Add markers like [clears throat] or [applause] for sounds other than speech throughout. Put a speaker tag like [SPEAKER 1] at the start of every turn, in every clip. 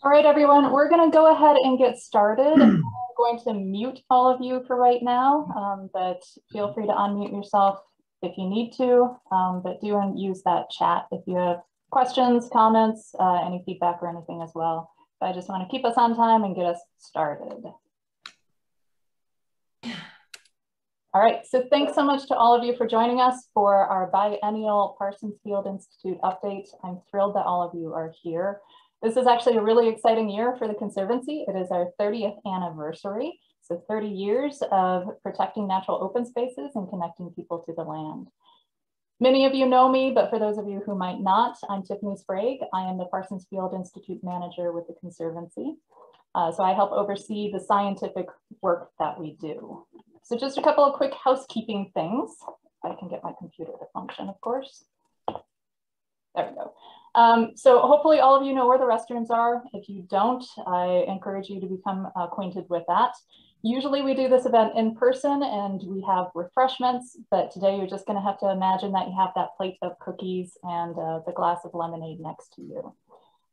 [SPEAKER 1] All right, everyone, we're going to go ahead and get started. I'm going to mute all of you for right now, um, but feel free to unmute yourself if you need to, um, but do use that chat if you have questions, comments, uh, any feedback or anything as well. But I just want to keep us on time and get us started. All right, so thanks so much to all of you for joining us for our biennial Parsons Field Institute update. I'm thrilled that all of you are here. This is actually a really exciting year for the Conservancy. It is our 30th anniversary. So 30 years of protecting natural open spaces and connecting people to the land. Many of you know me, but for those of you who might not, I'm Tiffany Sprague. I am the Parsons Field Institute Manager with the Conservancy. Uh, so I help oversee the scientific work that we do. So just a couple of quick housekeeping things. I can get my computer to function, of course. There we go. Um, so hopefully all of you know where the restrooms are. If you don't, I encourage you to become acquainted with that. Usually we do this event in person and we have refreshments, but today you're just gonna have to imagine that you have that plate of cookies and uh, the glass of lemonade next to you.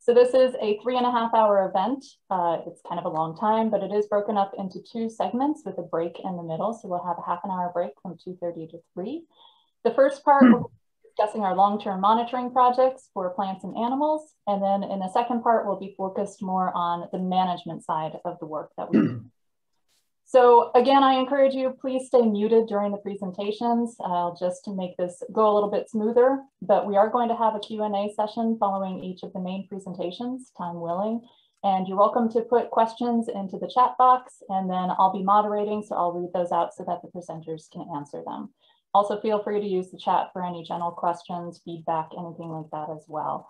[SPEAKER 1] So this is a three and a half hour event. Uh, it's kind of a long time, but it is broken up into two segments with a break in the middle. So we'll have a half an hour break from 2.30 to 3. The first part, we'll discussing our long-term monitoring projects for plants and animals. And then in the second part, we'll be focused more on the management side of the work that we do. [clears throat] So again, I encourage you, please stay muted during the presentations, uh, just to make this go a little bit smoother, but we are going to have a Q&A session following each of the main presentations, time willing. And you're welcome to put questions into the chat box and then I'll be moderating, so I'll read those out so that the presenters can answer them. Also feel free to use the chat for any general questions, feedback, anything like that as well.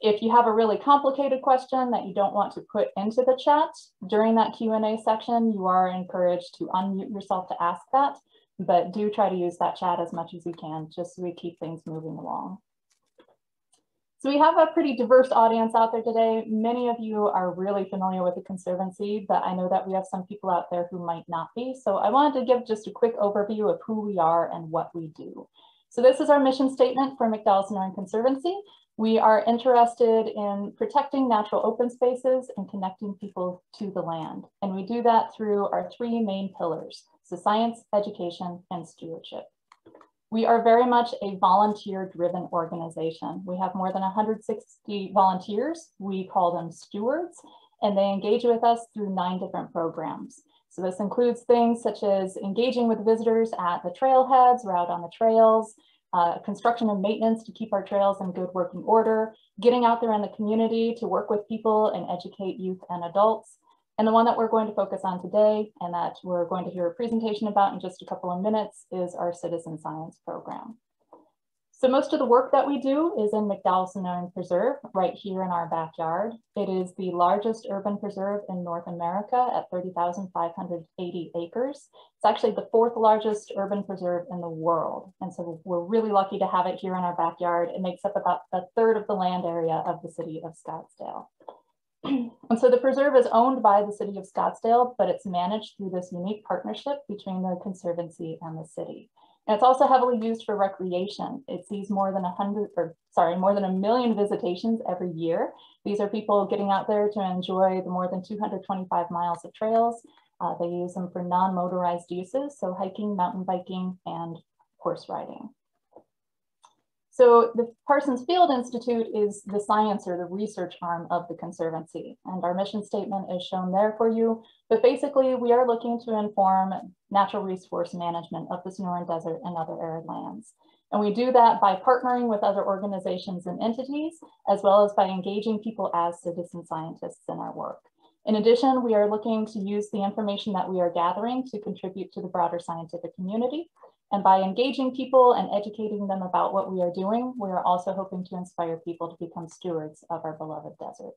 [SPEAKER 1] If you have a really complicated question that you don't want to put into the chat during that Q&A section, you are encouraged to unmute yourself to ask that, but do try to use that chat as much as you can just so we keep things moving along. So we have a pretty diverse audience out there today. Many of you are really familiar with the Conservancy, but I know that we have some people out there who might not be. So I wanted to give just a quick overview of who we are and what we do. So this is our mission statement for McDowell Sonoran Conservancy. We are interested in protecting natural open spaces and connecting people to the land. And we do that through our three main pillars, so science, education, and stewardship. We are very much a volunteer driven organization. We have more than 160 volunteers. We call them stewards and they engage with us through nine different programs. So this includes things such as engaging with visitors at the trailheads, or out on the trails, uh, construction and maintenance to keep our trails in good working order, getting out there in the community to work with people and educate youth and adults, and the one that we're going to focus on today and that we're going to hear a presentation about in just a couple of minutes is our citizen science program. So most of the work that we do is in McDowell Sonoran Preserve right here in our backyard. It is the largest urban preserve in North America at 30,580 acres. It's actually the fourth largest urban preserve in the world. And so we're really lucky to have it here in our backyard. It makes up about a third of the land area of the city of Scottsdale. [clears throat] and so the preserve is owned by the city of Scottsdale, but it's managed through this unique partnership between the Conservancy and the city. And it's also heavily used for recreation. It sees more than a hundred, or sorry, more than a million visitations every year. These are people getting out there to enjoy the more than 225 miles of trails. Uh, they use them for non-motorized uses, so hiking, mountain biking, and horse riding. So the Parsons Field Institute is the science or the research arm of the Conservancy. And our mission statement is shown there for you. But basically, we are looking to inform natural resource management of the Sonoran Desert and other arid lands. And we do that by partnering with other organizations and entities, as well as by engaging people as citizen scientists in our work. In addition, we are looking to use the information that we are gathering to contribute to the broader scientific community and by engaging people and educating them about what we are doing, we are also hoping to inspire people to become stewards of our beloved desert.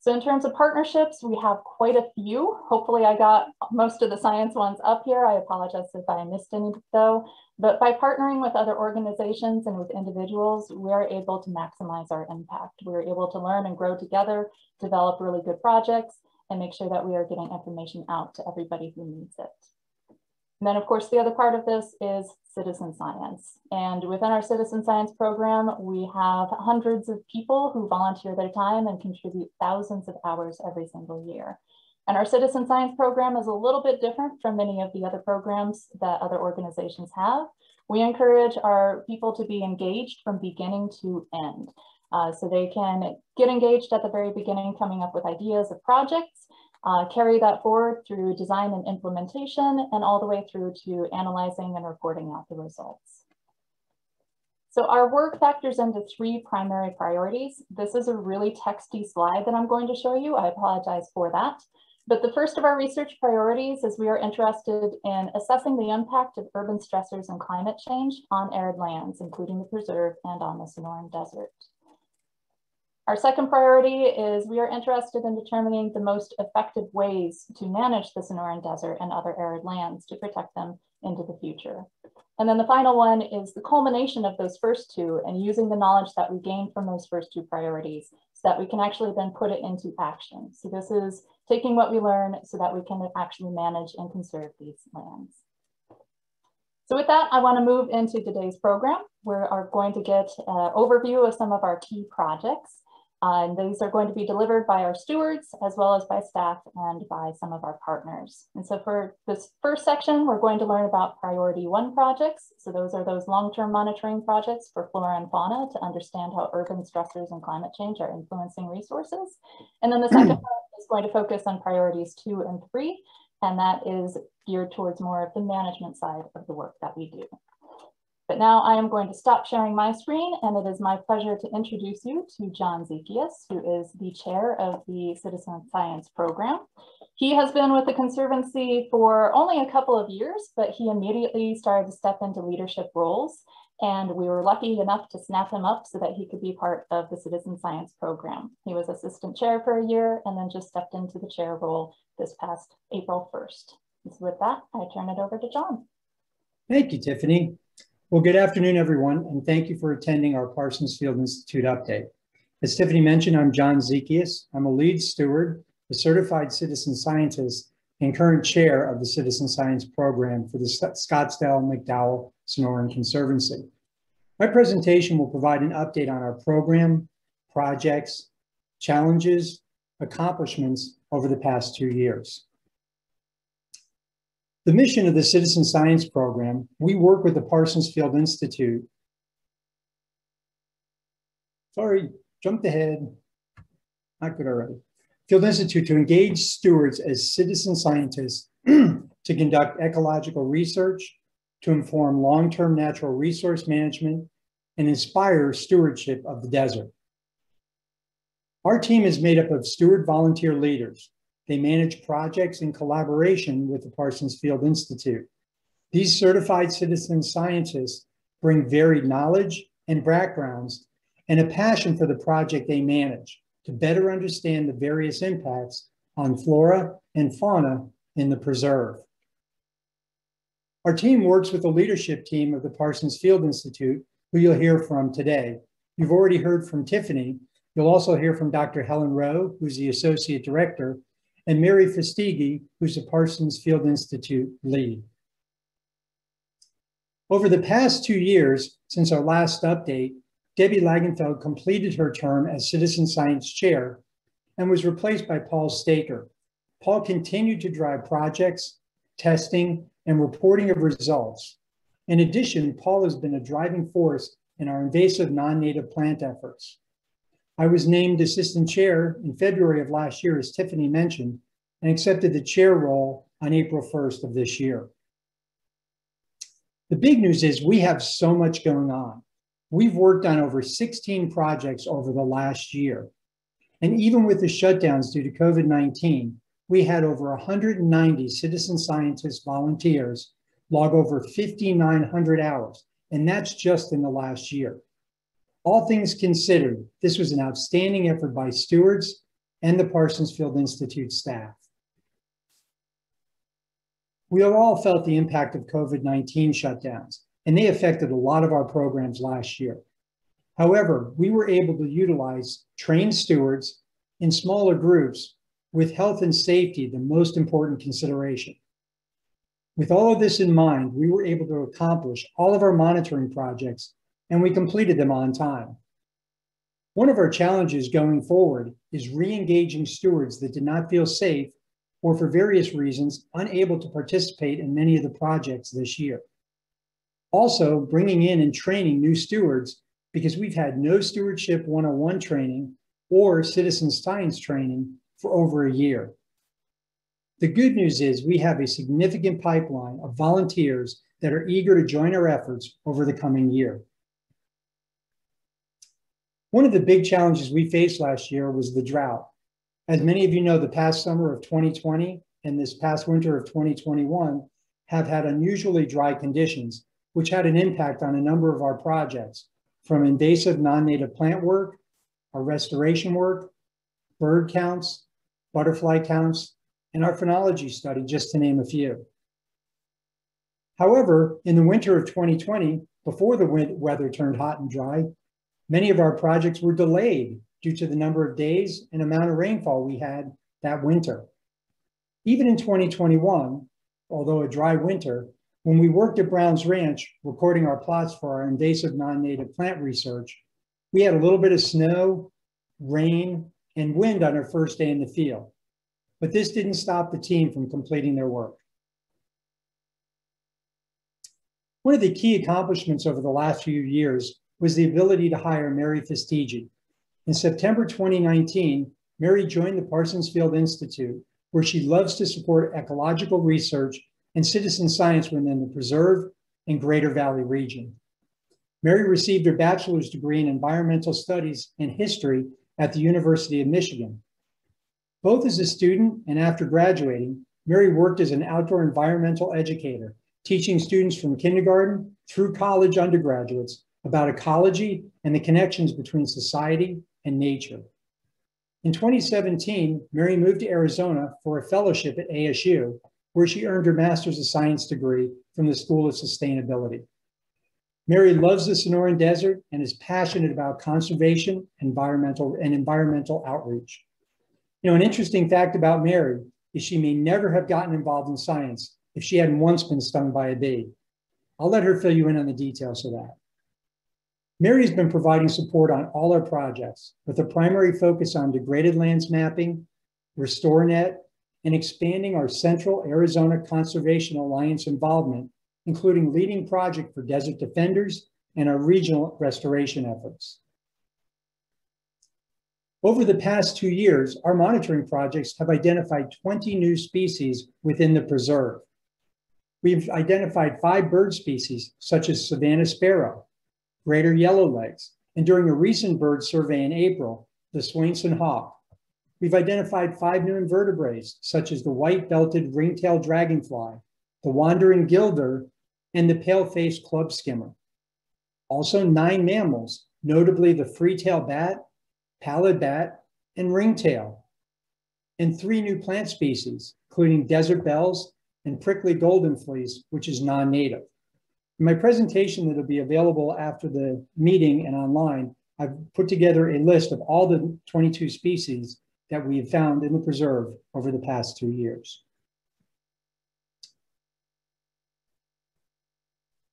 [SPEAKER 1] So in terms of partnerships, we have quite a few. Hopefully I got most of the science ones up here. I apologize if I missed any though. But by partnering with other organizations and with individuals, we are able to maximize our impact. We're able to learn and grow together, develop really good projects, and make sure that we are getting information out to everybody who needs it. And then of course, the other part of this is citizen science. And within our citizen science program, we have hundreds of people who volunteer their time and contribute thousands of hours every single year. And our citizen science program is a little bit different from many of the other programs that other organizations have. We encourage our people to be engaged from beginning to end. Uh, so they can get engaged at the very beginning, coming up with ideas of projects, uh, carry that forward through design and implementation, and all the way through to analyzing and reporting out the results. So our work factors into three primary priorities. This is a really texty slide that I'm going to show you. I apologize for that. But the first of our research priorities is we are interested in assessing the impact of urban stressors and climate change on arid lands, including the preserve and on the Sonoran Desert. Our second priority is we are interested in determining the most effective ways to manage the Sonoran Desert and other arid lands to protect them into the future. And then the final one is the culmination of those first two and using the knowledge that we gained from those first two priorities so that we can actually then put it into action. So this is taking what we learn so that we can actually manage and conserve these lands. So with that, I wanna move into today's program. We are going to get an overview of some of our key projects. And these are going to be delivered by our stewards as well as by staff and by some of our partners. And so for this first section, we're going to learn about priority one projects. So those are those long-term monitoring projects for flora and fauna to understand how urban stressors and climate change are influencing resources. And then the second [clears throat] part is going to focus on priorities two and three, and that is geared towards more of the management side of the work that we do. But now I am going to stop sharing my screen and it is my pleasure to introduce you to John Zekias, who is the chair of the Citizen Science Program. He has been with the Conservancy for only a couple of years, but he immediately started to step into leadership roles. And we were lucky enough to snap him up so that he could be part of the Citizen Science Program. He was assistant chair for a year and then just stepped into the chair role this past April 1st. And so with that, I turn it over to John.
[SPEAKER 2] Thank you, Tiffany. Well, good afternoon, everyone, and thank you for attending our Parsons Field Institute update. As Tiffany mentioned, I'm John Zekias. I'm a lead steward, a certified citizen scientist, and current chair of the Citizen Science Program for the Scottsdale McDowell Sonoran Conservancy. My presentation will provide an update on our program, projects, challenges, accomplishments over the past two years. The mission of the Citizen Science Program, we work with the Parsons Field Institute. Sorry, jumped ahead. Not good already. Field Institute to engage stewards as citizen scientists [clears throat] to conduct ecological research, to inform long-term natural resource management, and inspire stewardship of the desert. Our team is made up of steward volunteer leaders they manage projects in collaboration with the Parsons Field Institute. These certified citizen scientists bring varied knowledge and backgrounds and a passion for the project they manage to better understand the various impacts on flora and fauna in the preserve. Our team works with the leadership team of the Parsons Field Institute, who you'll hear from today. You've already heard from Tiffany. You'll also hear from Dr. Helen Rowe, who's the Associate Director, and Mary Fastiggi, who's a Parsons Field Institute lead. Over the past two years, since our last update, Debbie Langenfeld completed her term as Citizen Science Chair and was replaced by Paul Staker. Paul continued to drive projects, testing, and reporting of results. In addition, Paul has been a driving force in our invasive non-native plant efforts. I was named assistant chair in February of last year, as Tiffany mentioned, and accepted the chair role on April 1st of this year. The big news is we have so much going on. We've worked on over 16 projects over the last year. And even with the shutdowns due to COVID 19, we had over 190 citizen scientists volunteers log over 5,900 hours, and that's just in the last year. All things considered, this was an outstanding effort by stewards and the Parsons Field Institute staff. We have all felt the impact of COVID 19 shutdowns, and they affected a lot of our programs last year. However, we were able to utilize trained stewards in smaller groups with health and safety the most important consideration. With all of this in mind, we were able to accomplish all of our monitoring projects and we completed them on time. One of our challenges going forward is re-engaging stewards that did not feel safe or for various reasons unable to participate in many of the projects this year. Also, bringing in and training new stewards because we've had no Stewardship 101 training or citizen science training for over a year. The good news is we have a significant pipeline of volunteers that are eager to join our efforts over the coming year. One of the big challenges we faced last year was the drought. As many of you know, the past summer of 2020 and this past winter of 2021 have had unusually dry conditions, which had an impact on a number of our projects, from invasive non-native plant work, our restoration work, bird counts, butterfly counts, and our phenology study, just to name a few. However, in the winter of 2020, before the weather turned hot and dry, Many of our projects were delayed due to the number of days and amount of rainfall we had that winter. Even in 2021, although a dry winter, when we worked at Brown's Ranch recording our plots for our invasive non-native plant research, we had a little bit of snow, rain, and wind on our first day in the field. But this didn't stop the team from completing their work. One of the key accomplishments over the last few years was the ability to hire Mary Fastiggi. In September 2019, Mary joined the Parsons Field Institute, where she loves to support ecological research and citizen science within the preserve and Greater Valley region. Mary received her bachelor's degree in environmental studies and history at the University of Michigan. Both as a student and after graduating, Mary worked as an outdoor environmental educator, teaching students from kindergarten through college undergraduates about ecology and the connections between society and nature. In 2017, Mary moved to Arizona for a fellowship at ASU, where she earned her Master's of Science degree from the School of Sustainability. Mary loves the Sonoran Desert and is passionate about conservation environmental, and environmental outreach. You know, an interesting fact about Mary is she may never have gotten involved in science if she hadn't once been stung by a bee. I'll let her fill you in on the details of that. Mary's been providing support on all our projects with a primary focus on degraded lands mapping, RestoreNet, and expanding our Central Arizona Conservation Alliance involvement, including leading project for Desert Defenders and our regional restoration efforts. Over the past two years, our monitoring projects have identified 20 new species within the preserve. We've identified five bird species, such as Savannah sparrow, greater yellowlegs, and during a recent bird survey in April, the Swainson hawk. We've identified five new invertebrates, such as the white-belted ring-tailed dragonfly, the wandering glider, and the pale-faced club skimmer. Also nine mammals, notably the free-tail bat, pallid bat, and ringtail. And three new plant species, including desert bells and prickly golden fleece, which is non-native. In my presentation that'll be available after the meeting and online, I've put together a list of all the 22 species that we have found in the preserve over the past two years.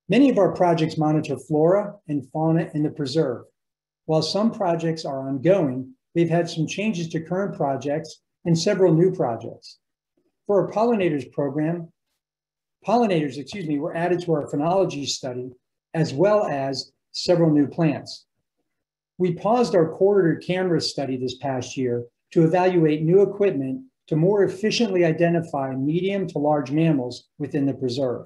[SPEAKER 2] Many of our projects monitor flora and fauna in the preserve. While some projects are ongoing, we've had some changes to current projects and several new projects. For our pollinators program, pollinators, excuse me, were added to our phenology study, as well as several new plants. We paused our corridor camera study this past year to evaluate new equipment to more efficiently identify medium to large mammals within the preserve.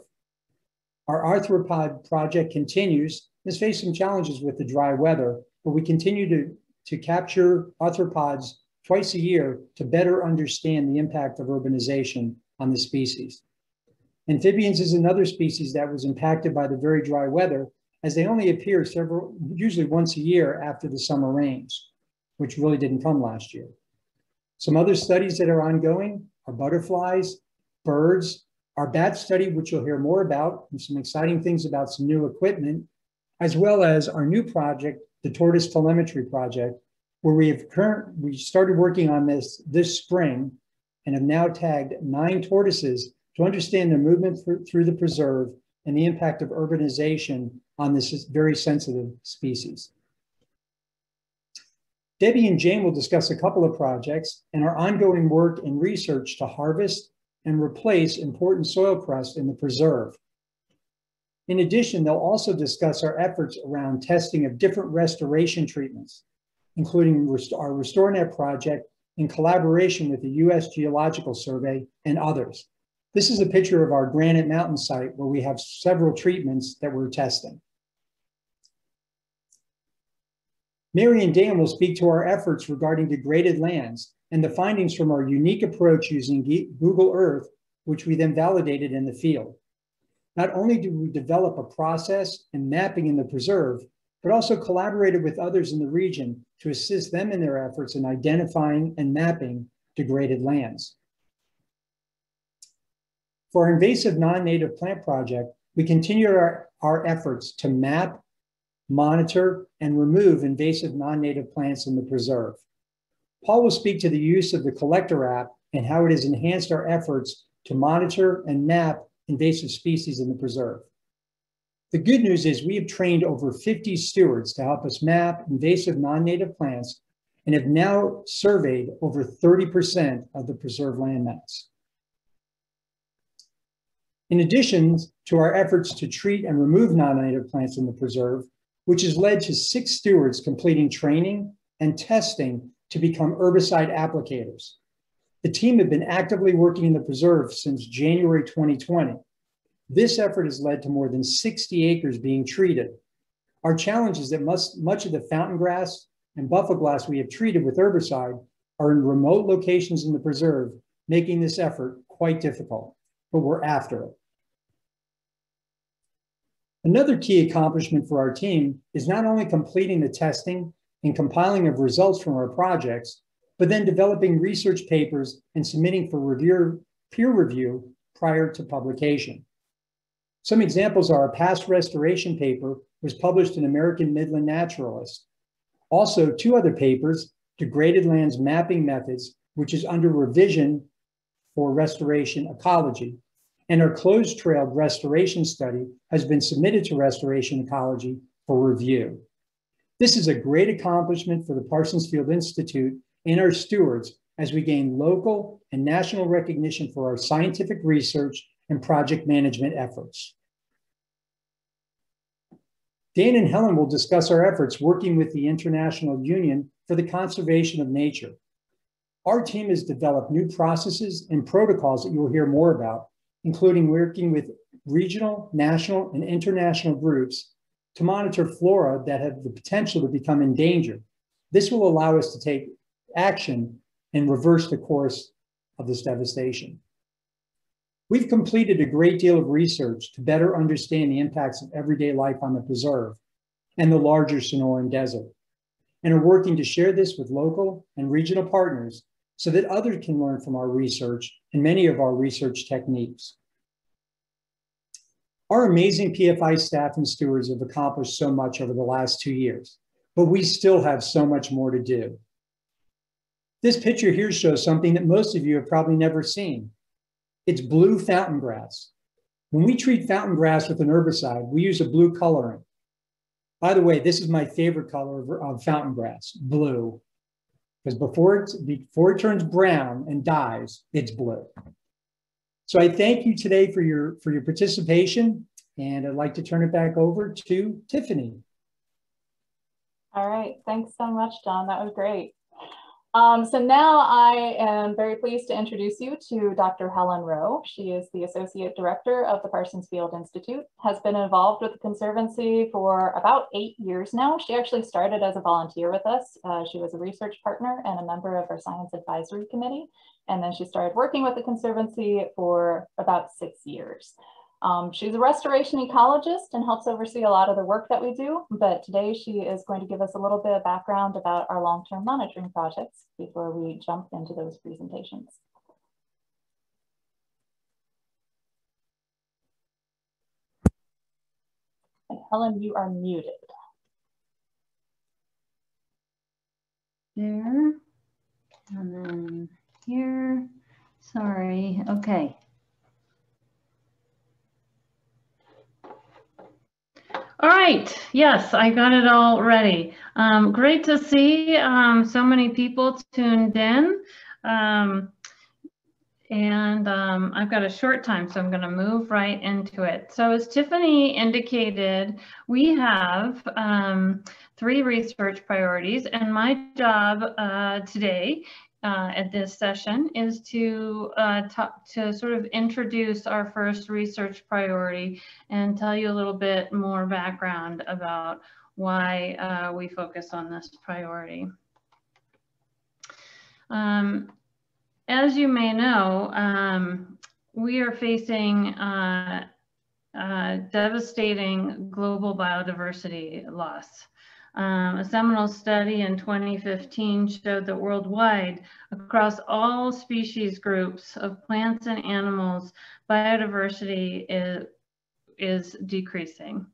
[SPEAKER 2] Our arthropod project continues, has faced some challenges with the dry weather, but we continue to, to capture arthropods twice a year to better understand the impact of urbanization on the species. Amphibians is another species that was impacted by the very dry weather as they only appear several, usually once a year after the summer rains, which really didn't come last year. Some other studies that are ongoing are butterflies, birds, our bat study, which you'll hear more about, and some exciting things about some new equipment, as well as our new project, the Tortoise Telemetry Project, where we have current, we started working on this this spring and have now tagged nine tortoises to understand the movement through the preserve and the impact of urbanization on this very sensitive species. Debbie and Jane will discuss a couple of projects and our ongoing work and research to harvest and replace important soil crust in the preserve. In addition, they'll also discuss our efforts around testing of different restoration treatments, including our RestoreNet project in collaboration with the U.S. Geological Survey and others. This is a picture of our Granite Mountain site where we have several treatments that we're testing. Mary and Dan will speak to our efforts regarding degraded lands and the findings from our unique approach using Google Earth, which we then validated in the field. Not only do we develop a process and mapping in the preserve, but also collaborated with others in the region to assist them in their efforts in identifying and mapping degraded lands. For our invasive non-native plant project, we continue our, our efforts to map, monitor, and remove invasive non-native plants in the preserve. Paul will speak to the use of the collector app and how it has enhanced our efforts to monitor and map invasive species in the preserve. The good news is we have trained over 50 stewards to help us map invasive non-native plants and have now surveyed over 30% of the preserve landmass. In addition to our efforts to treat and remove non-native plants in the preserve, which has led to six stewards completing training and testing to become herbicide applicators. The team have been actively working in the preserve since January 2020. This effort has led to more than 60 acres being treated. Our challenge is that much, much of the fountain grass and buffelgrass we have treated with herbicide are in remote locations in the preserve, making this effort quite difficult, but we're after it. Another key accomplishment for our team is not only completing the testing and compiling of results from our projects, but then developing research papers and submitting for review, peer review prior to publication. Some examples are a past restoration paper was published in American Midland Naturalist. Also, two other papers, Degraded Lands Mapping Methods, which is under revision for restoration ecology, and our closed trailed restoration study has been submitted to Restoration Ecology for review. This is a great accomplishment for the Parsons Field Institute and our stewards as we gain local and national recognition for our scientific research and project management efforts. Dan and Helen will discuss our efforts working with the International Union for the Conservation of Nature. Our team has developed new processes and protocols that you will hear more about including working with regional, national, and international groups to monitor flora that have the potential to become endangered. This will allow us to take action and reverse the course of this devastation. We've completed a great deal of research to better understand the impacts of everyday life on the preserve and the larger Sonoran Desert, and are working to share this with local and regional partners so that others can learn from our research and many of our research techniques. Our amazing PFI staff and stewards have accomplished so much over the last two years, but we still have so much more to do. This picture here shows something that most of you have probably never seen. It's blue fountain grass. When we treat fountain grass with an herbicide, we use a blue coloring. By the way, this is my favorite color of fountain grass, blue because before, it's, before it turns brown and dies, it's blue. So I thank you today for your, for your participation, and I'd like to turn it back over to Tiffany.
[SPEAKER 1] All right, thanks so much, John. That was great. Um, so now I am very pleased to introduce you to Dr. Helen Rowe. She is the Associate Director of the Parsons Field Institute, has been involved with the Conservancy for about eight years now. She actually started as a volunteer with us. Uh, she was a research partner and a member of our Science Advisory Committee. And then she started working with the Conservancy for about six years. Um, she's a restoration ecologist and helps oversee a lot of the work that we do, but today she is going to give us a little bit of background about our long-term monitoring projects before we jump into those presentations. And Helen, you are muted.
[SPEAKER 3] There, and then here, sorry, okay. Right. Yes, I got it all ready. Um, great to see um, so many people tuned in. Um, and um, I've got a short time, so I'm going to move right into it. So as Tiffany indicated, we have um, three research priorities, and my job uh, today uh, at this session is to uh, talk to sort of introduce our first research priority and tell you a little bit more background about why uh, we focus on this priority. Um, as you may know, um, we are facing uh, uh, devastating global biodiversity loss. Um, a seminal study in 2015 showed that worldwide, across all species groups of plants and animals, biodiversity is, is decreasing.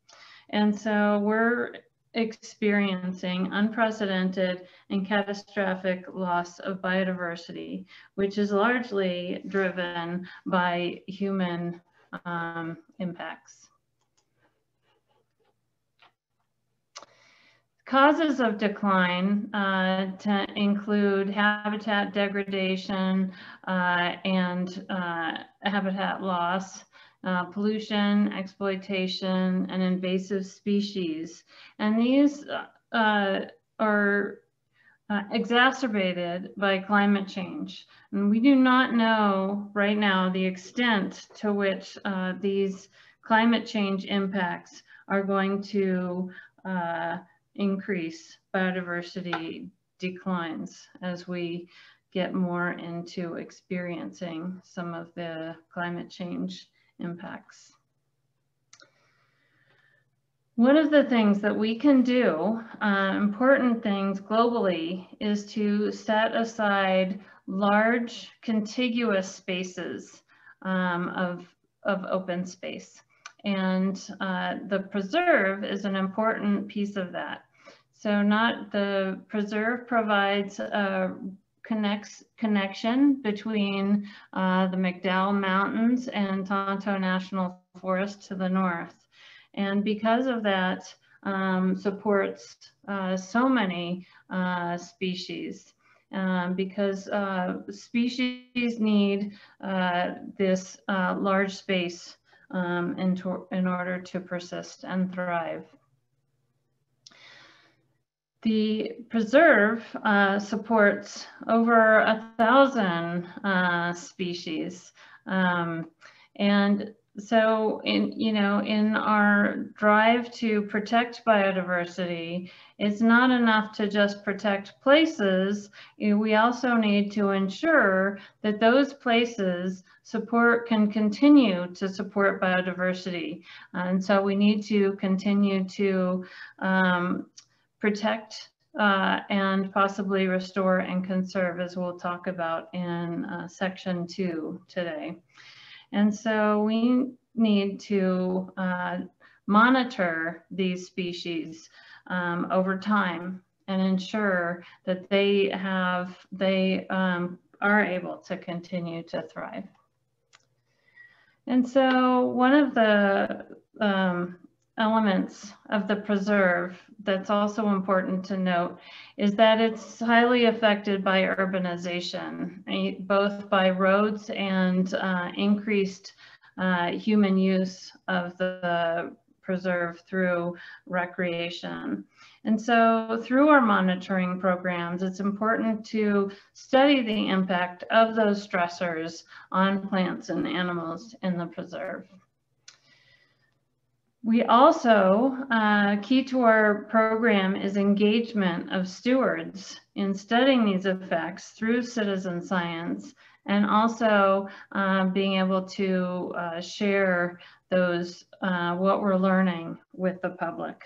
[SPEAKER 3] And so we're experiencing unprecedented and catastrophic loss of biodiversity, which is largely driven by human um, impacts. Causes of decline uh, to include habitat degradation uh, and uh, habitat loss, uh, pollution, exploitation, and invasive species. And these uh, are uh, exacerbated by climate change. And we do not know right now the extent to which uh, these climate change impacts are going to uh, increase biodiversity declines as we get more into experiencing some of the climate change impacts. One of the things that we can do, uh, important things globally, is to set aside large contiguous spaces um, of, of open space. And uh, the preserve is an important piece of that. So not the preserve provides a connects connection between uh, the McDowell Mountains and Tonto National Forest to the north. And because of that, um, supports uh, so many uh, species. Um, because uh, species need uh, this uh, large space um, in, in order to persist and thrive. The preserve uh, supports over a thousand uh, species. Um, and so in, you know, in our drive to protect biodiversity, it's not enough to just protect places. We also need to ensure that those places support can continue to support biodiversity. And so we need to continue to um, protect uh, and possibly restore and conserve as we'll talk about in uh, section two today. And so we need to uh, monitor these species um, over time and ensure that they have, they um, are able to continue to thrive. And so one of the um, elements of the preserve that's also important to note is that it's highly affected by urbanization, eh, both by roads and uh, increased uh, human use of the preserve through recreation. And so through our monitoring programs, it's important to study the impact of those stressors on plants and animals in the preserve. We also, uh, key to our program is engagement of stewards in studying these effects through citizen science and also uh, being able to uh, share those, uh, what we're learning with the public.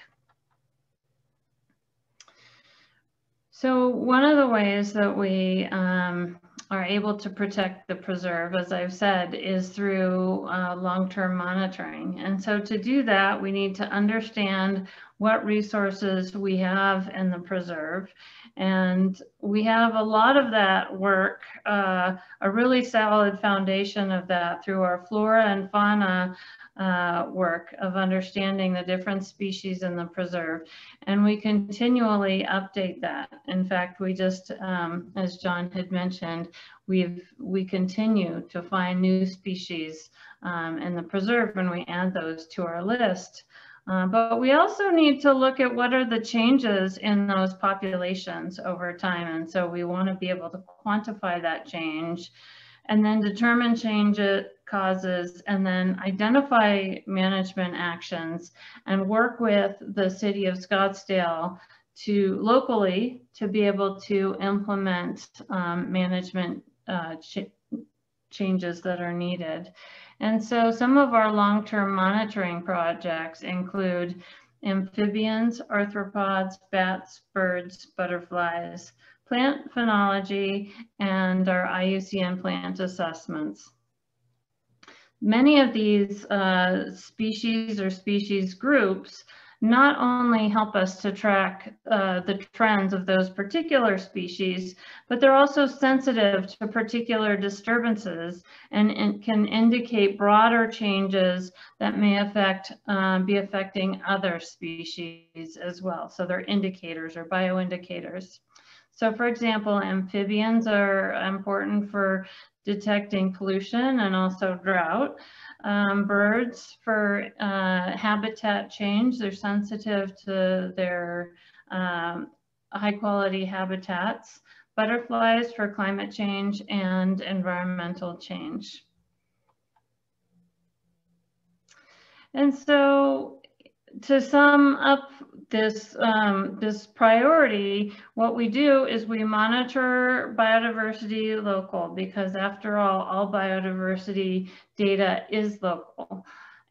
[SPEAKER 3] So one of the ways that we um, are able to protect the preserve, as I've said, is through uh, long-term monitoring. And so to do that, we need to understand what resources we have in the preserve. And we have a lot of that work, uh, a really solid foundation of that through our flora and fauna uh, work of understanding the different species in the preserve. And we continually update that. In fact, we just, um, as John had mentioned, we've we continue to find new species um, in the preserve and we add those to our list. Uh, but we also need to look at what are the changes in those populations over time. And so we want to be able to quantify that change and then determine change causes and then identify management actions and work with the city of Scottsdale to locally to be able to implement um, management uh, ch changes that are needed. And so some of our long-term monitoring projects include amphibians, arthropods, bats, birds, butterflies, plant phenology, and our IUCN plant assessments. Many of these uh, species or species groups not only help us to track uh, the trends of those particular species, but they're also sensitive to particular disturbances and, and can indicate broader changes that may affect, uh, be affecting other species as well. So they're indicators or bioindicators. So for example, amphibians are important for detecting pollution and also drought. Um, birds for uh, habitat change, they're sensitive to their um, high quality habitats. Butterflies for climate change and environmental change. And so to sum up this um, this priority, what we do is we monitor biodiversity local because after all, all biodiversity data is local.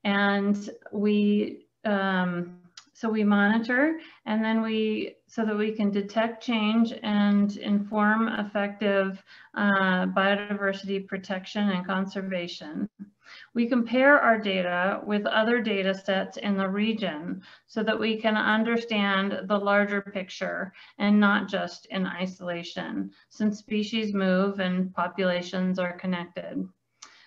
[SPEAKER 3] And we, um, so we monitor and then we, so that we can detect change and inform effective uh, biodiversity protection and conservation. We compare our data with other data sets in the region so that we can understand the larger picture and not just in isolation, since species move and populations are connected.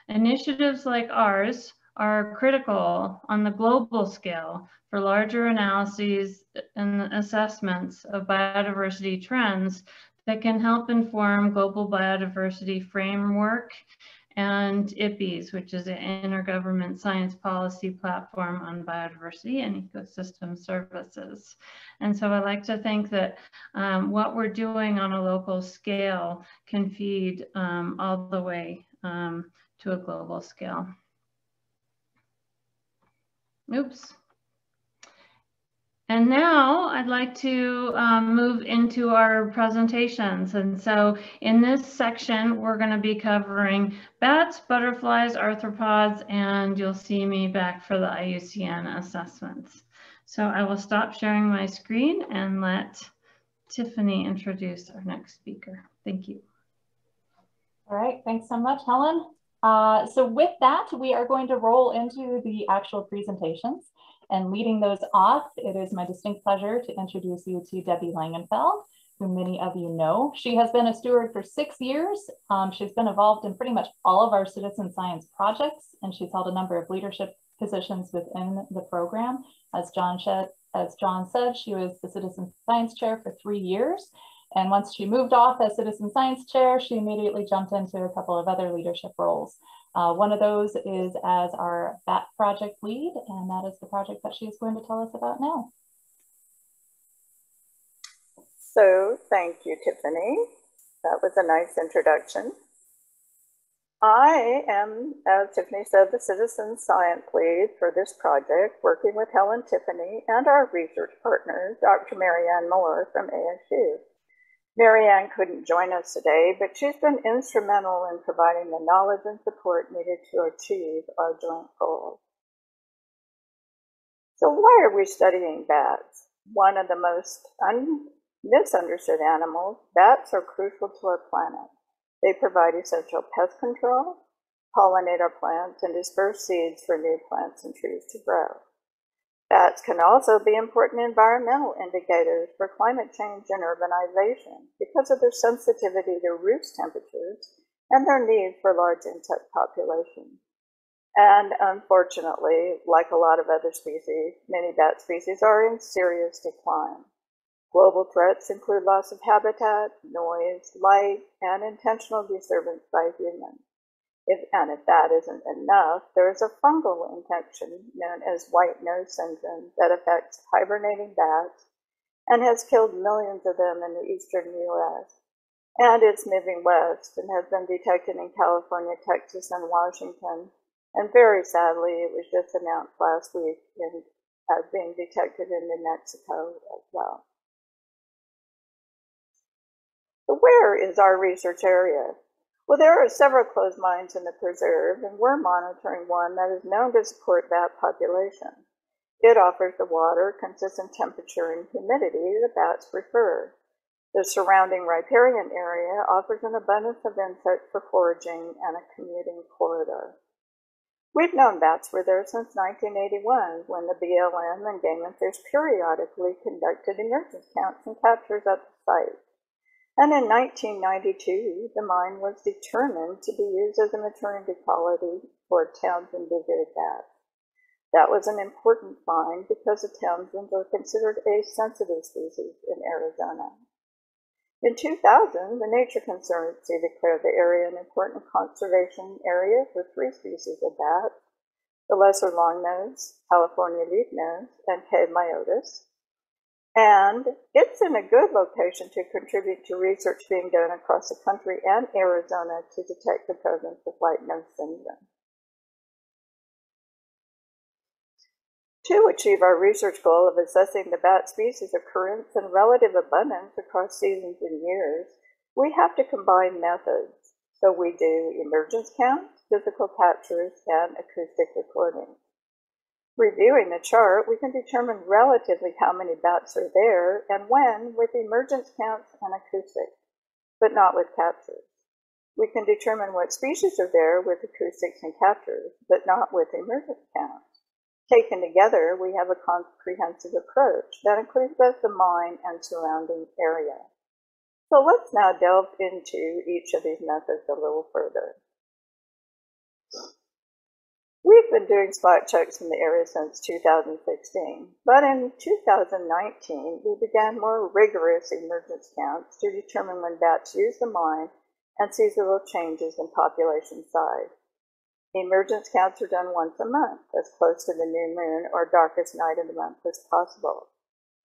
[SPEAKER 3] Initiatives like ours are critical on the global scale for larger analyses and assessments of biodiversity trends that can help inform global biodiversity framework and IPBES, which is an intergovernment science policy platform on biodiversity and ecosystem services. And so I like to think that um, what we're doing on a local scale can feed um, all the way um, to a global scale. Oops. And now I'd like to um, move into our presentations. And so in this section, we're going to be covering bats, butterflies, arthropods, and you'll see me back for the IUCN assessments. So I will stop sharing my screen and let Tiffany introduce our next speaker. Thank you.
[SPEAKER 1] All right, thanks so much, Helen. Uh, so with that, we are going to roll into the actual presentations. And leading those off, it is my distinct pleasure to introduce you to Debbie Langenfeld, who many of you know. She has been a steward for six years. Um, she's been involved in pretty much all of our citizen science projects, and she's held a number of leadership positions within the program. As John, said, as John said, she was the citizen science chair for three years. And once she moved off as citizen science chair, she immediately jumped into a couple of other leadership roles. Uh, one of those is as our BAT project lead, and that is the project that she is going to tell us about now.
[SPEAKER 4] So thank you, Tiffany. That was a nice introduction. I am, as Tiffany said, the citizen science lead for this project, working with Helen Tiffany and our research partner, Dr. Marianne Moore from ASU. Marianne couldn't join us today, but she's been instrumental in providing the knowledge and support needed to achieve our joint goals. So why are we studying bats? One of the most misunderstood animals, bats are crucial to our planet. They provide essential pest control, pollinate our plants, and disperse seeds for new plants and trees to grow. Bats can also be important environmental indicators for climate change and urbanization because of their sensitivity to roost temperatures and their need for large insect populations. And unfortunately, like a lot of other species, many bat species are in serious decline. Global threats include loss of habitat, noise, light, and intentional disturbance by humans. If, and if that isn't enough, there is a fungal infection known as white nose syndrome that affects hibernating bats and has killed millions of them in the eastern U.S. And it's moving west and has been detected in California, Texas, and Washington. And very sadly, it was just announced last week in, as uh, being detected in New Mexico as well. So where is our research area? Well, there are several closed mines in the preserve, and we're monitoring one that is known to support bat population. It offers the water, consistent temperature, and humidity that bats prefer. The surrounding riparian area offers an abundance of insects for foraging and a commuting corridor. We've known bats were there since 1981 when the BLM and Game and Fish periodically conducted emergence counts and captures at the site. And in 1992, the mine was determined to be used as a maternity colony for Townsend big-eared bats. That was an important find because the Townsends are considered a sensitive species in Arizona. In 2000, the Nature Conservancy declared the area an important conservation area for three species of bats, the lesser longnose, California leafnose, and cave myotis, and it's in a good location to contribute to research being done across the country and Arizona to detect the presence of white nose syndrome. To achieve our research goal of assessing the bat species occurrence and relative abundance across seasons and years, we have to combine methods. So we do emergence counts, physical captures, and acoustic recordings. Reviewing the chart, we can determine relatively how many bats are there and when with emergence counts and acoustics, but not with captures. We can determine what species are there with acoustics and captures, but not with emergence counts. Taken together, we have a comprehensive approach that includes both the mine and surrounding area. So let's now delve into each of these methods a little further. We've been doing spot checks in the area since 2016, but in 2019 we began more rigorous emergence counts to determine when bats use the mine and seasonal changes in population size. Emergence counts are done once a month, as close to the new moon or darkest night of the month as possible.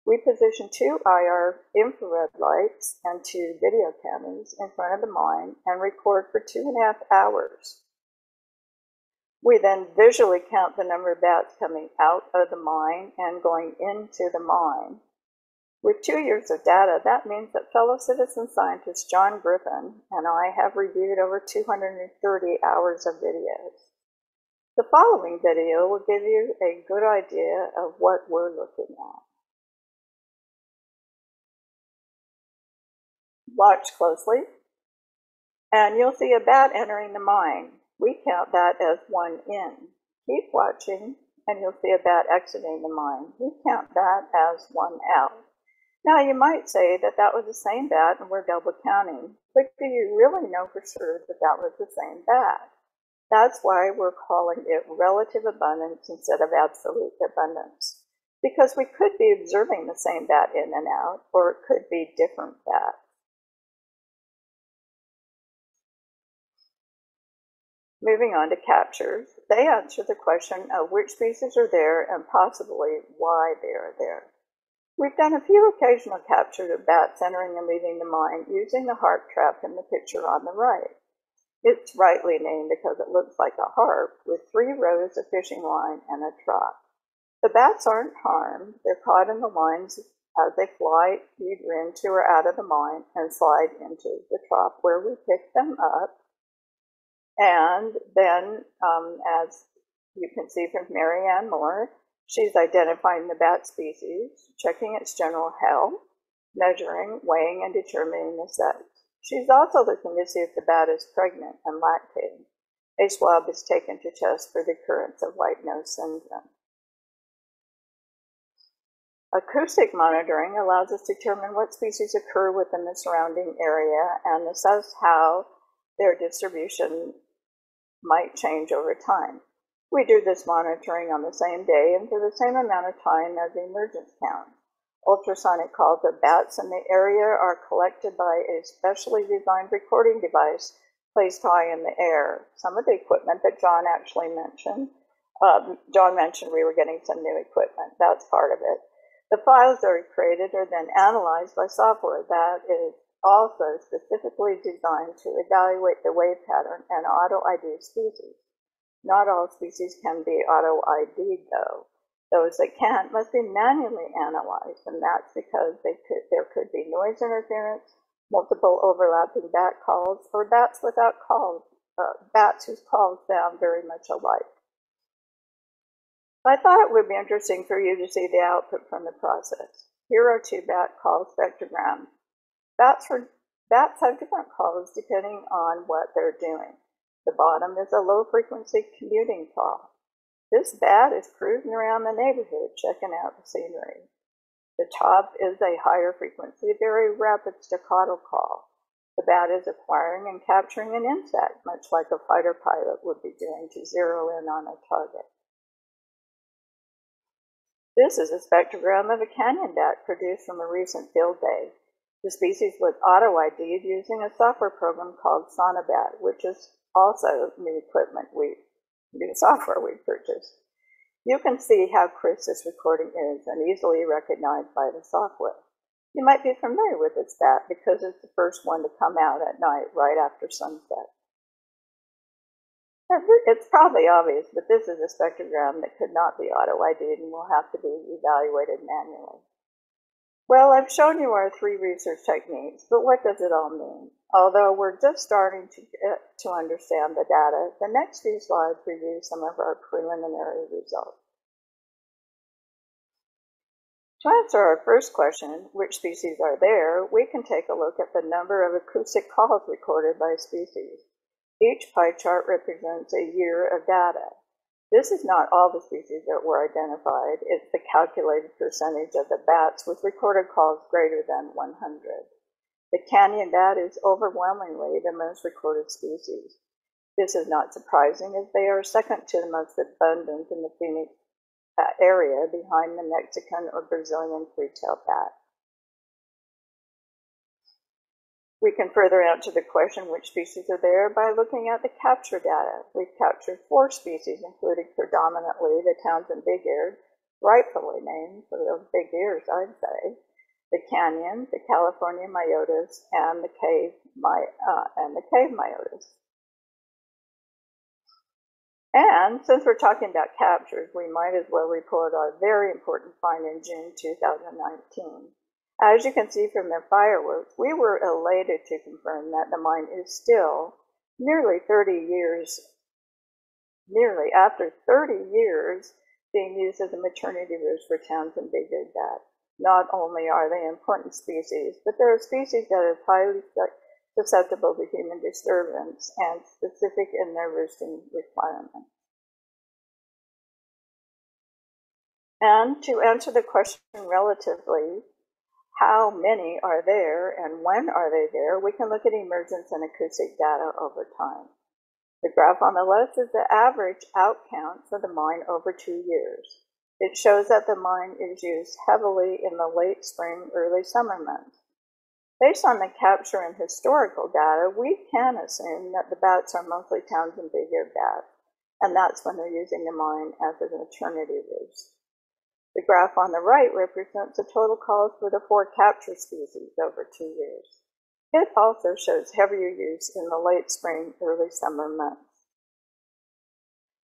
[SPEAKER 4] We position two IR infrared lights and two video cameras in front of the mine and record for two and a half hours. We then visually count the number of bats coming out of the mine and going into the mine. With two years of data, that means that fellow citizen scientist John Griffin and I have reviewed over 230 hours of videos. The following video will give you a good idea of what we're looking at. Watch closely, and you'll see a bat entering the mine. We count that as one in. Keep watching and you'll see a bat exiting the mine. We count that as one out. Now you might say that that was the same bat and we're double counting, but do you really know for sure that that was the same bat? That's why we're calling it relative abundance instead of absolute abundance. Because we could be observing the same bat in and out, or it could be different bats. Moving on to captures, they answer the question of which species are there and possibly why they are there. We've done a few occasional captures of bats entering and leaving the mine using the harp trap in the picture on the right. It's rightly named because it looks like a harp with three rows of fishing line and a trap. The bats aren't harmed. They're caught in the lines as they fly either into or out of the mine and slide into the trough where we pick them up and then, um, as you can see from Marianne Moore, she's identifying the bat species, checking its general health, measuring, weighing, and determining the sex. She's also looking to see if the bat is pregnant and lactating. A swab is taken to test for the occurrence of white nose syndrome. Acoustic monitoring allows us to determine what species occur within the surrounding area and assess how their distribution might change over time. We do this monitoring on the same day and for the same amount of time as the emergence count. Ultrasonic calls of bats in the area are collected by a specially designed recording device placed high in the air. Some of the equipment that John actually mentioned, um, John mentioned we were getting some new equipment. That's part of it. The files that are created are then analyzed by software that is also specifically designed to evaluate the wave pattern and auto-ID species. Not all species can be auto-ID'd though. Those that can't must be manually analyzed, and that's because could, there could be noise interference, multiple overlapping bat calls, or bats without calls, uh, bats whose calls sound very much alike. I thought it would be interesting for you to see the output from the process. Here are two bat call spectrograms. Bats, for, bats have different calls depending on what they're doing. The bottom is a low frequency commuting call. This bat is cruising around the neighborhood checking out the scenery. The top is a higher frequency, very rapid staccato call. The bat is acquiring and capturing an insect, much like a fighter pilot would be doing to zero in on a target. This is a spectrogram of a canyon bat produced from a recent field day. The species was auto-ID'd using a software program called Sonobat, which is also new equipment we new software we purchased. You can see how crisp this recording is and easily recognized by the software. You might be familiar with this bat because it's the first one to come out at night right after sunset. It's probably obvious, but this is a spectrogram that could not be auto-ID'd and will have to be evaluated manually. Well, I've shown you our three research techniques, but what does it all mean? Although we're just starting to get to understand the data, the next few slides review some of our preliminary results. To answer our first question, which species are there, we can take a look at the number of acoustic calls recorded by species. Each pie chart represents a year of data. This is not all the species that were identified. It's the calculated percentage of the bats with recorded calls greater than 100. The canyon bat is overwhelmingly the most recorded species. This is not surprising as they are second to the most abundant in the Phoenix uh, area behind the Mexican or Brazilian free-tailed bat. We can further answer the question which species are there by looking at the capture data. We've captured four species, including predominantly the Townsend big-eared, rightfully named for those big ears, I'd say, the canyon, the California myotis, and the cave, my, uh, and the cave myotis. And since we're talking about captures, we might as well report our very important find in June 2019. As you can see from the fireworks, we were elated to confirm that the mine is still nearly 30 years, nearly after 30 years, being used as a maternity roost for Townsend big-eared bat. Not only are they important species, but they're a species that is highly susceptible to human disturbance and specific in their roosting requirements. And to answer the question relatively, how many are there and when are they there, we can look at emergence and acoustic data over time. The graph on the left is the average out count for the mine over two years. It shows that the mine is used heavily in the late spring, early summer months. Based on the capture and historical data, we can assume that the bats are mostly Townsend big-eared bats, and that's when they're using the mine as a maternity roost. The graph on the right represents the total calls for the four capture species over two years. It also shows heavier use in the late spring, early summer months.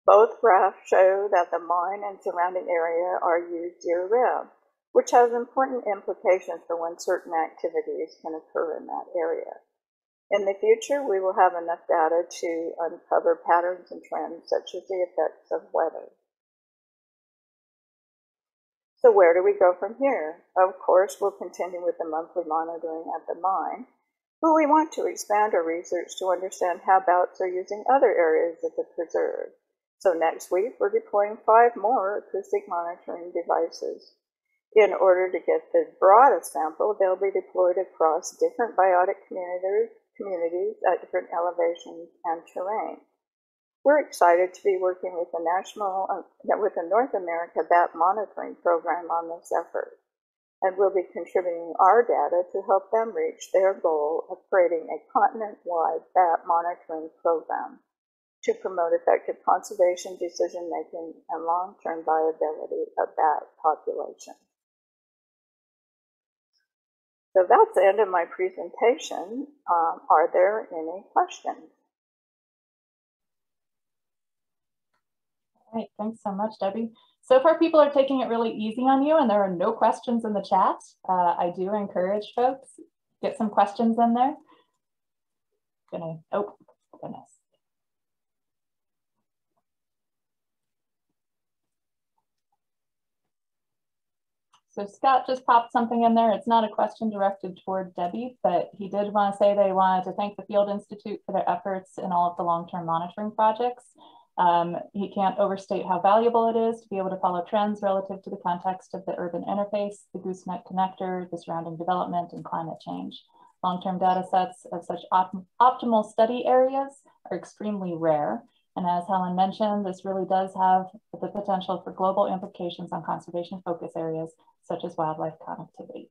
[SPEAKER 4] Both graphs show that the mine and surrounding area are used year-round, which has important implications for when certain activities can occur in that area. In the future, we will have enough data to uncover patterns and trends such as the effects of weather. So where do we go from here? Of course, we'll continue with the monthly monitoring at the mine, but we want to expand our research to understand how bats are using other areas of the preserve. So next week, we're deploying five more acoustic monitoring devices. In order to get the broadest sample, they'll be deployed across different biotic communities at different elevations and terrain. We're excited to be working with the national, uh, with the North America Bat Monitoring Program on this effort, and we'll be contributing our data to help them reach their goal of creating a continent-wide bat monitoring program to promote effective conservation decision-making and long-term viability of bat populations. So that's the end of my presentation. Um, are there any questions?
[SPEAKER 1] Right, thanks so much, Debbie. So far, people are taking it really easy on you and there are no questions in the chat. Uh, I do encourage folks, get some questions in there. Gonna, oh, goodness. So Scott just popped something in there. It's not a question directed toward Debbie, but he did want to say they wanted to thank the Field Institute for their efforts in all of the long-term monitoring projects. Um, he can't overstate how valuable it is to be able to follow trends relative to the context of the urban interface, the gooseneck connector, the surrounding development, and climate change. Long-term data sets of such op optimal study areas are extremely rare, and as Helen mentioned, this really does have the potential for global implications on conservation focus areas such as wildlife connectivity.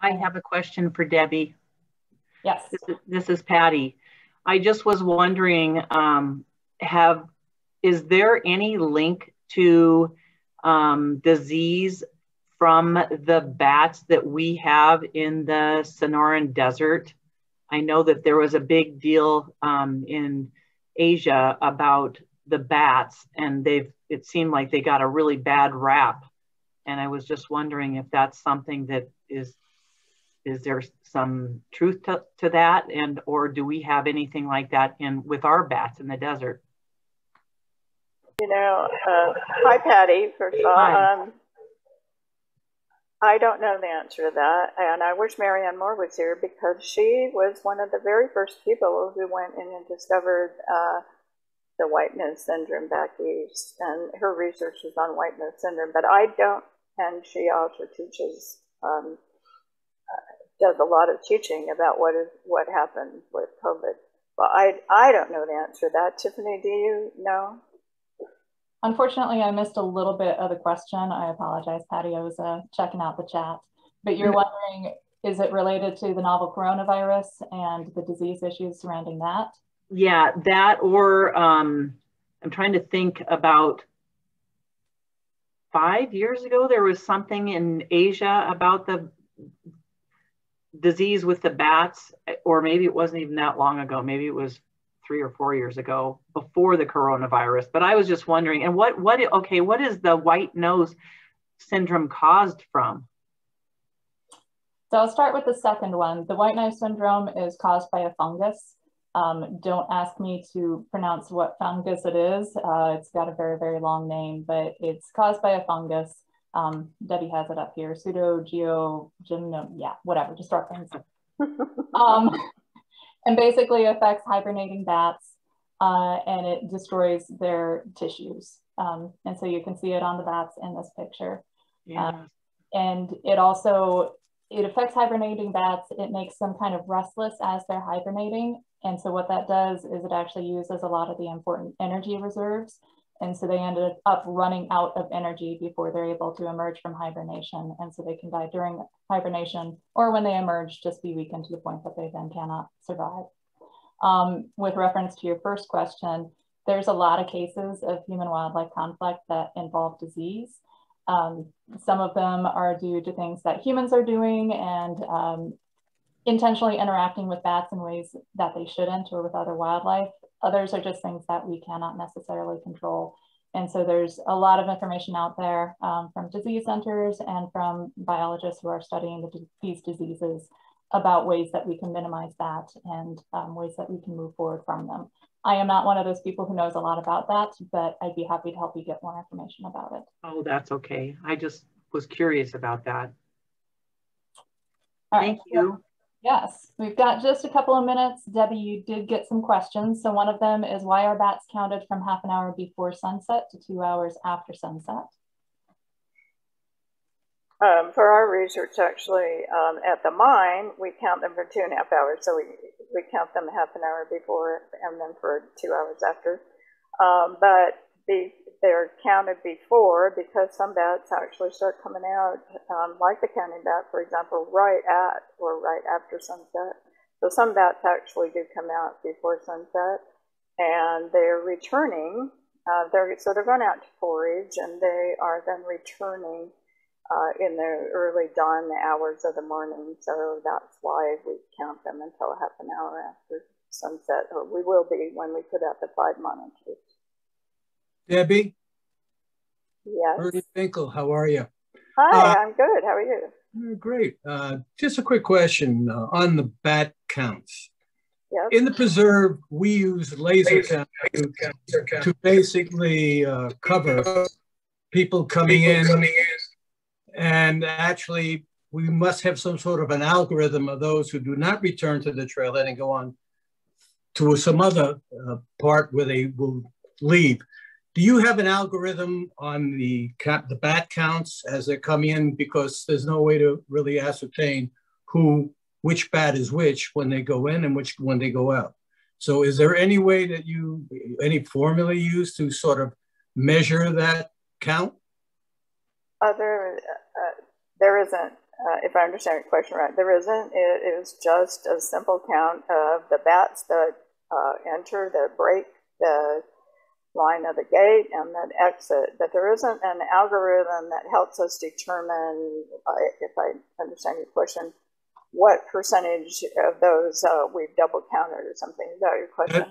[SPEAKER 5] I have a question for Debbie.
[SPEAKER 1] Yes.
[SPEAKER 5] This is, this is Patty. I just was wondering, um, have, is there any link to um, disease from the bats that we have in the Sonoran Desert? I know that there was a big deal um, in Asia about the bats, and they've it seemed like they got a really bad rap and I was just wondering if that's something that is, is there some truth to, to that? And, or do we have anything like that in with our bats in the desert?
[SPEAKER 4] You know, uh, hi Patty, first of all. Um, I don't know the answer to that, and I wish Marianne Moore was here because she was one of the very first people who went in and discovered uh, the white nose syndrome back east, and her research was on white nose syndrome. But I don't and she also teaches, um, uh, does a lot of teaching about what is what happened with COVID. Well, I I don't know the answer to that. Tiffany, do you know?
[SPEAKER 1] Unfortunately, I missed a little bit of the question. I apologize, Patty. I was uh, checking out the chat. But you're wondering, is it related to the novel coronavirus and the disease issues surrounding that?
[SPEAKER 5] Yeah, that or um, I'm trying to think about five years ago, there was something in Asia about the disease with the bats, or maybe it wasn't even that long ago. Maybe it was three or four years ago before the coronavirus. But I was just wondering, and what, what, okay, what is the white nose syndrome caused from?
[SPEAKER 1] So I'll start with the second one. The white nose syndrome is caused by a fungus. Um, don't ask me to pronounce what fungus it is. Uh, it's got a very, very long name, but it's caused by a fungus. Um, Debbie has it up here, Pseudo pseudogeogymnum, yeah, whatever, just start things. [laughs] um, and basically affects hibernating bats uh, and it destroys their tissues. Um, and so you can see it on the bats in this picture. Yeah. Um, and it also, it affects hibernating bats. It makes them kind of restless as they're hibernating and so what that does is it actually uses a lot of the important energy reserves. And so they ended up running out of energy before they're able to emerge from hibernation. And so they can die during hibernation or when they emerge, just be weakened to the point that they then cannot survive. Um, with reference to your first question, there's a lot of cases of human wildlife conflict that involve disease. Um, some of them are due to things that humans are doing and um, intentionally interacting with bats in ways that they shouldn't or with other wildlife. Others are just things that we cannot necessarily control. And so there's a lot of information out there um, from disease centers and from biologists who are studying the, these diseases about ways that we can minimize that and um, ways that we can move forward from them. I am not one of those people who knows a lot about that, but I'd be happy to help you get more information about it.
[SPEAKER 5] Oh, that's okay. I just was curious about that. Thank you.
[SPEAKER 1] Yes, we've got just a couple of minutes. Debbie, you did get some questions. So one of them is why are bats counted from half an hour before sunset to two hours after sunset?
[SPEAKER 4] Um, for our research, actually, um, at the mine, we count them for two and a half hours. So we, we count them half an hour before and then for two hours after. Um, but be, they're counted before because some bats actually start coming out, um, like the canyon bat, for example, right at or right after sunset. So some bats actually do come out before sunset and they're returning. Uh, they're, so they're going out to forage and they are then returning uh, in the early dawn hours of the morning. So that's why we count them until half an hour after sunset, or we will be when we put out the five monitors.
[SPEAKER 6] Debbie?
[SPEAKER 4] Yes.
[SPEAKER 6] Ernie Finkel, how are you?
[SPEAKER 4] Hi,
[SPEAKER 6] Uh,
[SPEAKER 4] I'm good. How are you?
[SPEAKER 6] Great. Uh, just a quick question uh, on the bat counts.
[SPEAKER 4] Yes.
[SPEAKER 6] In the preserve, we use laser count to, to basically uh, cover people coming in. And actually, we must have some sort of an algorithm of those who do not return to the trailhead and go on to some other uh, part where they will leave. Do you have an algorithm on the count, the bat counts as they come in? Because there's no way to really ascertain who, which bat is which when they go in and which when they go out. So is there any way that you, any formula used to sort of measure that count?
[SPEAKER 4] Other, uh, there isn't, uh, if I understand your question right, there isn't. It is just a simple count of the bats that uh, enter, that break the line of the gate, and that exit. But there isn't an algorithm that helps us determine, if I, understand your question, what percentage of those uh, we've double counted or something. Is that your question?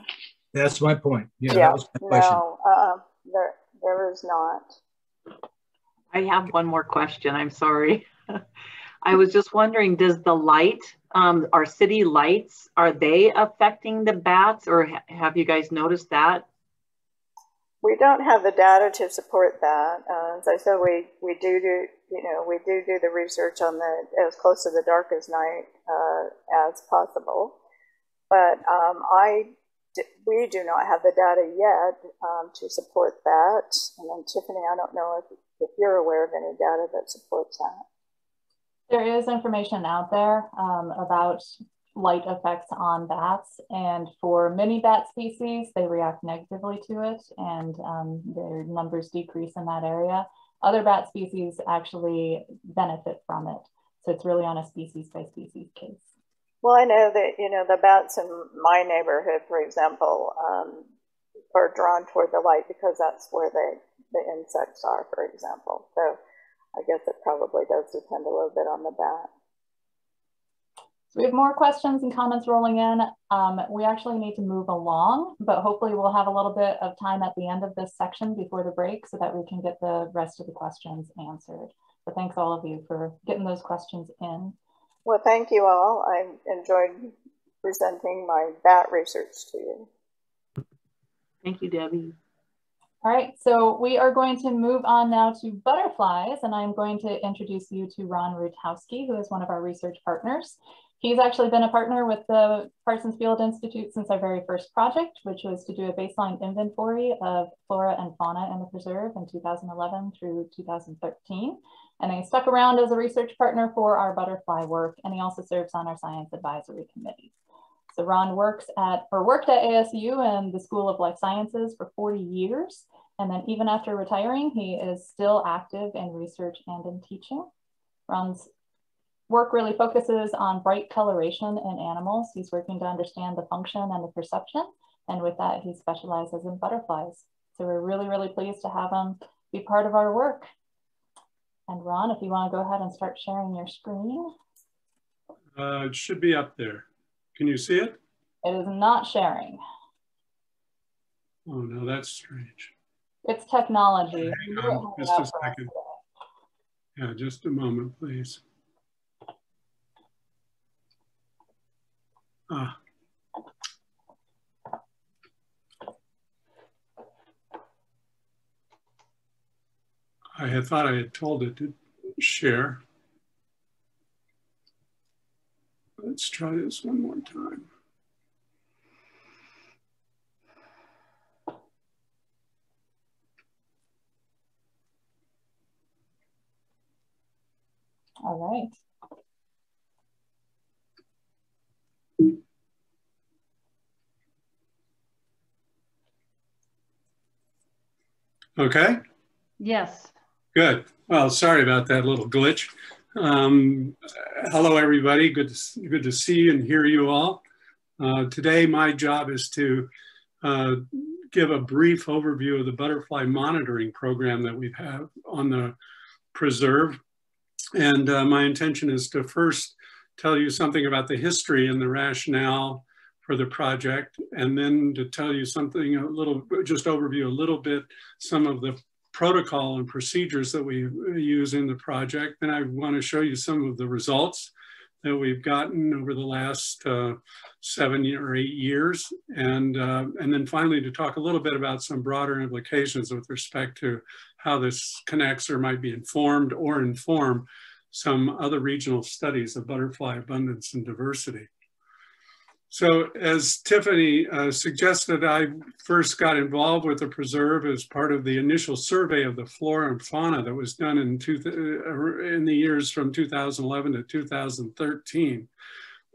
[SPEAKER 6] That's my point. Yeah,
[SPEAKER 4] Yeah,
[SPEAKER 6] that was my question.
[SPEAKER 4] no, uh, there, there is not.
[SPEAKER 5] I have one more question. I'm sorry. [laughs] I was just wondering, does the light, um, our city lights, are they affecting the bats or ha- have you guys noticed that?
[SPEAKER 4] We don't have the data to support that. Uh, as I said, we, we do do, you know, we do do the research on the, as close to the darkest night uh, as possible. But um, I, we do not have the data yet um, to support that. And then Tiffany, I don't know if, if you're aware of any data that supports that.
[SPEAKER 1] There is information out there um, about light effects on bats. And for many bat species, they react negatively to it and um, their numbers decrease in that area. Other bat species actually benefit from it. So it's really on a species by species case.
[SPEAKER 4] Well, I know that, you know, the bats in my neighborhood, for example, um, are drawn toward the light because that's where they, the insects are, for example. So I guess it probably does depend a little bit on the bat.
[SPEAKER 1] So we have more questions and comments rolling in. Um, we actually need to move along, but hopefully we'll have a little bit of time at the end of this section before the break so that we can get the rest of the questions answered. So thanks all of you for getting those questions in.
[SPEAKER 4] Well, thank you all. I enjoyed presenting my bat research to you.
[SPEAKER 5] Thank you, Debbie.
[SPEAKER 1] All right, so we are going to move on now to butterflies, and I'm going to introduce you to Ron Rutowski, who is one of our research partners. He's actually been a partner with the Parsons Field Institute since our very first project, which was to do a baseline inventory of flora and fauna in the preserve in 2011 through 2013. And he stuck around as a research partner for our butterfly work, and he also serves on our science advisory committee. So Ron works at, or worked at ASU and the School of Life Sciences for 40 years. And then even after retiring, he is still active in research and in teaching. Ron's work really focuses on bright coloration in animals. He's working to understand the function and the perception. And with that, he specializes in butterflies. So we're really, really pleased to have him be part of our work. And Ron, if you want to go ahead and start sharing your screen.
[SPEAKER 7] Uh, it should be up there. Can you see it?
[SPEAKER 1] It is not sharing.
[SPEAKER 7] Oh, no, that's strange.
[SPEAKER 1] It's technology.
[SPEAKER 7] Hang on, just a second. Yeah, just a moment, please. Ah. I had thought I had told it to share. Let's try this one more time.
[SPEAKER 1] All right.
[SPEAKER 7] Okay,
[SPEAKER 3] Yes.
[SPEAKER 7] good. Well, sorry about that little glitch. Um, hello, everybody. Good to, good to see and hear you all. Uh, today, my job is to uh, give a brief overview of the butterfly monitoring program that we have on the preserve. And uh, my intention is to first tell you something about the history and the rationale for the project, and then to tell you something a little, just overview a little bit, some of the protocol and procedures that we use in the project. Then I want to show you some of the results that we've gotten over the last uh, seven or eight years. And, uh, and then finally to talk a little bit about some broader implications with respect to how this connects or might be informed or inform some other regional studies of butterfly abundance and diversity. So as Tiffany uh, suggested, I first got involved with the preserve as part of the initial survey of the flora and fauna that was done in, two, uh, in the years from 2011 to 2013.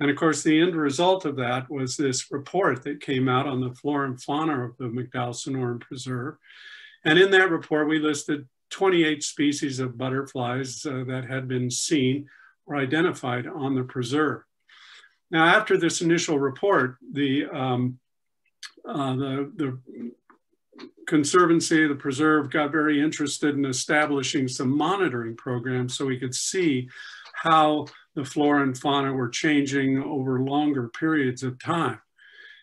[SPEAKER 7] And of course, the end result of that was this report that came out on the flora and fauna of the McDowell Sonoran Preserve. And in that report, we listed 28 species of butterflies uh, that had been seen or identified on the preserve. Now, after this initial report, the, um, uh, the, the Conservancy, the preserve got very interested in establishing some monitoring programs so we could see how the flora and fauna were changing over longer periods of time.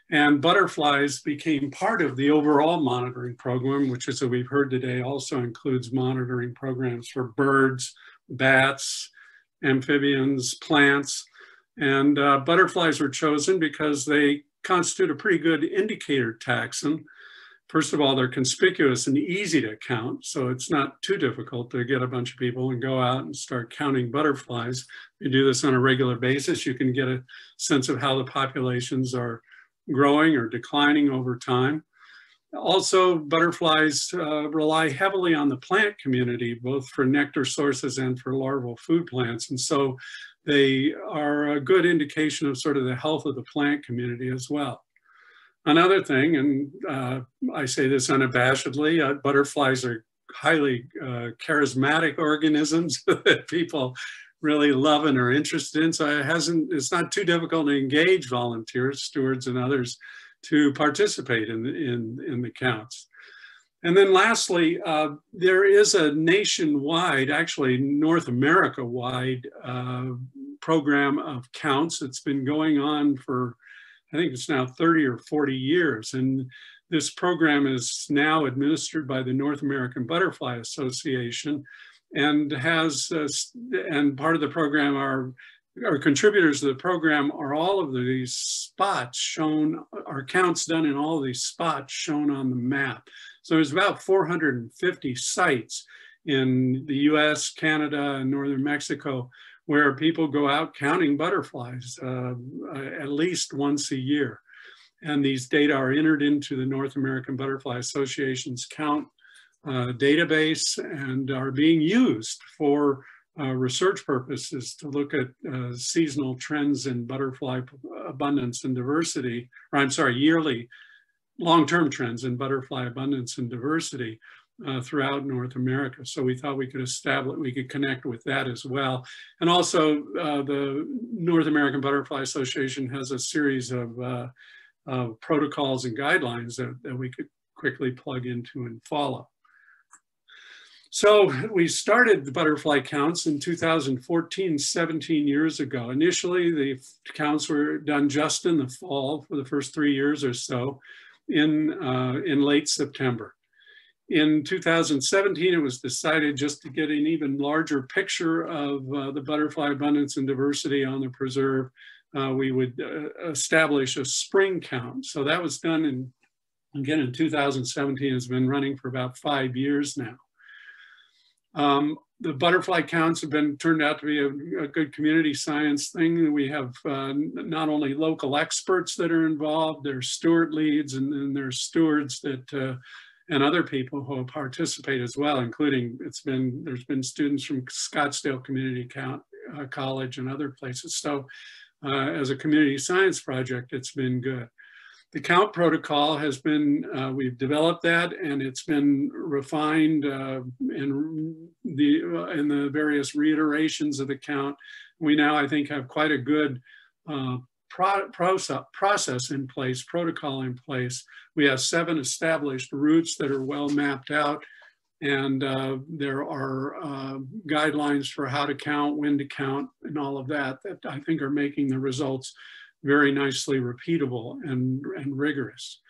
[SPEAKER 7] And butterflies became part of the overall monitoring program, which as we've heard today also includes monitoring programs for birds, bats, amphibians, plants, and uh, butterflies were chosen because they constitute a pretty good indicator taxon. First of all, they're conspicuous and easy to count, so it's not too difficult to get a bunch of people and go out and start counting butterflies. You do this on a regular basis, you can get a sense of how the populations are growing or declining over time. Also, butterflies uh, rely heavily on the plant community, both for nectar sources and for larval food plants. And so they are a good indication of sort of the health of the plant community as well. Another thing, and uh, I say this unabashedly, uh, butterflies are highly uh, charismatic organisms [laughs] that people really love and are interested in. So it hasn't, it's not too difficult to engage volunteers, stewards and others to participate in, in, in the counts. And then lastly, uh, there is a nationwide, actually North America wide uh, program of counts. It's been going on for, I think it's now 30 or 40 years. And this program is now administered by the North American Butterfly Association and has, uh, and part of the program are our contributors to the program are all of these spots shown, are counts done in all these spots shown on the map. So there's about 450 sites in the US, Canada, and Northern Mexico where people go out counting butterflies uh, at least once a year. And these data are entered into the North American Butterfly Association's count uh, database and are being used for uh, research purposes to look at uh, seasonal trends in butterfly abundance and diversity, or I'm sorry, yearly long-term trends in butterfly abundance and diversity uh, throughout North America. So we thought we could establish, we could connect with that as well. And also uh, the North American Butterfly Association has a series of, uh, of protocols and guidelines that, that we could quickly plug into and follow. So we started the butterfly counts in 2014, 17 years ago. Initially, the counts were done just in the fall for the first three years or so in, uh, in late September. In 2017, it was decided just to get an even larger picture of uh, the butterfly abundance and diversity on the preserve, uh, we would uh, establish a spring count. So that was done in, again, in 2017, has been running for about five years now. Um, the butterfly counts have been turned out to be a, a good community science thing. We have uh, not only local experts that are involved, there's steward leads and then there's stewards that uh, and other people who participate as well, including it's been there's been students from Scottsdale Community Count uh, College and other places. So uh, as a community science project, it's been good. The count protocol has been, uh, we've developed that and it's been refined uh, in, the, uh, in the various reiterations of the count. We now, I think, have quite a good uh, pro process, in place, protocol in place. We have seven established routes that are well mapped out and uh, there are uh, guidelines for how to count, when to count, and all of that that I think are making the results very nicely repeatable and, and rigorous.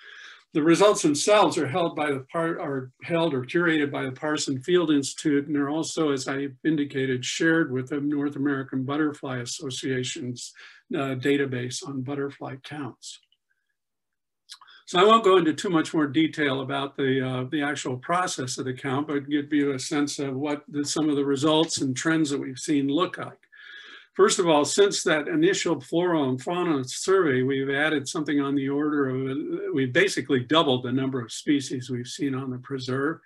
[SPEAKER 7] The results themselves are held by the part are held or curated by the Parson Field Institute, and they're also, as I indicated, shared with the North American Butterfly Association's uh, database on butterfly counts. So I won't go into too much more detail about the, uh, the actual process of the count, but give you a sense of what the, some of the results and trends that we've seen look like. First of all, since that initial flora and fauna survey, we've added something on the order of, we've basically doubled the number of species we've seen on the preserve.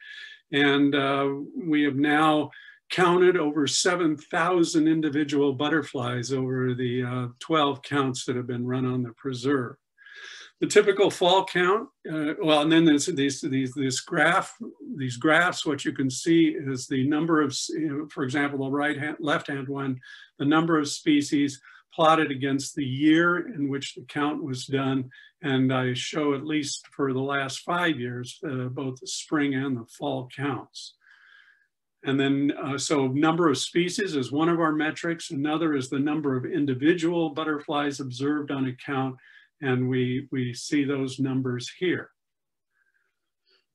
[SPEAKER 7] And uh, we have now counted over 7,000 individual butterflies over the uh, 12 counts that have been run on the preserve the typical fall count, uh, well, and then there's these, these, this graph, these graphs, what you can see is the number of, for example, the right hand, left hand one, the number of species plotted against the year in which the count was done. And I show at least for the last five years, uh, both the spring and the fall counts. And then, uh, so number of species is one of our metrics. Another is the number of individual butterflies observed on a count and we, we see those numbers here.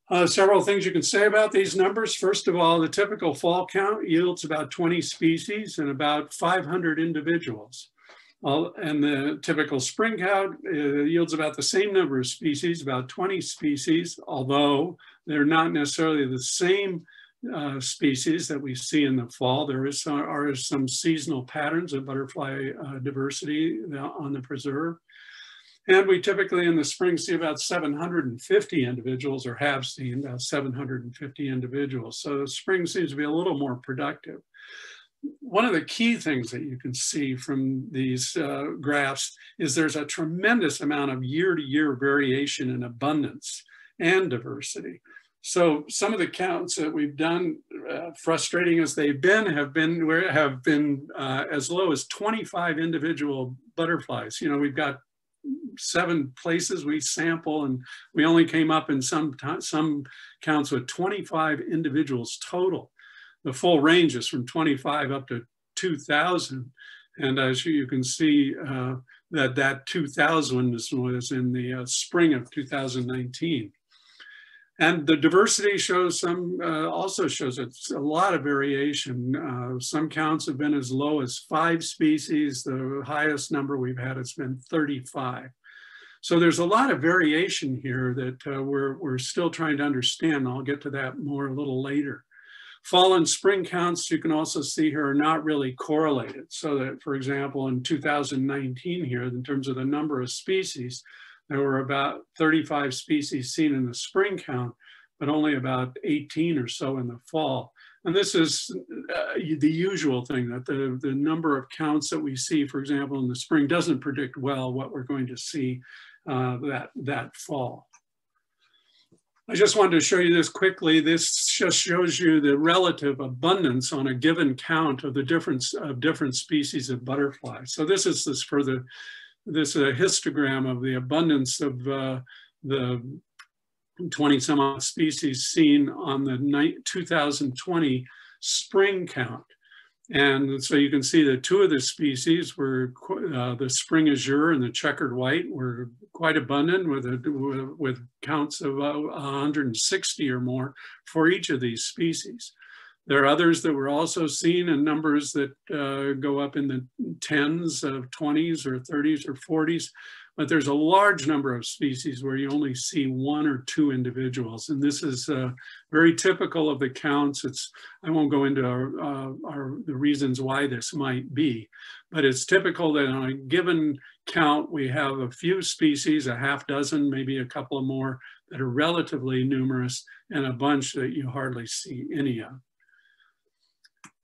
[SPEAKER 7] Uh, several things you can say about these numbers. First of all, the typical fall count yields about 20 species and about 500 individuals. Uh, and the typical spring count uh, yields about the same number of species, about 20 species, although they're not necessarily the same uh, species that we see in the fall. There is some, are some seasonal patterns of butterfly uh, diversity on the preserve. And we typically in the spring see about 750 individuals or have seen about 750 individuals. So the spring seems to be a little more productive. One of the key things that you can see from these uh, graphs is there's a tremendous amount of year-to-year -year variation in abundance and diversity. So some of the counts that we've done, uh, frustrating as they've been, have been have been uh, as low as 25 individual butterflies. You know, we've got seven places we sample and we only came up in some, some counts with 25 individuals total. The full range is from 25 up to 2000. And as you can see uh, that that 2000 was in the uh, spring of 2019. And the diversity shows some, uh, also shows it's a lot of variation. Uh, some counts have been as low as five species. The highest number we've had has been 35. So there's a lot of variation here that uh, we're, we're still trying to understand. I'll get to that more a little later. Fall and spring counts you can also see here are not really correlated. So that, for example, in 2019 here, in terms of the number of species, there were about 35 species seen in the spring count, but only about 18 or so in the fall. And this is uh, the usual thing that the, the number of counts that we see, for example, in the spring doesn't predict well what we're going to see uh, that, that fall. I just wanted to show you this quickly. This just shows you the relative abundance on a given count of the difference of different species of butterflies. So this is this for the this is a histogram of the abundance of uh, the 20 some odd species seen on the 2020 spring count. And so you can see that two of the species were uh, the spring azure and the checkered white were quite abundant with, a, with counts of uh, 160 or more for each of these species. There are others that were also seen in numbers that uh, go up in the tens of 20s or 30s or 40s, but there's a large number of species where you only see one or two individuals. And this is uh, very typical of the counts. It's, I won't go into our, uh, our, the reasons why this might be, but it's typical that on a given count, we have a few species, a half dozen, maybe a couple of more that are relatively numerous and a bunch that you hardly see any of.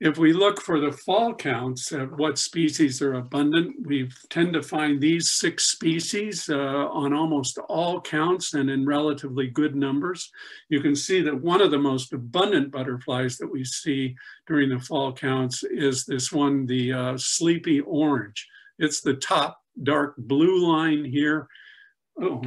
[SPEAKER 7] If we look for the fall counts at what species are abundant, we tend to find these six species uh, on almost all counts and in relatively good numbers. You can see that one of the most abundant butterflies that we see during the fall counts is this one, the uh, sleepy orange. It's the top dark blue line here. Oh,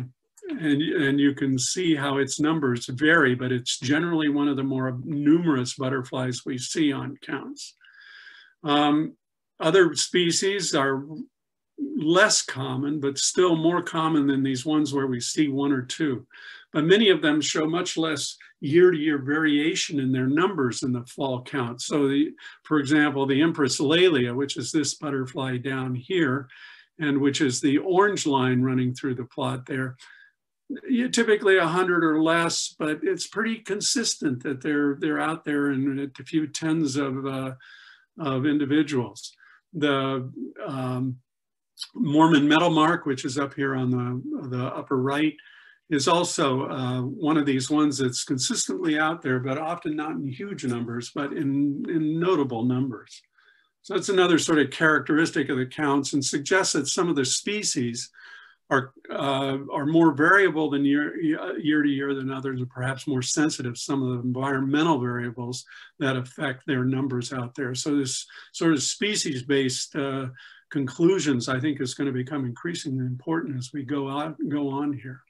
[SPEAKER 7] and, and you can see how its numbers vary, but it's generally one of the more numerous butterflies we see on counts. Um, other species are less common, but still more common than these ones where we see one or two. But many of them show much less year-to-year -year variation in their numbers in the fall count. So the, for example, the Empress Leilia, which is this butterfly down here, and which is the orange line running through the plot there, typically a hundred or less, but it's pretty consistent that they're they're out there in a few tens of uh, of individuals. The um, Mormon metalmark, which is up here on the the upper right, is also uh, one of these ones that's consistently out there, but often not in huge numbers, but in in notable numbers. So that's another sort of characteristic of the counts and suggests that some of the species are uh, are more variable than year, year to year than others, and perhaps more sensitive some of the environmental variables that affect their numbers out there. So this sort of species-based uh, conclusions, I think, is going to become increasingly important as we go on go on here.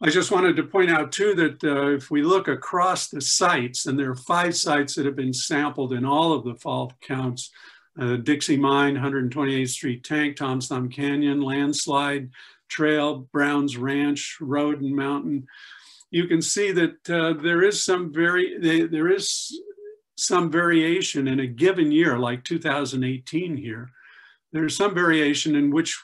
[SPEAKER 7] I just wanted to point out too that uh, if we look across the sites, and there are five sites that have been sampled in all of the fall counts uh, Dixie Mine, 128th Street Tank, Tom's Thumb Canyon, Landslide Trail, Brown's Ranch, Road and Mountain. You can see that uh, there is some very there is some variation in a given year, like 2018 here. There's some variation in which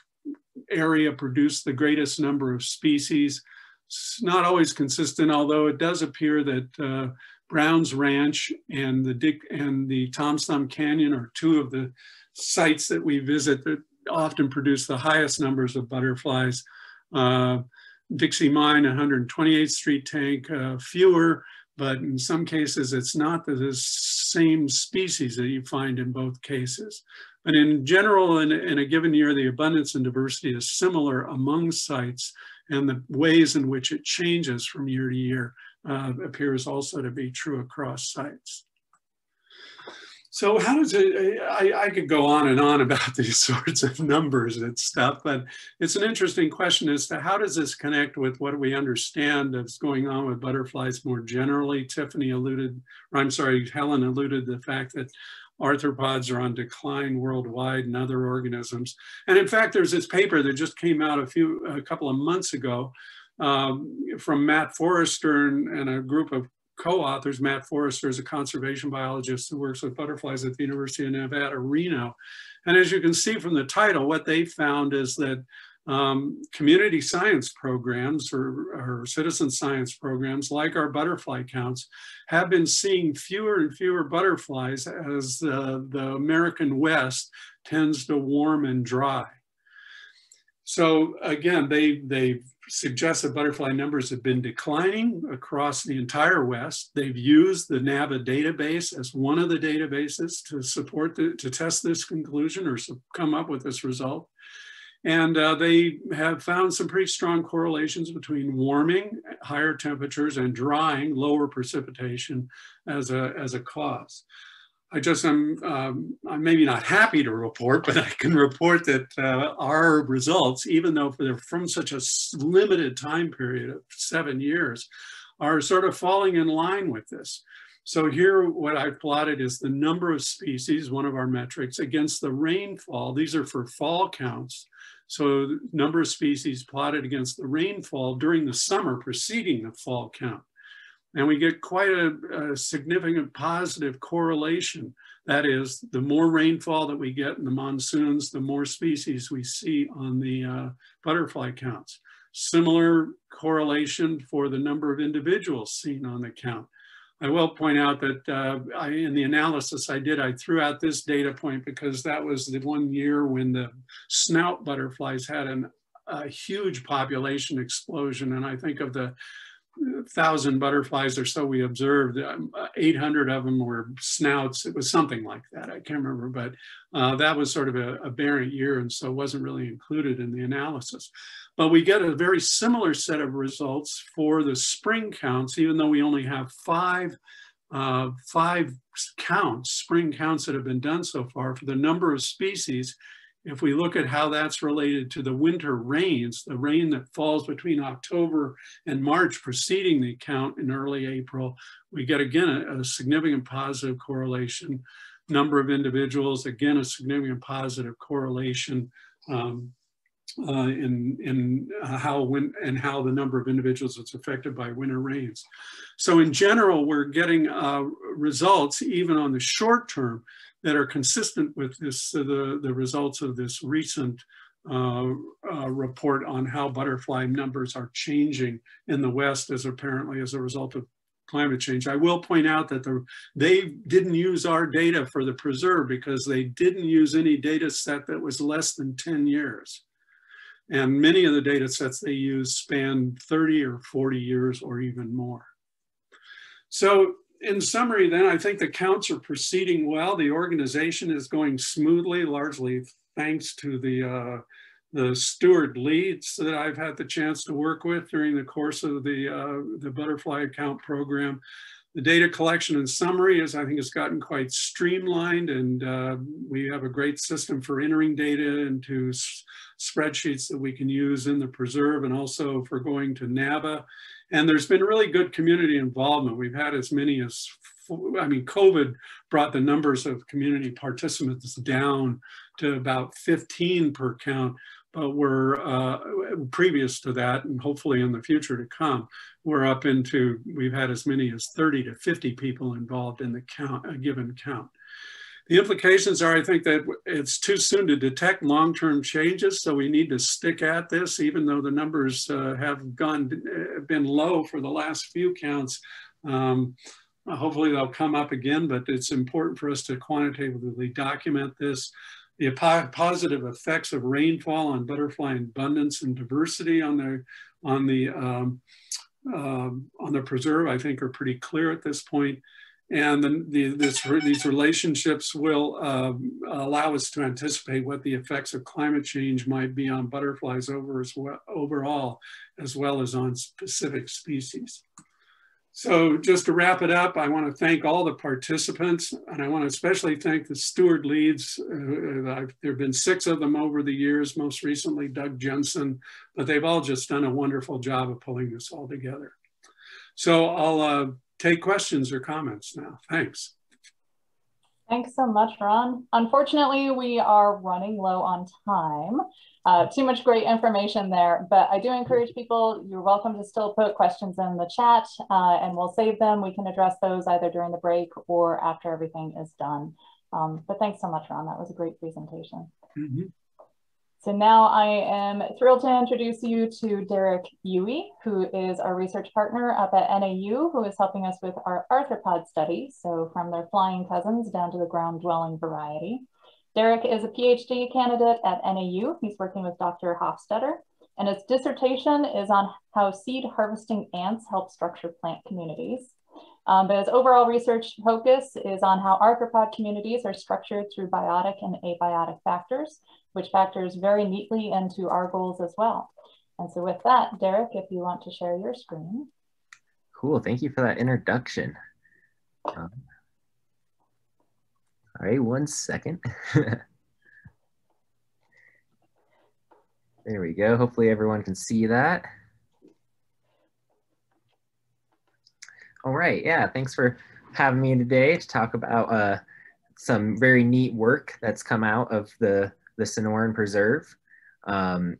[SPEAKER 7] area produced the greatest number of species. It's not always consistent, although it does appear that uh, Brown's Ranch and the Dick and the Tom's Thumb Canyon are two of the sites that we visit that often produce the highest numbers of butterflies. Uh, Dixie Mine, 128th Street tank, uh, fewer, but in some cases it's not the same species that you find in both cases. But in general, in, in a given year, the abundance and diversity is similar among sites and the ways in which it changes from year to year uh, appears also to be true across sites. So how does it, I, I, could go on and on about [laughs] these sorts of numbers and stuff, but it's an interesting question as to how does this connect with what we understand is going on with butterflies more generally. Tiffany alluded, or I'm sorry, Helen alluded the fact that arthropods are on decline worldwide and other organisms. And in fact, there's this paper that just came out a few, a couple of months ago um, from Matt Forister and, and a group of co-authors. Matt Forister is a conservation biologist who works with butterflies at the University of Nevada, Reno. And as you can see from the title, what they found is that um, community science programs or, or, citizen science programs like our butterfly counts have been seeing fewer and fewer butterflies as uh, the American West tends to warm and dry. So again, they, they suggest that butterfly numbers have been declining across the entire West. They've used the NABA database as one of the databases to support, the, to test this conclusion or come up with this result. And uh, they have found some pretty strong correlations between warming, higher temperatures, and drying, lower precipitation as a, as a cause. I just am um, I'm maybe not happy to report, but I can report that uh, our results, even though they're from such a limited time period of seven years, are sort of falling in line with this. So here, what I've plotted is the number of species, one of our metrics, against the rainfall. These are for fall counts. So number of species plotted against the rainfall during the summer preceding the fall count. And we get quite a, a, significant positive correlation. That is, the more rainfall that we get in the monsoons, the more species we see on the uh, butterfly counts. Similar correlation for the number of individuals seen on the count. I will point out that uh, I, in the analysis I did, I threw out this data point because that was the one year when the snout butterflies had an, a huge population explosion. And I think of the thousand butterflies or so we observed, um, 800 of them were snouts. It was something like that. I can't remember, but uh, that was sort of a, a year, and so wasn't really included in the analysis. But we get a very similar set of results for the spring counts, even though we only have five uh, five counts, spring counts that have been done so far for the number of species if we look at how that's related to the winter rains, the rain that falls between October and March preceding the count in early April, we get again a, a significant positive correlation. Number of individuals, again, a significant positive correlation um, uh, in, in uh, how when, and how the number of individuals that's affected by winter rains. So in general, we're getting uh, results even on the short term that are consistent with this, uh, the, the results of this recent uh, uh, report on how butterfly numbers are changing in the West as apparently as a result of climate change. I will point out that the, they didn't use our data for the preserve because they didn't use any data set that was less than 10 years. And many of the data sets they use span 30 or 40 years or even more. So in summary, then, I think the counts are proceeding well. The organization is going smoothly, largely thanks to the uh, the steward leads that I've had the chance to work with during the course of the uh, the butterfly account program. The data collection and summary is, I think, has gotten quite streamlined, and uh, we have a great system for entering data into spreadsheets that we can use in the preserve, and also for going to NABA and there's been really good community involvement. We've had as many as, I mean, COVID brought the numbers of community participants down to about 15 per count, but we're uh, previous to that and hopefully in the future to come, we're up into, we've had as many as 30 to 50 people involved in the count, a given count. The implications are, I think, that it's too soon to detect long-term changes, so we need to stick at this, even though the numbers uh, have gone uh, been low for the last few counts. Um, hopefully they'll come up again, but it's important for us to quantitatively document this. The positive effects of rainfall on butterfly abundance and diversity on the on the um, uh, on the preserve, I think, are pretty clear at this point. and the, this, these relationships will uh, allow us to anticipate what the effects of climate change might be on butterflies over as well, overall, as well as on specific species. So just to wrap it up, I want to thank all the participants, and I want to especially thank the steward leads. Uh, there have been six of them over the years, most recently Doug Jensen, but they've all just done a wonderful job of pulling this all together. So I'll uh, take questions or comments now. Thanks.
[SPEAKER 1] Thanks so much, Ron. Unfortunately, we are running low on time. Uh, too much great information there, but I do encourage people, you're welcome to still put questions in the chat uh, and we'll save them. We can address those either during the break or after everything is done. Um, but thanks so much, Ron. That was a great presentation. Mm -hmm. So now I am thrilled to introduce you to Derek Uhey, who is our research partner up at NAU, who is helping us with our arthropod study. So from their flying cousins down to the ground dwelling variety. Derek is a PhD candidate at NAU. He's working with Dr. Hofstetter, and his dissertation is on how seed harvesting ants help structure plant communities. Um, but his overall research focus is on how arthropod communities are structured through biotic and abiotic factors, which factors very neatly into our goals as well. And so with that, Derek, if you want to share your screen.
[SPEAKER 8] Cool, thank you for that introduction. Um, all right, one second. [laughs] there we go, hopefully everyone can see that. All right, yeah, thanks for having me today to talk about uh, some very neat work that's come out of the the Sonoran Preserve. Um,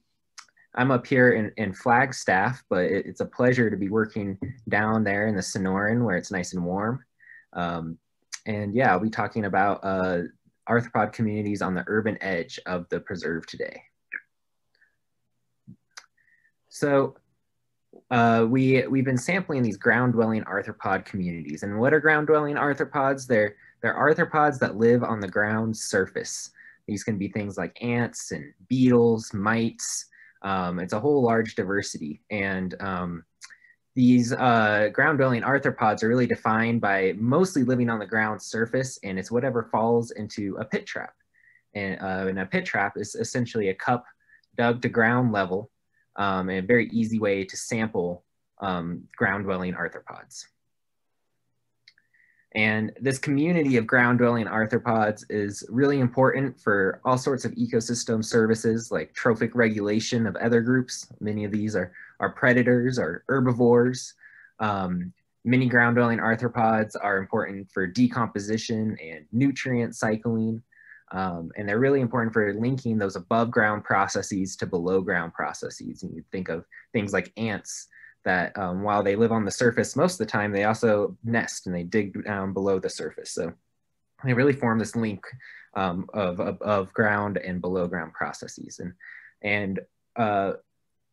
[SPEAKER 8] I'm up here in, in Flagstaff, but it, it's a pleasure to be working down there in the Sonoran where it's nice and warm. Um, and yeah, I'll be talking about uh, arthropod communities on the urban edge of the preserve today. So uh, we, we've been sampling these ground-dwelling arthropod communities. And what are ground-dwelling arthropods? They're, they're arthropods that live on the ground surface. These can be things like ants and beetles, mites. Um, it's a whole large diversity. And um, these uh, ground dwelling arthropods are really defined by mostly living on the ground surface and it's whatever falls into a pit trap. And, uh, and a pit trap is essentially a cup dug to ground level um, and a very easy way to sample um, ground dwelling arthropods. And this community of ground dwelling arthropods is really important for all sorts of ecosystem services like trophic regulation of other groups. Many of these are, are predators or herbivores. Um, many ground dwelling arthropods are important for decomposition and nutrient cycling. Um, and they're really important for linking those above ground processes to below ground processes. And you think of things like ants that um, while they live on the surface most of the time, they also nest and they dig down below the surface. So they really form this link um, of, of, ground and below ground processes. And, and uh,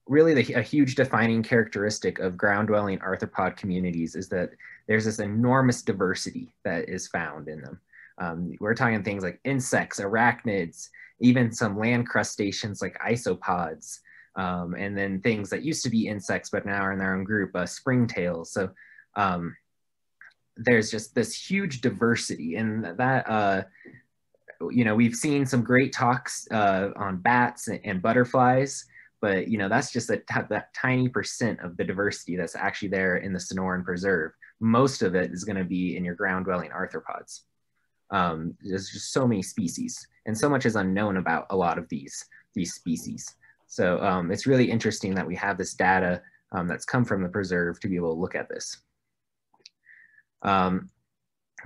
[SPEAKER 8] really the, a huge defining characteristic of ground dwelling arthropod communities is that there's this enormous diversity that is found in them. Um, we're talking things like insects, arachnids, even some land crustaceans like isopods, um, and then things that used to be insects but now are in their own group, uh, springtails. So um, there's just this huge diversity, and that uh, you know we've seen some great talks uh, on bats and, and, butterflies, but you know that's just a, that tiny percent of the diversity that's actually there in the Sonoran Preserve. Most of it is going to be in your ground-dwelling arthropods. Um, there's just so many species, and so much is unknown about a lot of these these species. So um, it's really interesting that we have this data um, that's come from the preserve to be able to look at this. Um,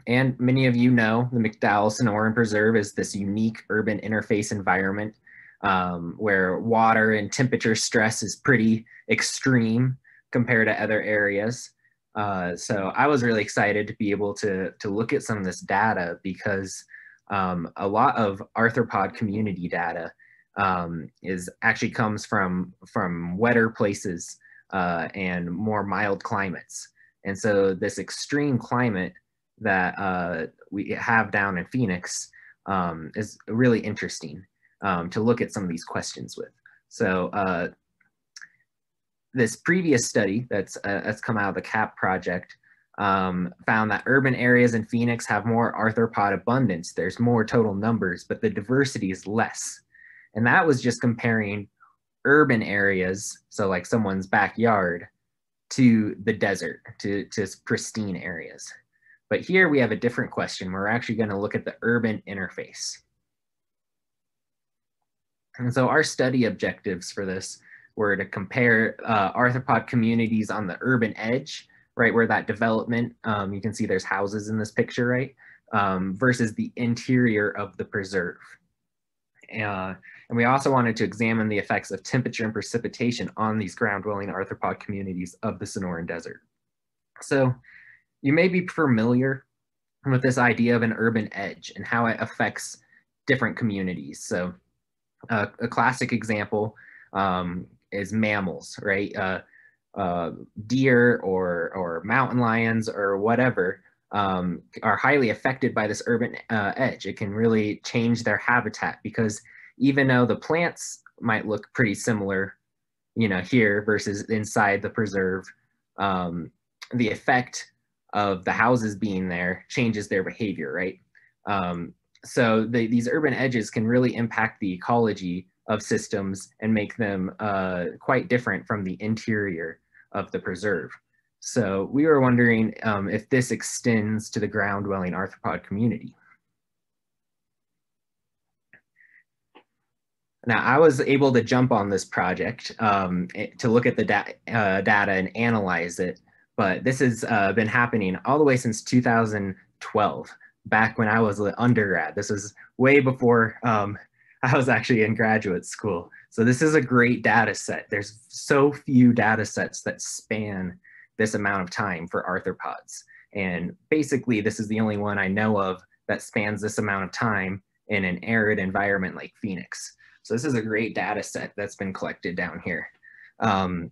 [SPEAKER 8] and many of you know the McDowell Sonoran Preserve is this unique urban interface environment um, where water and temperature stress is pretty extreme compared to other areas. Uh, so I was really excited to be able to, to look at some of this data because um, a lot of arthropod community data um, is actually comes from from wetter places uh, and more mild climates. And so this extreme climate that uh, we have down in Phoenix um, is really interesting um, to look at some of these questions with. So uh, this previous study that's, uh, that's come out of the CAP project um, found that urban areas in Phoenix have more arthropod abundance. There's more total numbers, but the diversity is less. And that was just comparing urban areas, so like someone's backyard, to the desert, to, to pristine areas. But here we have a different question. We're actually going to look at the urban interface. And so our study objectives for this were to compare uh, arthropod communities on the urban edge, right, where that development, um, you can see there's houses in this picture, right, um, versus the interior of the preserve. Uh, and we also wanted to examine the effects of temperature and precipitation on these ground-dwelling arthropod communities of the Sonoran Desert. So you may be familiar with this idea of an urban edge and how it affects different communities. So uh, a classic example um, is mammals, right? Uh, uh, deer or, or mountain lions or whatever um, are highly affected by this urban uh, edge. It can really change their habitat because even though the plants might look pretty similar, you know, here versus inside the preserve, um, the effect of the houses being there changes their behavior, right? Um, so the, these urban edges can really impact the ecology of systems and make them uh, quite different from the interior of the preserve. So we were wondering um, if this extends to the ground dwelling arthropod community. Now, I was able to jump on this project um, to look at the da uh, data and analyze it, but this has uh, been happening all the way since 2012, back when I was an undergrad. This was way before um, [laughs] I was actually in graduate school. So this is a great data set. There's so few data sets that span this amount of time for arthropods. And basically, this is the only one I know of that spans this amount of time in an arid environment like Phoenix. So this is a great data set that's been collected down here. Um,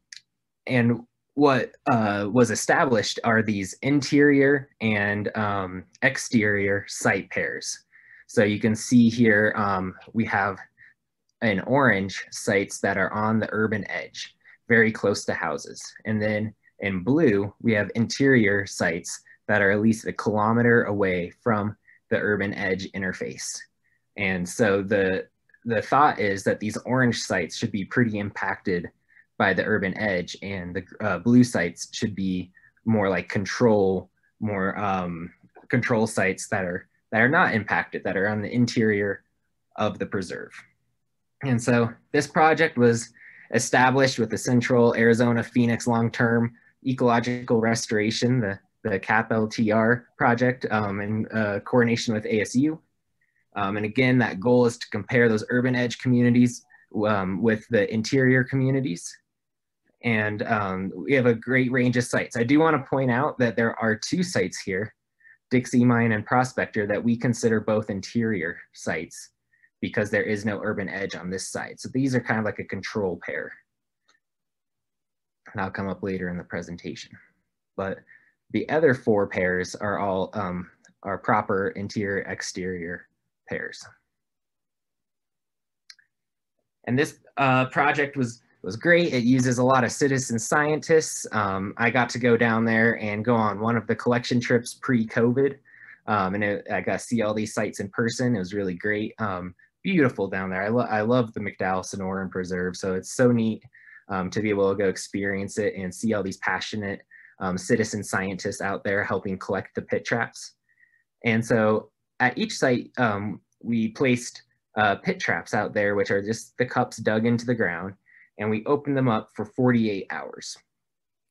[SPEAKER 8] and what uh, was established are these interior and um, exterior site pairs. So you can see here, um, we have in orange sites that are on the urban edge, very close to houses. And then In blue, we have interior sites that are at least a kilometer away from the urban edge interface. And so the, the thought is that these orange sites should be pretty impacted by the urban edge and the uh, blue sites should be more like control, more um, control sites that are, that are not impacted, that are on the interior of the preserve. And so this project was established with the Central Arizona Phoenix Long-Term Ecological Restoration, the, the CAP-LTER project um, in uh, coordination with ASU. Um, and again, that goal is to compare those urban edge communities um, with the interior communities. And um, we have a great range of sites. I do want to point out that there are two sites here, Dixie Mine and Prospector, that we consider both interior sites because there is no urban edge on this side. So these are kind of like a control pair. And I'll come up later in the presentation. But the other four pairs are all um, are proper interior exterior pairs. And this uh, project was was great. It uses a lot of citizen scientists. Um, I got to go down there and go on one of the collection trips pre-COVID. Um, and it, I got to see all these sites in person. It was really great. Um, beautiful down there. I, lo I love the McDowell Sonoran Preserve. So it's so neat um, to be able to go experience it and see all these passionate um, citizen scientists out there helping collect the pit traps. And so at each site, um, we placed uh, pit traps out there, which are just the cups dug into the ground, and we opened them up for 48 hours.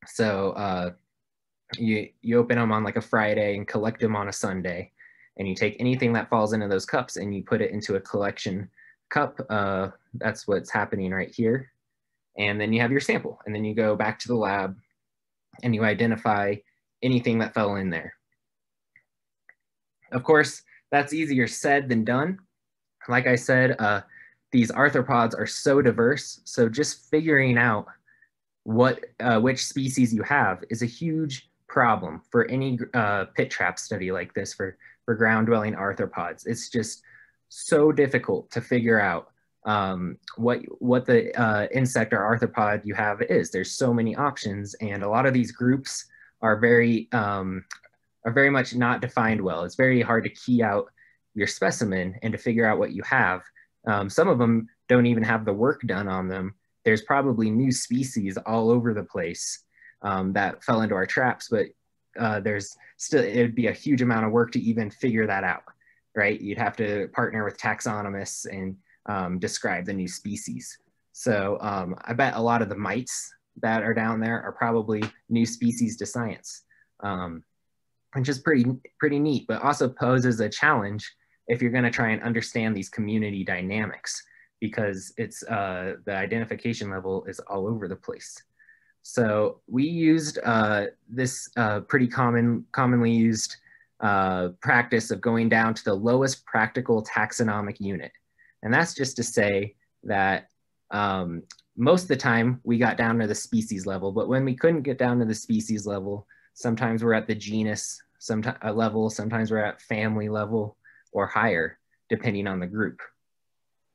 [SPEAKER 8] So uh, you, you open them on like a Friday and collect them on a Sunday and you take anything that falls into those cups and you put it into a collection cup. Uh, that's what's happening right here. And then you have your sample and then you go back to the lab and you identify anything that fell in there. Of course, that's easier said than done. Like I said, uh, these arthropods are so diverse. So just figuring out what uh, which species you have is a huge problem for any uh, pit trap study like this for for ground dwelling arthropods. It's just so difficult to figure out um, what what the uh, insect or arthropod you have is. There's so many options, and a lot of these groups are very um, are very much not defined well. It's very hard to key out your specimen and to figure out what you have. Um, some of them don't even have the work done on them. There's probably new species all over the place um, that fell into our traps, but uh, there's still, it'd be a huge amount of work to even figure that out, right? You'd have to partner with taxonomists and um, describe the new species. So um, I bet a lot of the mites that are down there are probably new species to science, um, which is pretty, pretty neat, but also poses a challenge if you're gonna try and understand these community dynamics because it's uh, the identification level is all over the place. So we used uh, this uh, pretty common, commonly used uh, practice of going down to the lowest practical taxonomic unit. And that's just to say that um, most of the time we got down to the species level, but when we couldn't get down to the species level, sometimes we're at the genus sometimes uh, level, sometimes we're at family level or higher, depending on the group.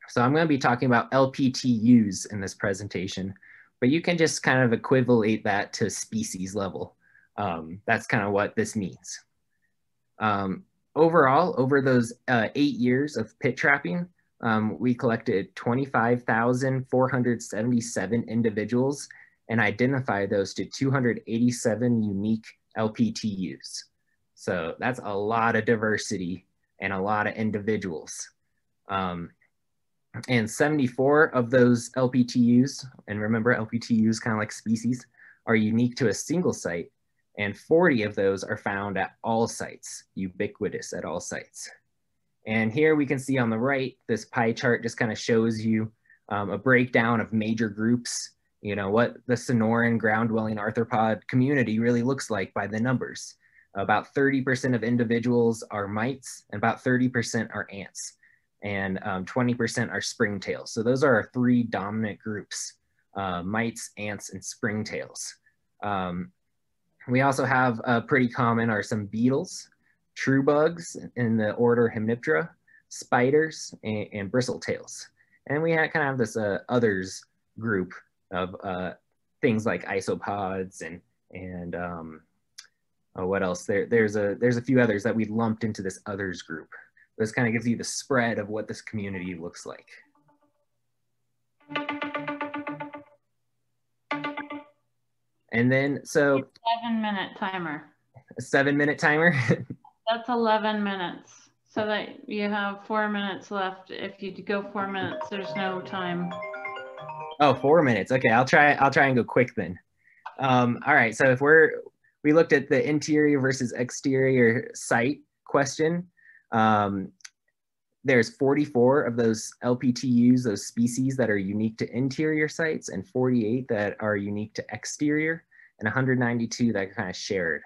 [SPEAKER 8] So I'm gonna be talking about LPTUs in this presentation, but you can just kind of equivalent that to species level. Um, that's kind of what this means. Um, overall, over those uh, eight years of pit trapping, um, we collected 25,477 individuals and identify those to 287 unique LPTUs. So that's a lot of diversity and a lot of individuals. Um, and 74 of those LPTUs, and remember LPTUs kind of like species, are unique to a single site, and 40 of those are found at all sites, ubiquitous at all sites. And here we can see on the right, this pie chart just kind of shows you um, a breakdown of major groups, you know, what the Sonoran ground dwelling arthropod community really looks like by the numbers. About 30% of individuals are mites and about 30% are ants and 20% um, are springtails. So those are our three dominant groups, uh, mites, ants, and springtails. Um, we also have uh, pretty common are some beetles, true bugs in the order Hemiptera, spiders, and, and bristletails. And we kind of have this uh, others group of uh, things like isopods and, and um, oh, what else? There, there's a there's a few others that we lumped into this others group. This kind of gives you the spread of what this community looks like. And then, so
[SPEAKER 3] seven minute timer.
[SPEAKER 8] A seven minute timer. [laughs]
[SPEAKER 3] That's 11 minutes. So that you have four minutes left. If you go four minutes, there's no time.
[SPEAKER 8] Oh, four minutes. Okay, I'll try. I'll try and go quick then. Um, all right. So if we're we looked at the interior versus exterior site question. Um, there's 44 of those LPTUs, those species that are unique to interior sites, and 48 that are unique to exterior, and 192 that are kind of shared.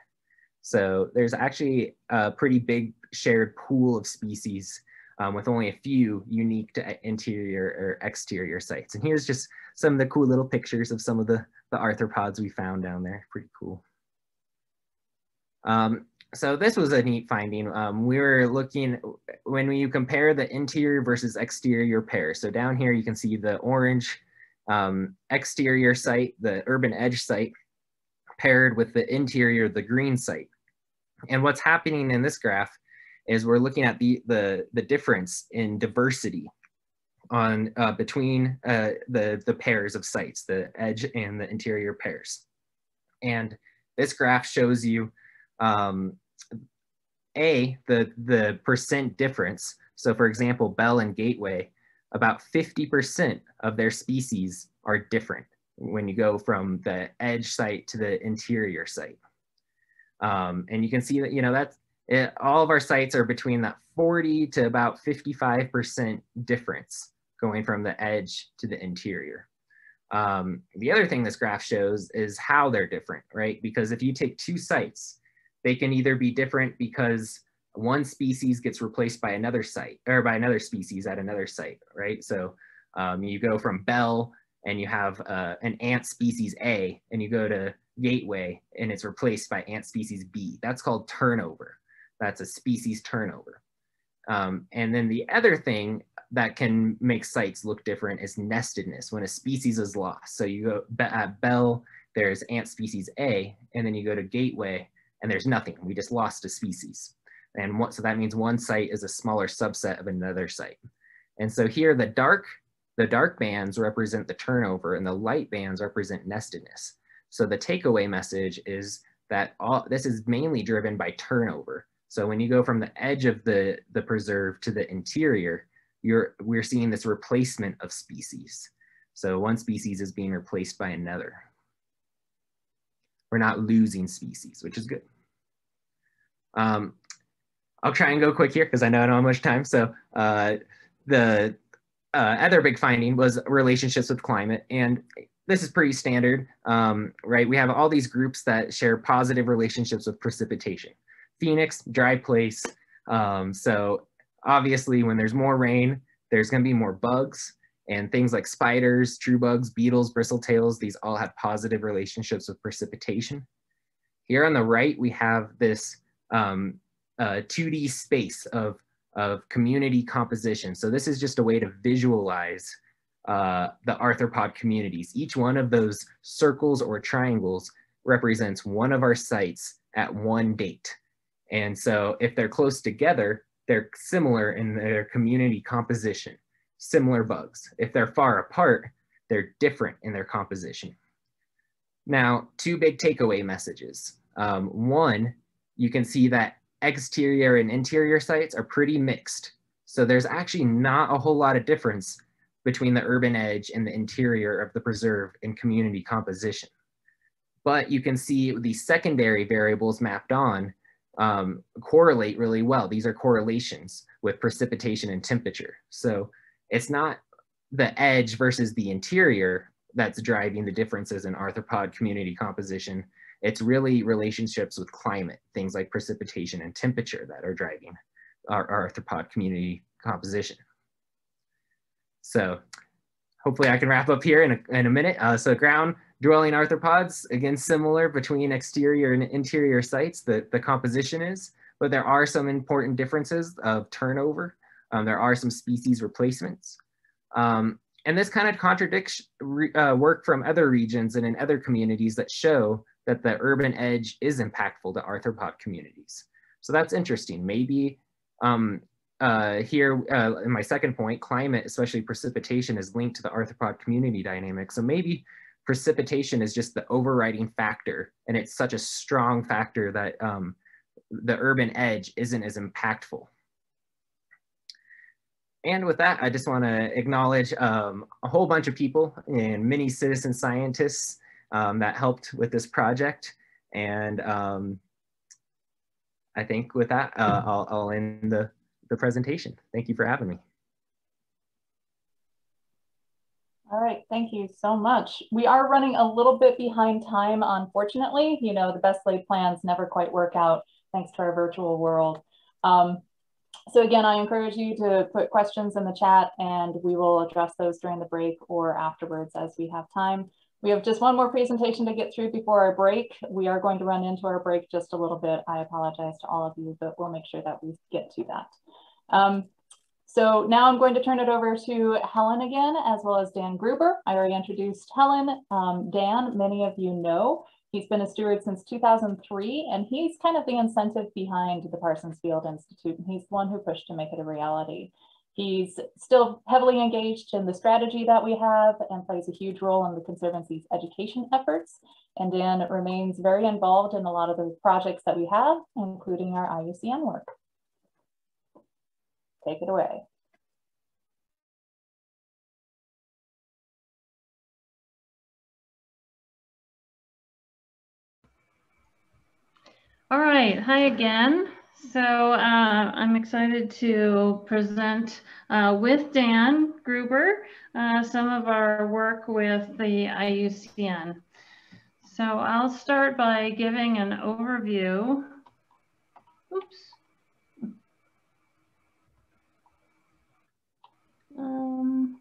[SPEAKER 8] So there's actually a pretty big shared pool of species um, with only a few unique to interior or exterior sites. And here's just some of the cool little pictures of some of the, the arthropods we found down there. Pretty cool. Um, so this was a neat finding. Um, we were looking, when you compare the interior versus exterior pairs. So down here you can see the orange um, exterior site, the urban edge site, paired with the interior, the green site. And what's happening in this graph is we're looking at the, the, the difference in diversity on uh, between uh, the, the pairs of sites, the edge and the interior pairs. And this graph shows you um, A, the, the percent difference. So for example, Bell and Gateway, about 50% of their species are different when you go from the edge site to the interior site. Um, and you can see that, you know, that's, it, all of our sites are between that 40 to about 55% difference going from the edge to the interior. Um, the other thing this graph shows is how they're different, right? Because if you take two sites, they can either be different because one species gets replaced by another site or by another species at another site, right? So um, you go from Bell and you have uh, an ant species A and you go to Gateway and it's replaced by ant species B. That's called turnover. That's a species turnover. Um, and then the other thing that can make sites look different is nestedness when a species is lost. So you go at Bell, there's ant species A, and then you go to Gateway and there's nothing. We just lost a species. And what, so that means one site is a smaller subset of another site. And so here the dark, the dark bands represent the turnover and the light bands represent nestedness. So the takeaway message is that all this is mainly driven by turnover. So when you go from the edge of the, the preserve to the interior, you're, we're seeing this replacement of species. So one species is being replaced by another. We're not losing species, which is good. Um, I'll try and go quick here because I know I don't have much time. So uh, the uh, other big finding was relationships with climate. And this is pretty standard, um, right? We have all these groups that share positive relationships with precipitation. Phoenix, dry place. Um, so obviously when there's more rain, there's gonna be more bugs and things like spiders, true bugs, beetles, bristletails, these all have positive relationships with precipitation. Here on the right, we have this um, uh, 2D space of, of community composition. So this is just a way to visualize uh, the arthropod communities. Each one of those circles or triangles represents one of our sites at one date. And so if they're close together, they're similar in their community composition, similar bugs. If they're far apart, they're different in their composition. Now, two big takeaway messages. Um, one, you can see that exterior and interior sites are pretty mixed. So there's actually not a whole lot of difference between the urban edge and the interior of the preserve in community composition. But you can see the secondary variables mapped on um, correlate really well. These are correlations with precipitation and temperature. So it's not the edge versus the interior that's driving the differences in arthropod community composition. It's really relationships with climate, things like precipitation and temperature that are driving our, our arthropod community composition. So hopefully I can wrap up here in a, in a minute. Uh, so ground dwelling arthropods, again, similar between exterior and interior sites, the, the composition is, but there are some important differences of turnover. Um, there are some species replacements. Um, and this kind of contradicts uh, work from other regions and in other communities that show that the urban edge is impactful to arthropod communities. So that's interesting. Maybe um, uh, here uh, in my second point, climate, especially precipitation is linked to the arthropod community dynamic. So maybe precipitation is just the overriding factor and it's such a strong factor that um, the urban edge isn't as impactful. And with that, I just want to acknowledge um, a whole bunch of people and many citizen scientists um, that helped with this project. And um, I think with that, uh, I'll, I'll end the, the presentation. Thank you for having me.
[SPEAKER 1] All right, thank you so much. We are running a little bit behind time, unfortunately. You know, the best laid plans never quite work out thanks to our virtual world. Um, so again, I encourage you to put questions in the chat and we will address those during the break or afterwards as we have time. We have just one more presentation to get through before our break. We are going to run into our break just a little bit. I apologize to all of you, but we'll make sure that we get to that. Um, so now I'm going to turn it over to Helen again, as well as Dan Gruber. I already introduced Helen. Um, Dan, many of you know, He's been a steward since 2003, and he's kind of the incentive behind the Parsons Field Institute, and he's the one who pushed to make it a reality. He's still heavily engaged in the strategy that we have and plays a huge role in the Conservancy's education efforts. And Dan remains very involved in a lot of the projects that we have, including our IUCN work. Take it away.
[SPEAKER 3] All right, hi again. So uh, I'm excited to present uh, with Dan Gruber uh, some of our work with the IUCN. So I'll start by giving an overview. Oops. Um,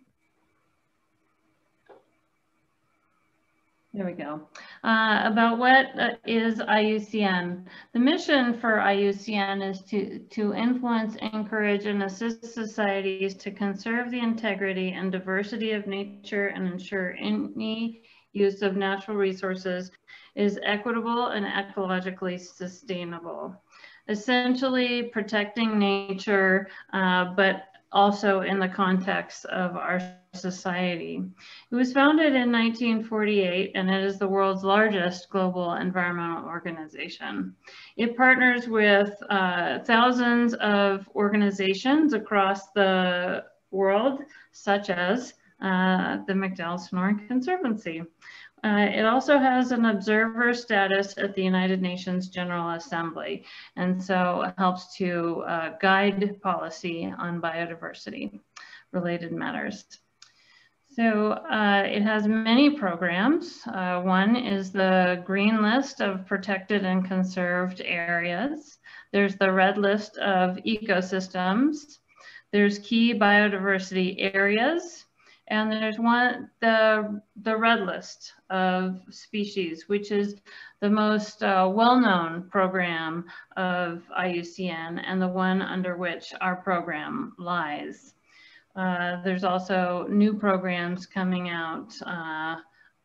[SPEAKER 3] There we go. Uh, about what uh, is IUCN. The mission for IUCN is to, to influence, encourage, and assist societies to conserve the integrity and diversity of nature and ensure any use of natural resources is equitable and ecologically sustainable. Essentially protecting nature, uh, but also in the context of our society. It was founded in 1948 and it is the world's largest global environmental organization. It partners with uh, thousands of organizations across the world, such as uh, the McDowell-Sonoran Conservancy. Uh, it also has an observer status at the United Nations General Assembly, and so helps to uh, guide policy on biodiversity related matters. So uh, it has many programs. Uh, one is the green list of protected and conserved areas. There's the red list of ecosystems. There's key biodiversity areas. And there's one, the, the red list of species, which is the most uh, well-known program of IUCN and the one under which our program lies. Uh, there's also new programs coming out uh,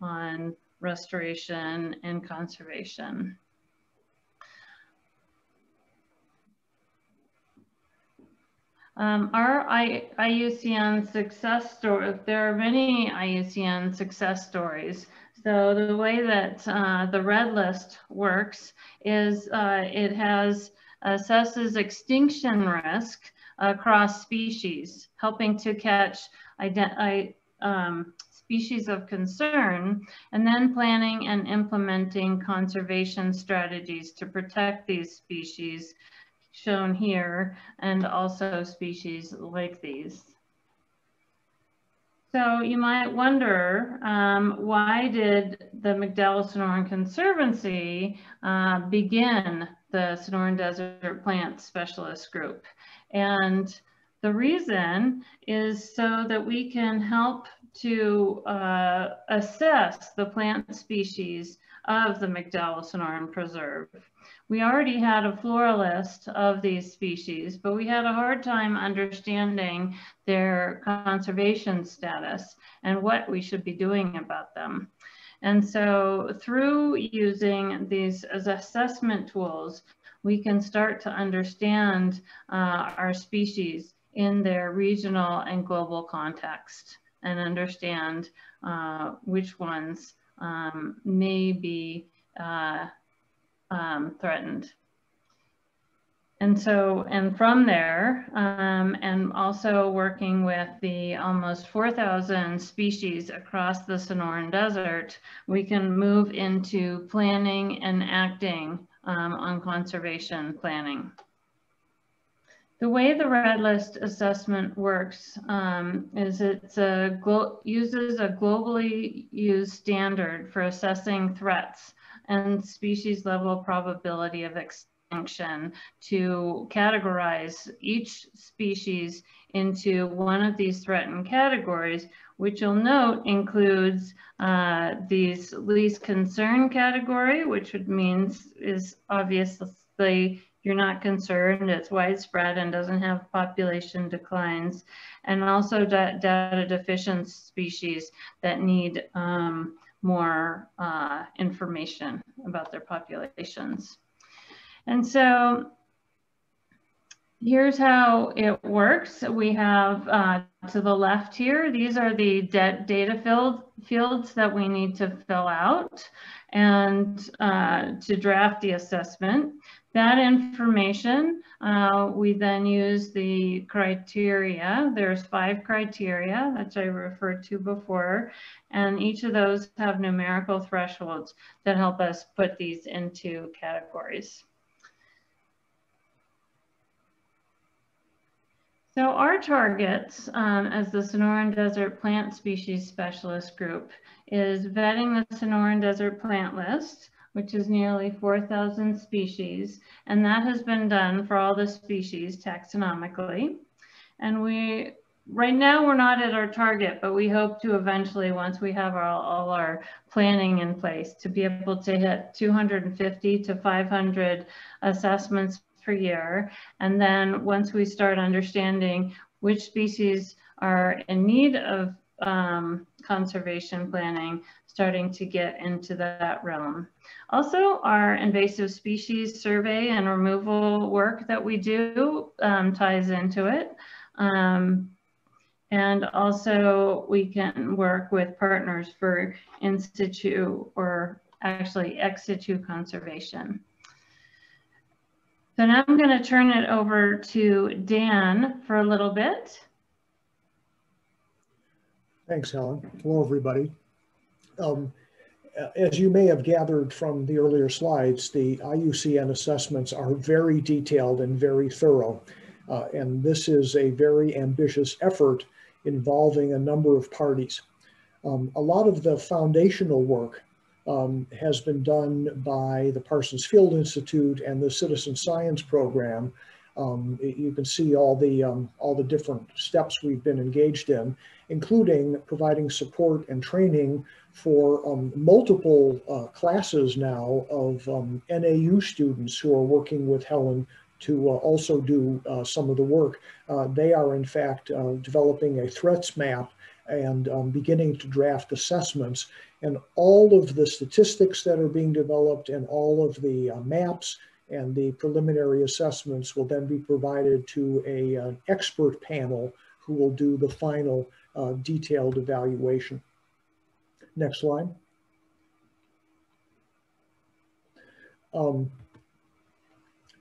[SPEAKER 3] on restoration and conservation. Um, our I, IUCN success story, there are many IUCN success stories. So the way that uh, the red list works is uh, it has assesses extinction risk across species, helping to catch um, species of concern, and then planning and implementing conservation strategies to protect these species shown here, and also species like these. So you might wonder, um, why did the McDowell-Sonoran Conservancy uh, begin the Sonoran Desert Plant Specialist Group? And the reason is so that we can help to uh, assess the plant species of the McDowell-Sonoran Preserve. We already had a flora list of these species, but we had a hard time understanding their conservation status and what we should be doing about them. And so through using these as assessment tools, we can start to understand uh, our species in their regional and global context and understand uh, which ones um, may be uh, um, threatened. And so, and from there, um, and also working with the almost 4,000 species across the Sonoran Desert, we can move into planning and acting um, on conservation planning. The way the red list assessment works um, is it uses a globally used standard for assessing threats and species level probability of extinction to categorize each species into one of these threatened categories, which you'll note includes uh, these least concern category, which would means is obviously you're not concerned, it's widespread and doesn't have population declines, and also data deficient species that need um, more uh, information about their populations. And so here's how it works. We have uh, to the left here, these are the data field, fields that we need to fill out and uh, to draft the assessment. That information, uh, we then use the criteria. There's five criteria that I referred to before, and each of those have numerical thresholds that help us put these into categories. So our targets um, as the Sonoran Desert Plant Species Specialist Group is vetting the Sonoran Desert Plant List, which is nearly 4,000 species. And that has been done for all the species taxonomically. And we, right now we're not at our target, but we hope to eventually, once we have our, all our planning in place, to be able to hit 250 to 500 assessments per year. And then once we start understanding which species are in need of um, conservation planning, starting to get into that realm. Also, our invasive species survey and removal work that we do um, ties into it. Um, and also we can work with partners for in situ or actually ex situ conservation. So now I'm going to turn it over to Dan for a little bit.
[SPEAKER 9] Thanks, Helen. Hello, everybody. Um, as you may have gathered from the earlier slides, the IUCN assessments are very detailed and very thorough. Uh, and this is a very ambitious effort involving a number of parties. Um, a lot of the foundational work um, has been done by the Parsons Field Institute and the Citizen Science Program. Um, you can see all the, um, all the different steps we've been engaged in, including providing support and training for um, multiple uh, classes now of um, NAU students who are working with Helen to uh, also do uh, some of the work. Uh, they are in fact uh, developing a threats map and um, beginning to draft assessments. And all of the statistics that are being developed and all of the uh, maps and the preliminary assessments will then be provided to a, an expert panel who will do the final detailed evaluation. Next slide. Um,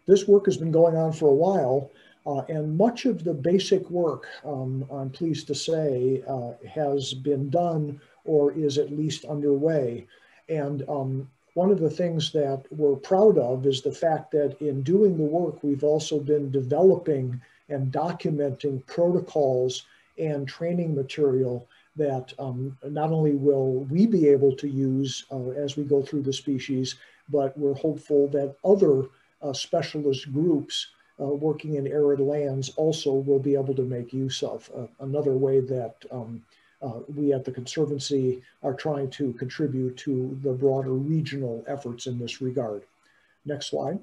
[SPEAKER 9] this work has been going on for a while, uh, and much of the basic work, um, I'm pleased to say, uh, has been done or is at least underway. And um, one of the things that we're proud of is the fact that in doing the work, we've also been developing and documenting protocols and training material that um, not only will we be able to use uh, as we go through the species, but we're hopeful that other uh, specialist groups uh, working in arid lands also will be able to make use of. Uh, another way that um, uh, we at the Conservancy are trying to contribute to the broader regional efforts in this regard. Next slide.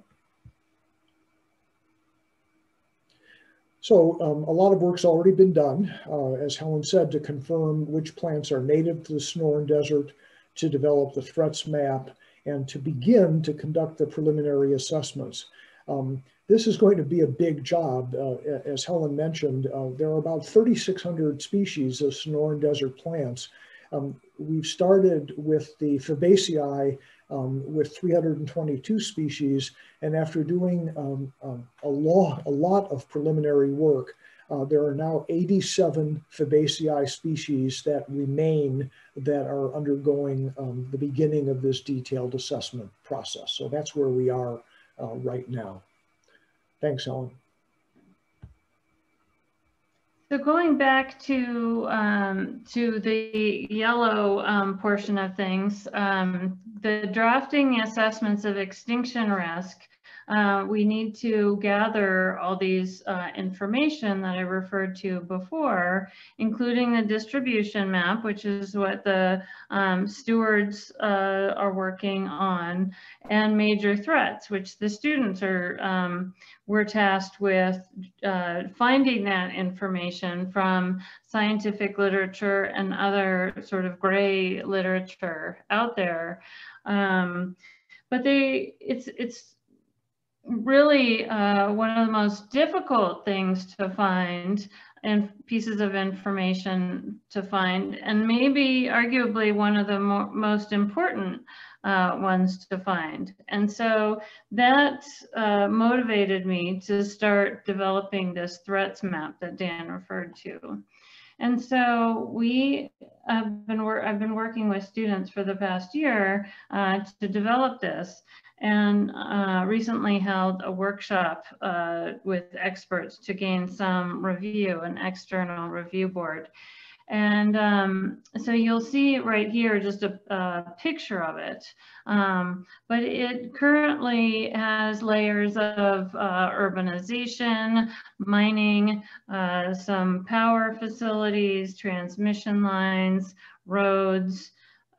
[SPEAKER 9] So um, a lot of work's already been done, uh, as Helen said, to confirm which plants are native to the Sonoran Desert, to develop the threats map and to begin to conduct the preliminary assessments. Um, this is going to be a big job. Uh, as Helen mentioned, uh, there are about 3,600 species of Sonoran desert plants. Um, we've started with the Fabaceae um, with 322 species, and after doing um, um, a, lot, a lot of preliminary work, uh, there are now 87 Fabaceae species that remain that are undergoing um, the beginning of this detailed assessment process. So that's where we are uh, right now. Thanks, Ellen.
[SPEAKER 3] So going back to um, to the yellow um, portion of things, um, the drafting assessments of extinction risk uh, we need to gather all these uh, information that I referred to before, including the distribution map, which is what the um, stewards uh, are working on, and major threats, which the students are um, were tasked with uh, finding that information from scientific literature and other sort of gray literature out there. Um, but they, it's, it's really uh, one of the most difficult things to find and pieces of information to find, and maybe arguably one of the mo most important uh, ones to find. And so that uh, motivated me to start developing this threats map that Dan referred to. And so we have been, I've been working with students for the past year uh, to develop this and uh, recently held a workshop uh, with experts to gain some review, an external review board. And um, so you'll see right here just a, a picture of it. Um, but it currently has layers of uh, urbanization, mining, uh, some power facilities, transmission lines, roads,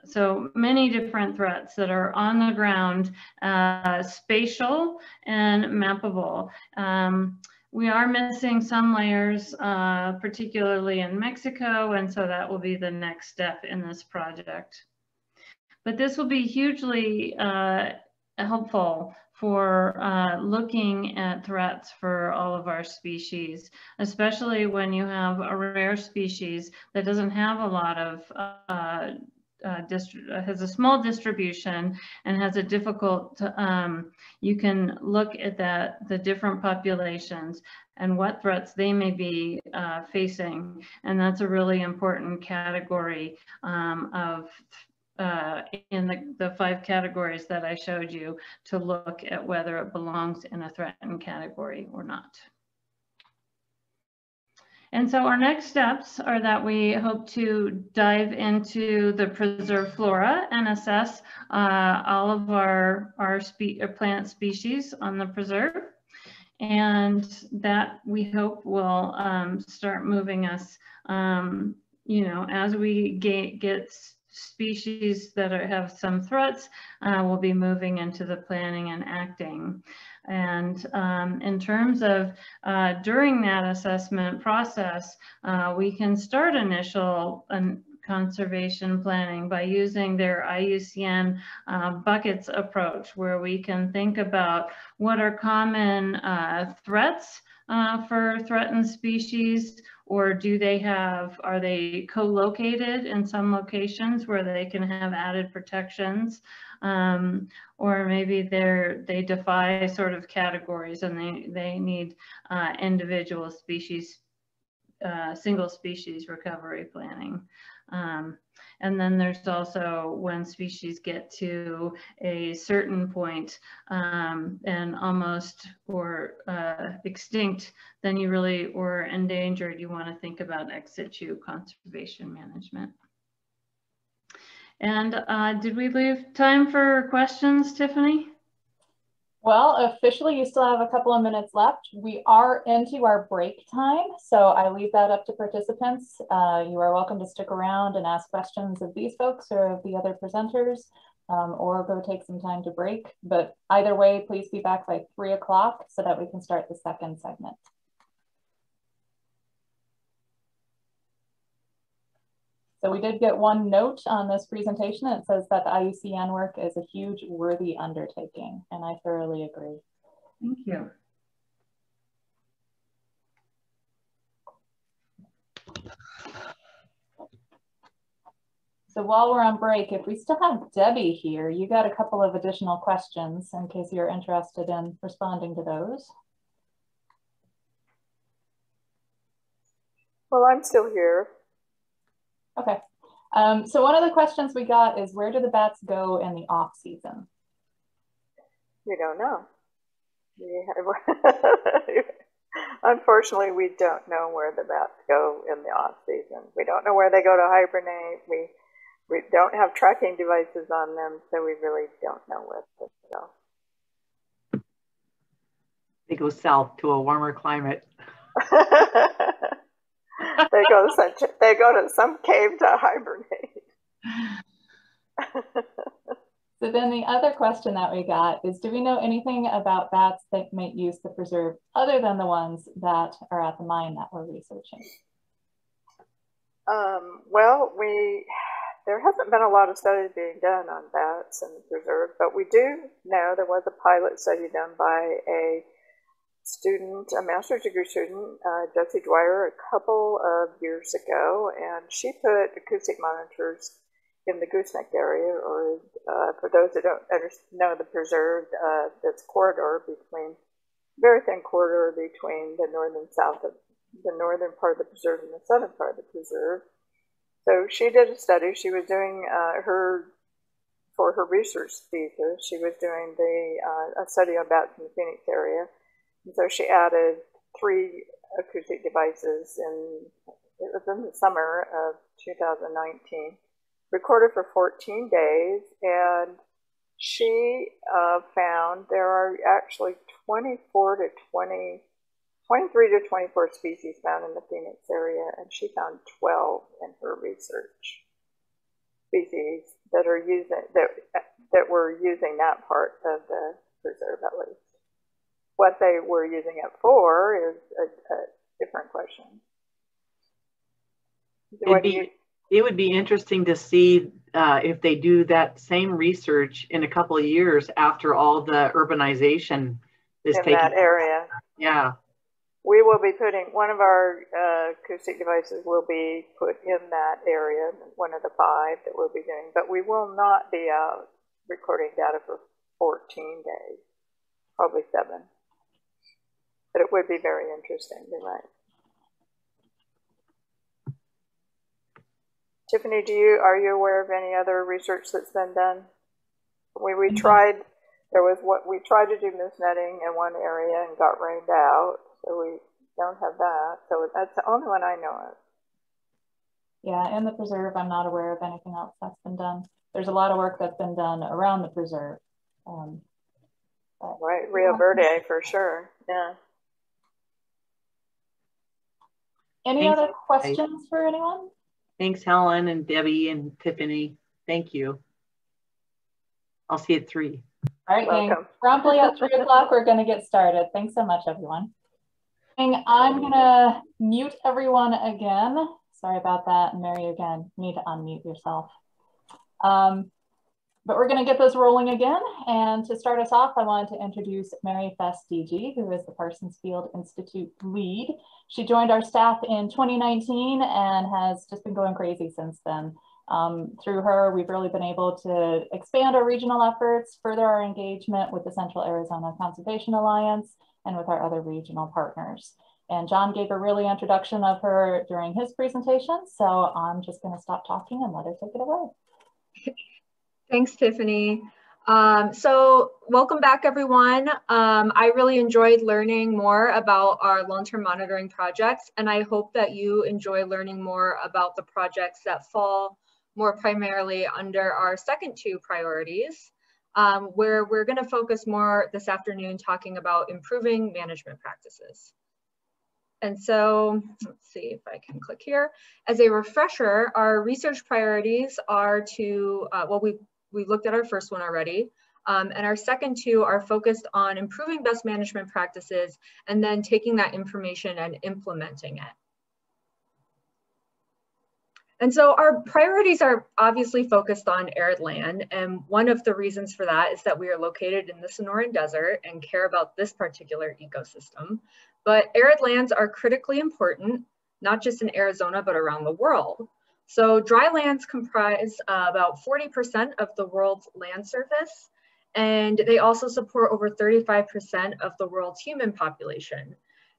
[SPEAKER 3] so many different threats that are on the ground, uh, spatial and mappable. Um, we are missing some layers, uh, particularly in Mexico, and so that will be the next step in this project. But this will be hugely uh, helpful for uh, looking at threats for all of our species, especially when you have a rare species that doesn't have a lot of uh, uh, has a small distribution and has a difficult, um, you can look at that, the different populations and what threats they may be uh, facing. And that's a really important category um, of uh, in the, the five categories that I showed you to look at whether it belongs in a threatened category or not. And so our next steps are that we hope to dive into the preserved flora and assess uh, all of our, our spe uh, plant species on the preserve. And that we hope will um, start moving us, um, you know, as we get, get species that are, have some threats, uh, we'll be moving into the planning and acting. And um, in terms of uh, during that assessment process, uh, we can start initial um, conservation planning by using their IUCN uh, buckets approach, where we can think about what are common uh, threats uh, for threatened species, or do they have, are they co-located in some locations where they can have added protections? Um, or maybe they're, they defy sort of categories and they, they need uh, individual species, uh, single species recovery planning. Um, and then there's also when species get to a certain point um, and almost or uh, extinct, then you really, or endangered, you want to think about ex situ conservation management. And uh, did we leave time for questions, Tiffany?
[SPEAKER 1] Well, officially, you still have a couple of minutes left. We are into our break time, so I leave that up to participants. Uh, you are welcome to stick around and ask questions of these folks or of the other presenters, um, or go take some time to break. But either way, please be back by three o'clock so that we can start the second segment. So we did get one note on this presentation. It says that the IUCN work is a huge worthy undertaking, and I thoroughly agree.
[SPEAKER 3] Thank you.
[SPEAKER 1] So while we're on break, if we still have Debbie here, you got a couple of additional questions in case you're interested in responding to those.
[SPEAKER 4] Well, I'm still here.
[SPEAKER 1] Okay. Um, so one of the questions we got is where do the bats go in the off season?
[SPEAKER 4] We don't know. We [laughs] Unfortunately, we don't know where the bats go in the off season. We don't know where they go to hibernate. We we don't have tracking devices on them, so we really don't know where they go.
[SPEAKER 5] They go south to a warmer climate. [laughs] [laughs]
[SPEAKER 4] they go to some, they go to some cave to hibernate.
[SPEAKER 1] so then the other question that we got is, do we know anything about bats that might use the preserve other than the ones that are at the mine that we're researching?
[SPEAKER 4] Um, well, we there hasn't been a lot of studies being done on bats in the preserve, but we do know there was a pilot study done by a student, a master's degree student, uh, Jessie Dwyer, a couple of years ago, and she put acoustic monitors in the gooseneck area, or uh, for those that don't know the preserve, uh, this corridor between, very thin corridor between the northern south of the northern part of the preserve and the southern part of the preserve. So she did a study. She was doing uh, her for her research thesis. She was doing the uh, a study in the Phoenix area, so she added three acoustic devices in it was in the summer of 2019. Recorded for 14 days, and she uh, found there are actually 24 to 20 23 to 24 species found in the Phoenix area, and she found 12 in her research species that are using that that were using that part of the preserve at least. What they were using it for is a, a different question.
[SPEAKER 5] It'd be, it would be interesting to see uh, if they do that same research in a couple of years after all the urbanization is
[SPEAKER 4] in
[SPEAKER 5] taking
[SPEAKER 4] that area.
[SPEAKER 5] Yeah.
[SPEAKER 4] We will be putting, one of our uh, acoustic devices will be put in that area, one of the five that we'll be doing, but we will not be out recording data for 14 days, probably seven. But it would be very interesting, you're right. Tiffany, do you are you aware of any other research that's been done? We we tried there was what we tried to do mist netting in one area and got rained out so we don't have that. So that's the only one I know of.
[SPEAKER 1] Yeah, in the preserve, I'm not aware of anything else that's been done. There's a lot of work that's been done around the preserve. Um,
[SPEAKER 4] right, Rio Verde for sure. Yeah.
[SPEAKER 1] Any Thanks. other questions for anyone?
[SPEAKER 5] Thanks, Helen and Debbie and Tiffany. Thank you. I'll see you at three.
[SPEAKER 1] All right, gang. Promptly at three [laughs] o'clock, we're going to get started. Thanks so much, everyone. I'm gonna mute everyone again. Sorry about that. Mary, again, need to unmute yourself. Um, but we're gonna get this rolling again. And to start us off, I wanted to introduce Mary Fastiggi, who is the Parsons Field Institute lead. She joined our staff in 2019 and has just been going crazy since then. Um, through her, we've really been able to expand our regional efforts, further our engagement with the Central Arizona Conservation Alliance, and with our other regional partners. And John gave a really introduction of her during his presentation. So I'm just gonna stop talking and let her take it away.
[SPEAKER 10] Thanks, Tiffany. Um, so welcome back, everyone. Um, I really enjoyed learning more about our long-term monitoring projects, and I hope that you enjoy learning more about the projects that fall more primarily under our second two priorities, um, where we're going to focus more this afternoon talking about improving management practices. And so let's see if I can click here. As a refresher, our research priorities are to, uh, well, we, we looked at our first one already, um, and our second two are focused on improving best management practices and then taking that information and implementing it. And so our priorities are obviously focused on arid land. And one of the reasons for that is that we are located in the Sonoran Desert and care about this particular ecosystem. But arid lands are critically important, not just in Arizona, but around the world. So dry lands comprise uh, about 40% of the world's land surface, and they also support over 35% of the world's human population.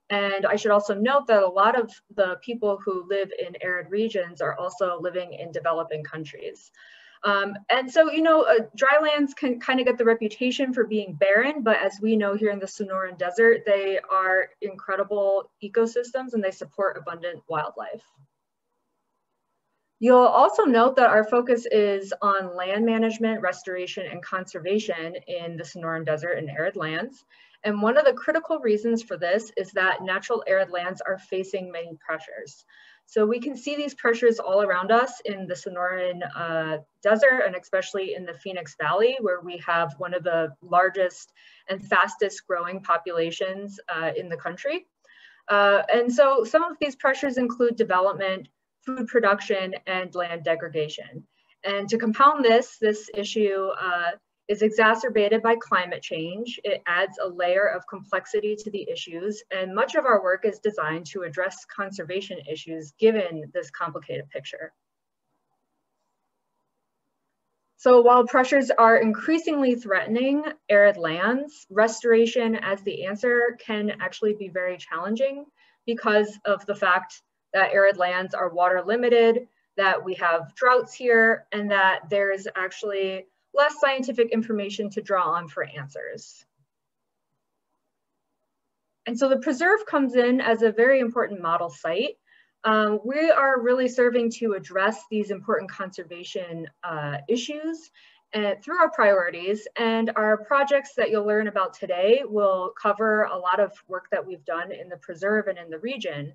[SPEAKER 10] And I should also note that a lot of the people who live in arid regions are also living in developing countries. Um, and so, you know, uh, dry lands can kind of get the reputation for being barren, but as we know here in the Sonoran Desert, they are incredible ecosystems and they support abundant wildlife. You'll also note that our focus is on land management, restoration, and conservation in the Sonoran Desert and arid lands. And one of the critical reasons for this is that natural arid lands are facing many pressures. So we can see these pressures all around us in the Sonoran uh, Desert and especially in the Phoenix Valley where we have one of the largest and fastest growing populations uh, in the country. Uh, and so some of these pressures include development, food production, and land degradation. And to compound this, this issue uh, is exacerbated by climate change. It adds a layer of complexity to the issues, and much of our work is designed to address conservation issues given this complicated picture. So while pressures are increasingly threatening arid lands, restoration as the answer can actually be very challenging because of the fact that arid lands are water limited, that we have droughts here, and that there's actually less scientific information to draw on for answers. And so the preserve comes in as a very important model site. Um, we are really serving to address these important conservation uh, issues and through our priorities and our projects that you'll learn about today will cover a lot of work that we've done in the preserve and in the region.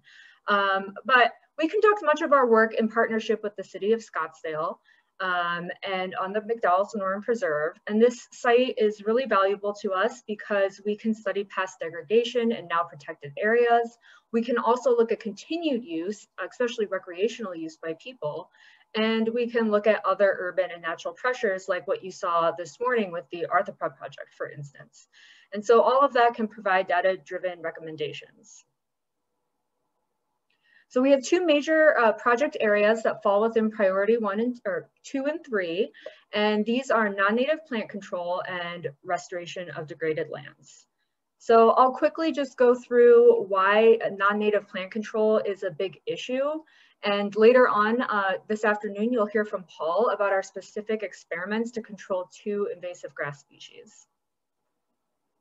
[SPEAKER 10] Um, but we conduct much of our work in partnership with the city of Scottsdale um, and on the McDowell Sonoran Preserve. And this site is really valuable to us because we can study past degradation and now protected areas. We can also look at continued use, especially recreational use by people. And we can look at other urban and natural pressures like what you saw this morning with the Arthropod project, for instance. And so all of that can provide data-driven recommendations. So we have two major uh, project areas that fall within priority one and or two and three, and these are non-native plant control and restoration of degraded lands. So I'll quickly just go through why non-native plant control is a big issue. And later on uh, this afternoon, you'll hear from Paul about our specific experiments to control two invasive grass species.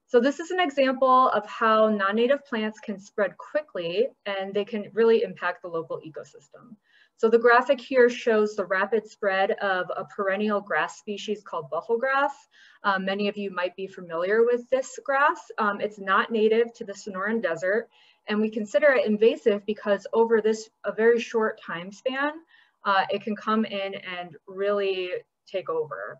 [SPEAKER 10] So this is an example of how non-native plants can spread quickly and they can really impact the local ecosystem. So the graphic here shows the rapid spread of a perennial grass species called buffelgrass. Um, many of you might be familiar with this grass. Um, it's not native to the Sonoran Desert and we consider it invasive because over this a very short time span, uh, it can come in and really take over.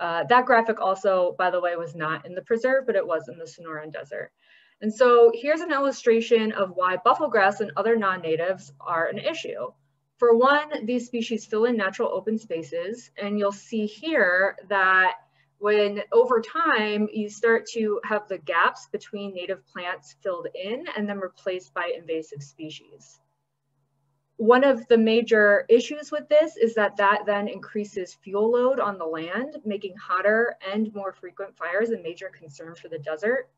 [SPEAKER 10] Uh, that graphic also, by the way, was not in the preserve, but it was in the Sonoran Desert. And so here's an illustration of why buffelgrass and other non-natives are an issue. For one, these species fill in natural open spaces, and you'll see here that when over time you start to have the gaps between native plants filled in and then replaced by invasive species. One of the major issues with this is that that then increases fuel load on the land, making hotter and more frequent fires a major concern for the desert.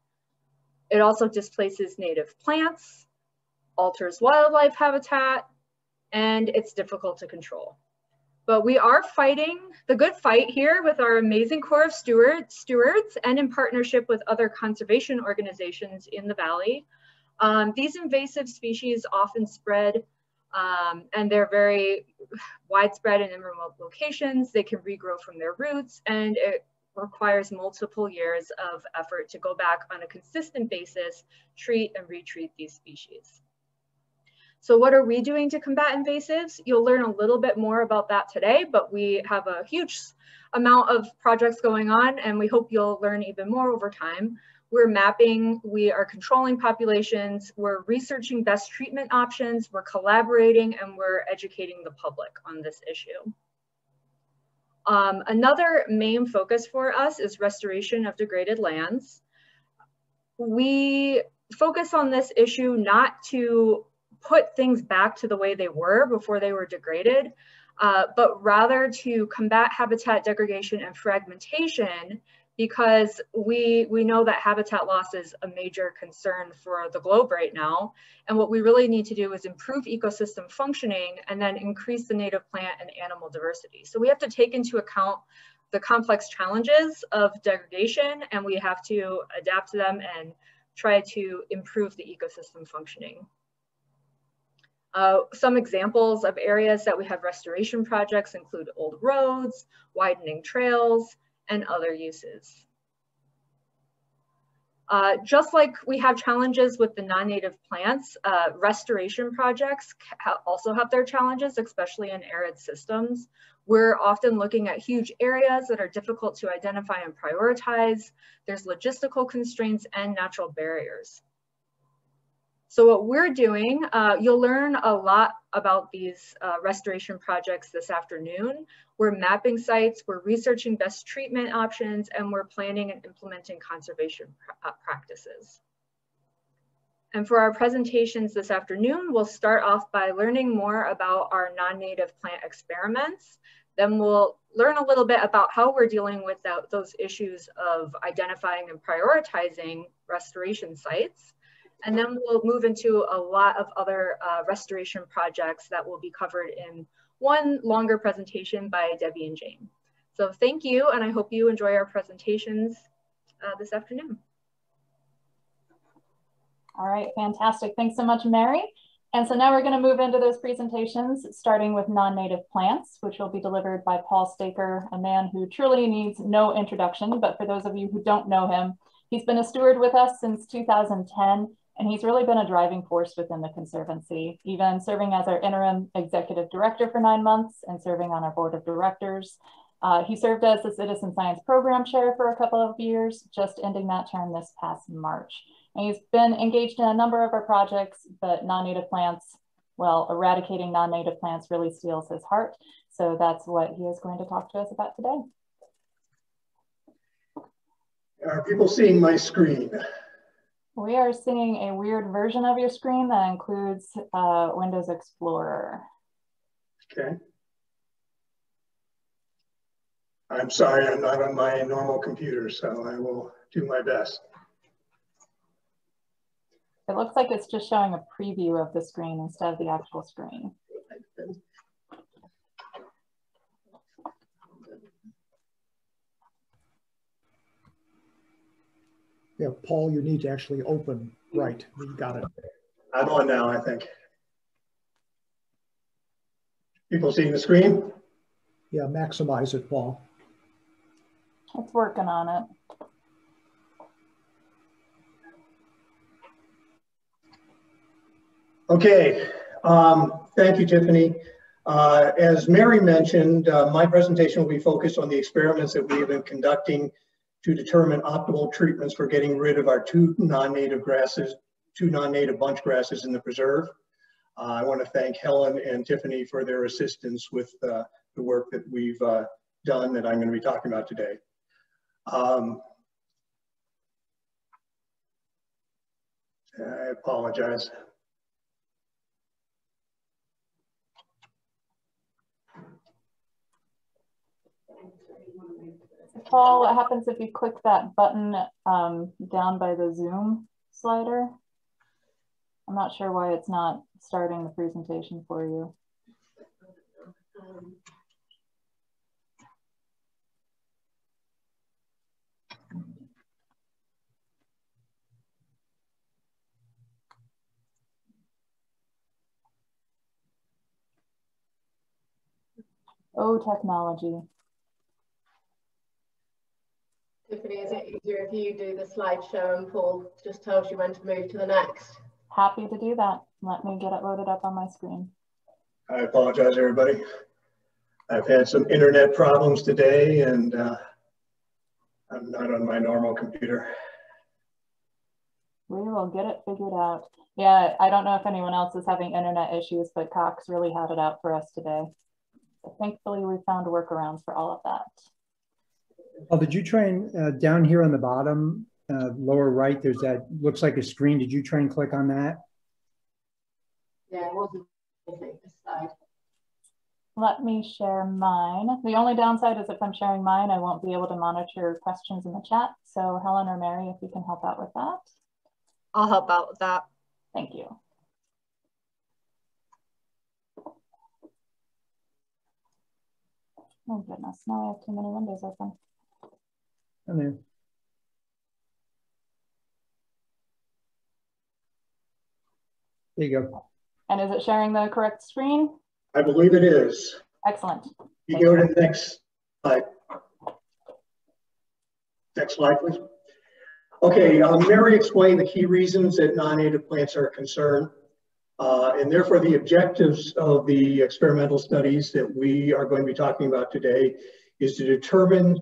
[SPEAKER 10] It also displaces native plants, alters wildlife habitat, and it's difficult to control. But we are fighting the good fight here with our amazing Corps of stewards, stewards and in partnership with other conservation organizations in the Valley. Um, these invasive species often spread um, and they're very widespread and in remote locations. They can regrow from their roots and it requires multiple years of effort to go back on a consistent basis, treat and retreat these species. So what are we doing to combat invasives? You'll learn a little bit more about that today, but we have a huge amount of projects going on and we hope you'll learn even more over time. We're mapping, we are controlling populations, we're researching best treatment options, we're collaborating, and we're educating the public on this issue. Um, another main focus for us is restoration of degraded lands. We focus on this issue not to put things back to the way they were before they were degraded, uh, but rather to combat habitat degradation and fragmentation because we, we know that habitat loss is a major concern for the globe right now. And what we really need to do is improve ecosystem functioning and then increase the native plant and animal diversity. So we have to take into account the complex challenges of degradation and we have to adapt to them and try to improve the ecosystem functioning. Uh, some examples of areas that we have restoration projects include old roads, widening trails, and other uses. Uh, just like we have challenges with the non-native plants, uh, restoration projects ha also have their challenges, especially in arid systems. We're often looking at huge areas that are difficult to identify and prioritize. There's logistical constraints and natural barriers. So what we're doing, uh, you'll learn a lot about these uh, restoration projects this afternoon. We're mapping sites, we're researching best treatment options, and we're planning and implementing conservation pr uh, practices. And for our presentations this afternoon, we'll start off by learning more about our non-native plant experiments. Then we'll learn a little bit about how we're dealing with that, those issues of identifying and prioritizing restoration sites. And then we'll move into a lot of other uh, restoration projects that will be covered in one longer presentation by Debbie and Jane. So thank you, and I hope you enjoy our presentations uh, this afternoon.
[SPEAKER 1] All right, fantastic. Thanks so much, Mary. And so now we're going to move into those presentations, starting with non-native plants, which will be delivered by Paul Staker, a man who truly needs no introduction. But for those of you who don't know him, he's been a steward with us since 2010 and he's really been a driving force within the Conservancy, even serving as our interim executive director for nine months and serving on our board of directors. Uh, he served as the citizen science program chair for a couple of years, just ending that term this past March. And he's been engaged in a number of our projects, but non-native plants, well, eradicating non-native plants really steals his heart. So that's what he is going to talk to us about today.
[SPEAKER 11] Are people seeing my screen?
[SPEAKER 1] We are seeing a weird version of your screen that includes uh, Windows Explorer.
[SPEAKER 11] Okay. I'm sorry, I'm not on my normal computer, so I will do my best.
[SPEAKER 1] It looks like it's just showing a preview of the screen instead of the actual screen.
[SPEAKER 9] Yeah, Paul, you need to actually open. Right, you got it.
[SPEAKER 11] I'm on now, I think. People seeing the screen?
[SPEAKER 9] Yeah, maximize it, Paul.
[SPEAKER 1] It's working on it.
[SPEAKER 11] Okay, um, thank you, Tiffany. Uh, as Mary mentioned, uh, my presentation will be focused on the experiments that we have been conducting to determine optimal treatments for getting rid of our two non-native grasses, two non-native bunch grasses in the preserve. Uh, I want to thank Helen and Tiffany for their assistance with uh, the work that we've uh, done that I'm going to be talking about today. Um, I apologize.
[SPEAKER 1] Paul, what happens if you click that button um, down by the Zoom slider? I'm not sure why it's not starting the presentation for you. Oh, technology.
[SPEAKER 12] Tiffany, is it easier if you do the slideshow and Paul just tells you when to move to the next?
[SPEAKER 1] Happy to do that. Let me get it loaded up on my screen.
[SPEAKER 11] I apologize, everybody. I've had some internet problems today and uh, I'm not on my normal computer.
[SPEAKER 1] We will get it figured out. Yeah, I don't know if anyone else is having internet issues, but Cox really had it out for us today. But thankfully, we found workarounds for all of that.
[SPEAKER 2] Oh, did you try and uh, down here on the bottom, uh, lower right, there's that, looks like a screen. Did you try and click on that?
[SPEAKER 12] Yeah, it wasn't this side.
[SPEAKER 1] Let me share mine. The only downside is if I'm sharing mine, I won't be able to monitor questions in the chat. So Helen or Mary, if you can help out with that.
[SPEAKER 10] I'll help out with that.
[SPEAKER 1] Thank you. Oh goodness, now I have too many windows open.
[SPEAKER 2] And there. There you go.
[SPEAKER 1] And is it sharing the correct screen?
[SPEAKER 11] I believe it is.
[SPEAKER 1] Excellent.
[SPEAKER 11] You go to the next slide. Next slide, please. Okay, um, Mary explained the key reasons that non-native plants are a concern. Uh, and therefore the objectives of the experimental studies that we are going to be talking about today is to determine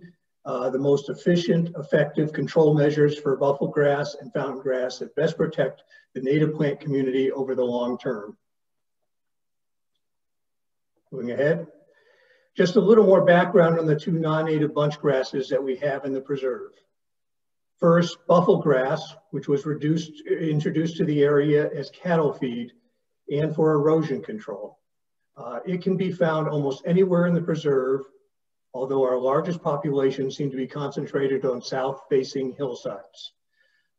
[SPEAKER 11] the most efficient, effective control measures for buffelgrass and fountain grass that best protect the native plant community over the long term. Moving ahead. Just a little more background on the two non-native bunch grasses that we have in the preserve. First, buffelgrass, which was reduced, introduced to the area as cattle feed and for erosion control. Uh, it can be found almost anywhere in the preserve, although our largest populations seem to be concentrated on south-facing hillsides.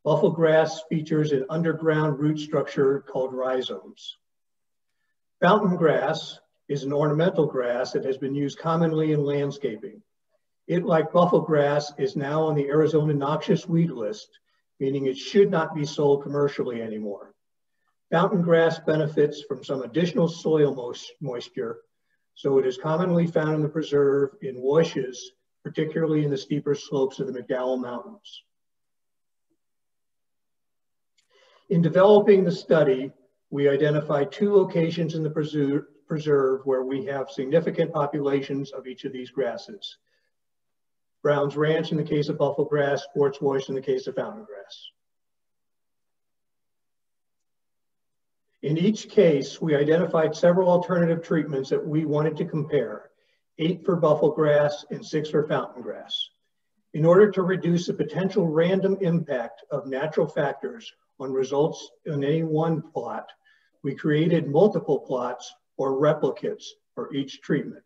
[SPEAKER 11] Buffelgrass features an underground root structure called rhizomes. Fountain grass is an ornamental grass that has been used commonly in landscaping. It, like buffelgrass, is now on the Arizona noxious weed list, meaning it should not be sold commercially anymore. Fountain grass benefits from some additional soil moisture, so it is commonly found in the preserve in washes, particularly in the steeper slopes of the McDowell Mountains. In developing the study, we identified two locations in the preserve, where we have significant populations of each of these grasses. Brown's Ranch in the case of buffelgrass, Sports Wash in the case of fountain grass. In each case, we identified several alternative treatments that we wanted to compare, eight for buffelgrass and six for fountain grass. In order to reduce the potential random impact of natural factors on results in any one plot, we created multiple plots or replicates for each treatment.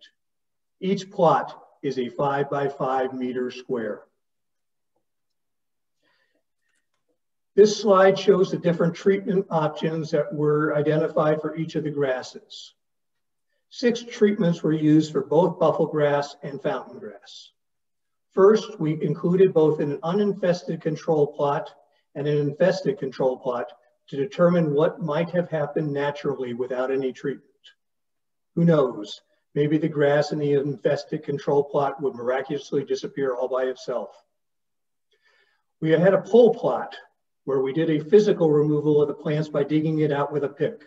[SPEAKER 11] Each plot is a five by five meter square. This slide shows the different treatment options that were identified for each of the grasses. Six treatments were used for both buffelgrass and fountain grass. First, we included both an uninfested control plot and an infested control plot to determine what might have happened naturally without any treatment. Who knows? Maybe the grass in the infested control plot would miraculously disappear all by itself. We had a pole plot where we did a physical removal of the plants by digging it out with a pick.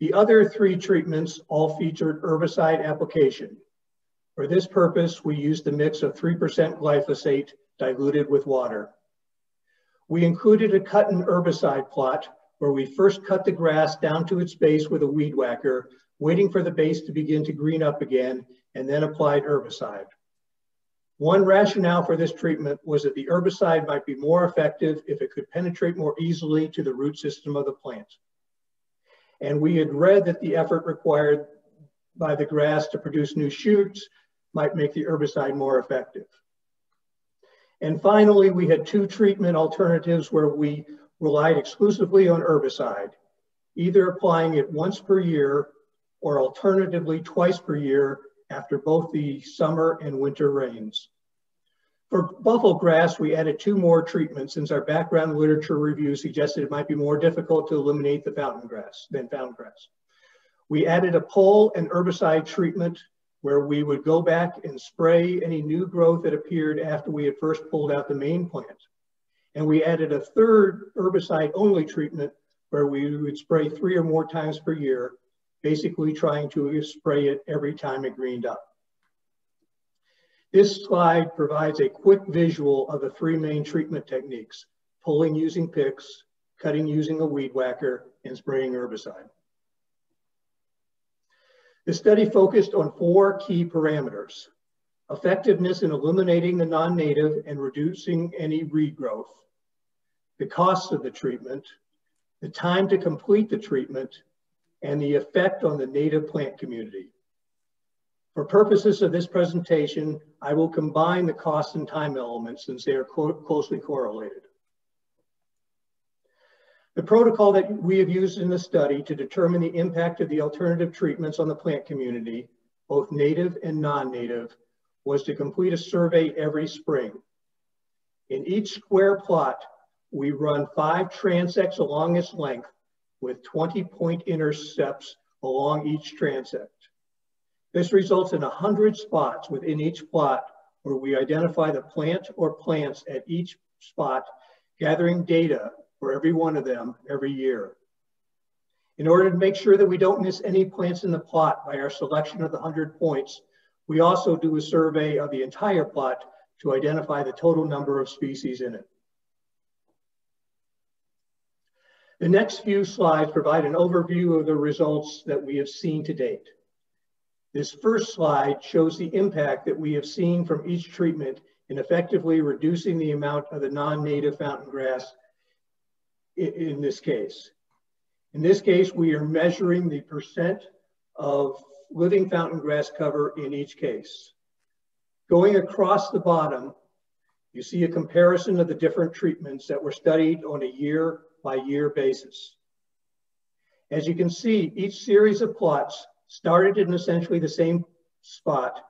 [SPEAKER 11] The other three treatments all featured herbicide application. For this purpose, we used a mix of 3% glyphosate diluted with water. We included a cut and herbicide plot where we first cut the grass down to its base with a weed whacker waiting for the base to begin to green up again, and then applied herbicide. One rationale for this treatment was that the herbicide might be more effective if it could penetrate more easily to the root system of the plant. And we had read that the effort required by the grass to produce new shoots might make the herbicide more effective. And finally, we had two treatment alternatives where we relied exclusively on herbicide, either applying it once per year or alternatively twice per year after both the summer and winter rains. For buffelgrass, we added two more treatments since our background literature review suggested it might be more difficult to eliminate the fountain grass than fountain grass. We added a pole and herbicide treatment where we would go back and spray any new growth that appeared after we had first pulled out the main plant. And we added a third herbicide only treatment where we would spray three or more times per year, basically trying to spray it every time it greened up. This slide provides a quick visual of the three main treatment techniques, pulling using picks, cutting using a weed whacker, and spraying herbicide. The study focused on four key parameters, effectiveness in eliminating the non-native and reducing any regrowth, the cost of the treatment, the time to complete the treatment, and the effect on the native plant community. For purposes of this presentation, I will combine the cost and time elements since they are closely correlated. The protocol that we have used in the study to determine the impact of the alternative treatments on the plant community, both native and non-native, was to complete a survey every spring. In each square plot, we run five transects along its length with 20 point intercepts along each transect. This results in 100 spots within each plot where we identify the plant or plants at each spot, gathering data for every one of them every year. In order to make sure that we don't miss any plants in the plot by our selection of the 100 points, we also do a survey of the entire plot to identify the total number of species in it. The next few slides provide an overview of the results that we have seen to date. This first slide shows the impact that we have seen from each treatment in effectively reducing the amount of the non-native fountain grass in, this case. In this case, we are measuring the percent of living fountain grass cover in each case. Going across the bottom, you see a comparison of the different treatments that were studied on a year by year basis. As you can see, each series of plots started in essentially the same spot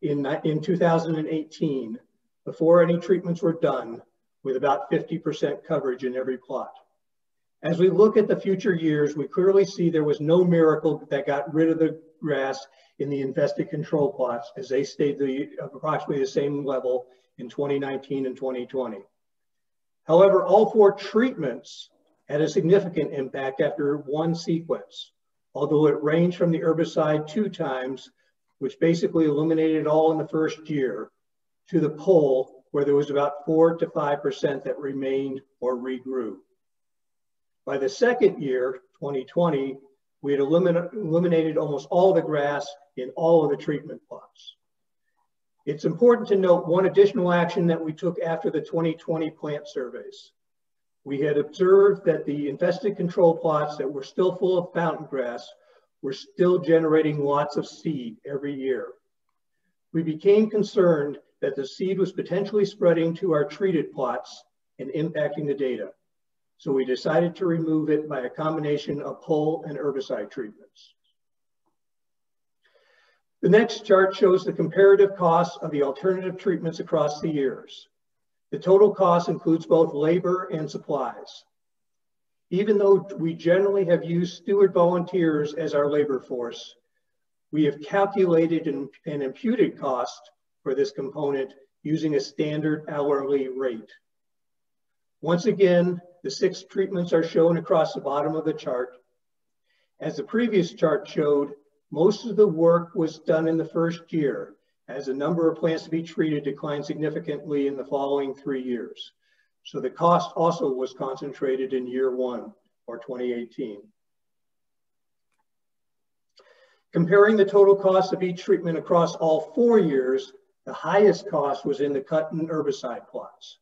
[SPEAKER 11] in, in 2018 before any treatments were done with about 50% coverage in every plot. As we look at the future years, we clearly see there was no miracle that got rid of the grass in the infested control plots as they stayed the, approximately the same level in 2019 and 2020. However, all four treatments had a significant impact after one sequence although it ranged from the herbicide two times, which basically eliminated all in the first year, to the pull, where there was about four to 5% that remained or regrew. By the second year, 2020, we had eliminated almost all the grass in all of the treatment plots. It's important to note one additional action that we took after the 2020 plant surveys. We had observed that the infested control plots that were still full of fountain grass were still generating lots of seed every year. We became concerned that the seed was potentially spreading to our treated plots and impacting the data. So we decided to remove it by a combination of pull and herbicide treatments. The next chart shows the comparative costs of the alternative treatments across the years. The total cost includes both labor and supplies. Even though we generally have used steward volunteers as our labor force, we have calculated an, imputed cost for this component using a standard hourly rate. Once again, the six treatments are shown across the bottom of the chart. As the previous chart showed, most of the work was done in the first year, as the number of plants to be treated declined significantly in the following three years. So the cost also was concentrated in year one or 2018. Comparing the total cost of each treatment across all four years, the highest cost was in the and herbicide plots.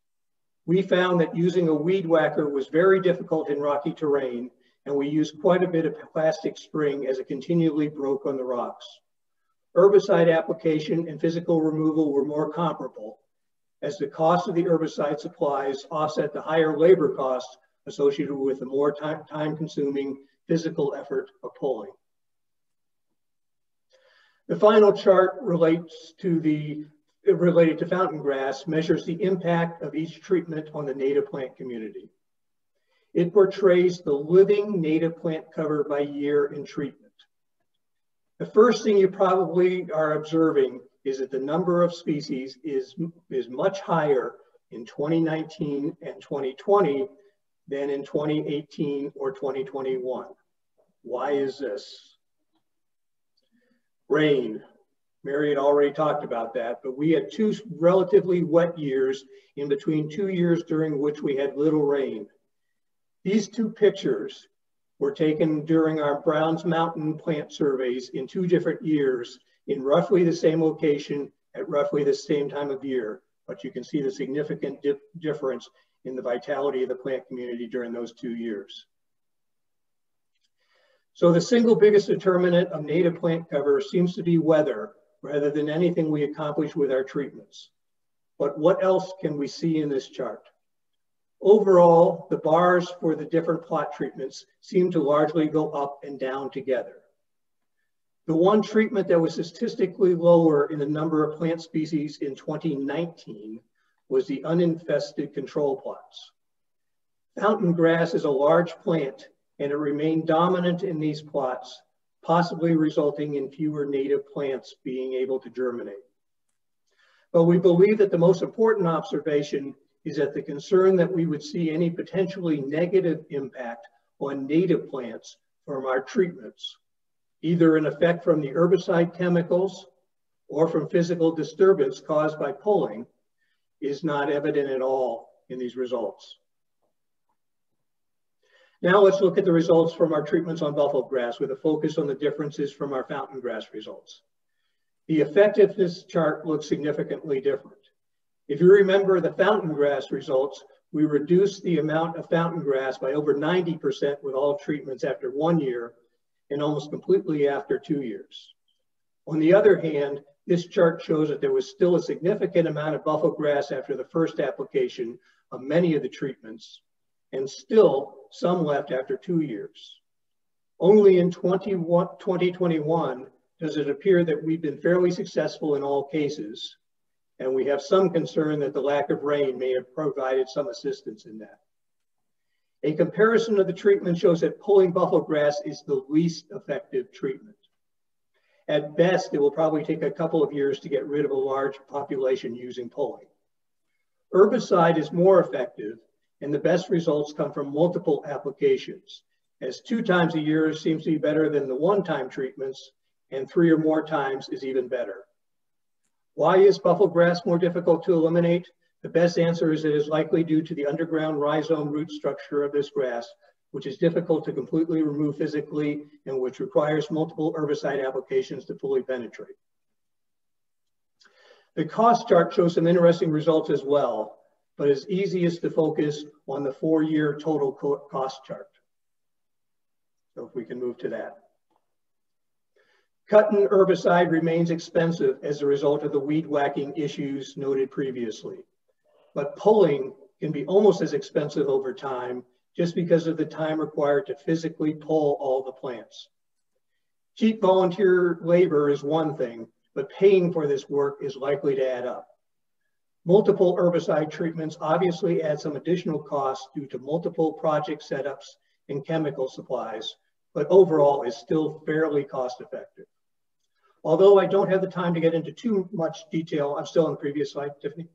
[SPEAKER 11] We found that using a weed whacker was very difficult in rocky terrain, and we used quite a bit of plastic string as it continually broke on the rocks herbicide application and physical removal were more comparable as the cost of the herbicide supplies offset the higher labor costs associated with the more time, time consuming physical effort of pulling. The final chart relates to the related to fountain grass measures the impact of each treatment on the native plant community. It portrays the living native plant cover by year in treatment. The first thing you probably are observing is that the number of species is, is much higher in 2019 and 2020 than in 2018 or 2021. Why is this? Rain. Mary had already talked about that, but we had two relatively wet years in between two years during which we had little rain. These two pictures were taken during our Browns Mountain plant surveys in two different years in roughly the same location at roughly the same time of year, but you can see the significant di difference in the vitality of the plant community during those two years. So the single biggest determinant of native plant cover seems to be weather rather than anything we accomplish with our treatments. But what else can we see in this chart? Overall, the bars for the different plot treatments seem to largely go up and down together. The one treatment that was statistically lower in the number of plant species in 2019 was the uninfested control plots. Fountain grass is a large plant and it remained dominant in these plots, possibly resulting in fewer native plants being able to germinate. But we believe that the most important observation is that the concern that we would see any potentially negative impact on native plants from our treatments either an effect from the herbicide chemicals or from physical disturbance caused by pulling, is not evident at all in these results. Now let's look at the results from our treatments on buffelgrass with a focus on the differences from our fountain grass results. The effectiveness chart looks significantly different. If you remember the fountain grass results, we reduced the amount of fountain grass by over 90% with all treatments after one year and almost completely after two years. On the other hand, this chart shows that there was still a significant amount of buffelgrass after the first application of many of the treatments, and still some left after two years. Only in 2021 does it appear that we've been fairly successful in all cases, and we have some concern that the lack of rain may have provided some assistance in that. A comparison of the treatment shows that pulling buffelgrass is the least effective treatment. At best, it will probably take a couple of years to get rid of a large population using pulling. Herbicide is more effective, and the best results come from multiple applications, as two times a year seems to be better than the one-time treatments, and three or more times is even better. Why is buffelgrass more difficult to eliminate? The best answer is it is likely due to the underground rhizome root structure of this grass, which is difficult to completely remove physically and which requires multiple herbicide applications to fully penetrate. The cost chart shows some interesting results as well, but it's easiest to focus on the four-year total cost chart. So if we can move to that. Cutting herbicide remains expensive as a result of the weed whacking issues noted previously but pulling can be almost as expensive over time just because of the time required to physically pull all the plants. Cheap volunteer labor is one thing, but paying for this work is likely to add up. Multiple herbicide treatments obviously add some additional costs due to multiple project setups and chemical supplies, but overall is still fairly cost effective. Although I don't have the time to get into too much detail, I'm still on the previous slide, Tiffany.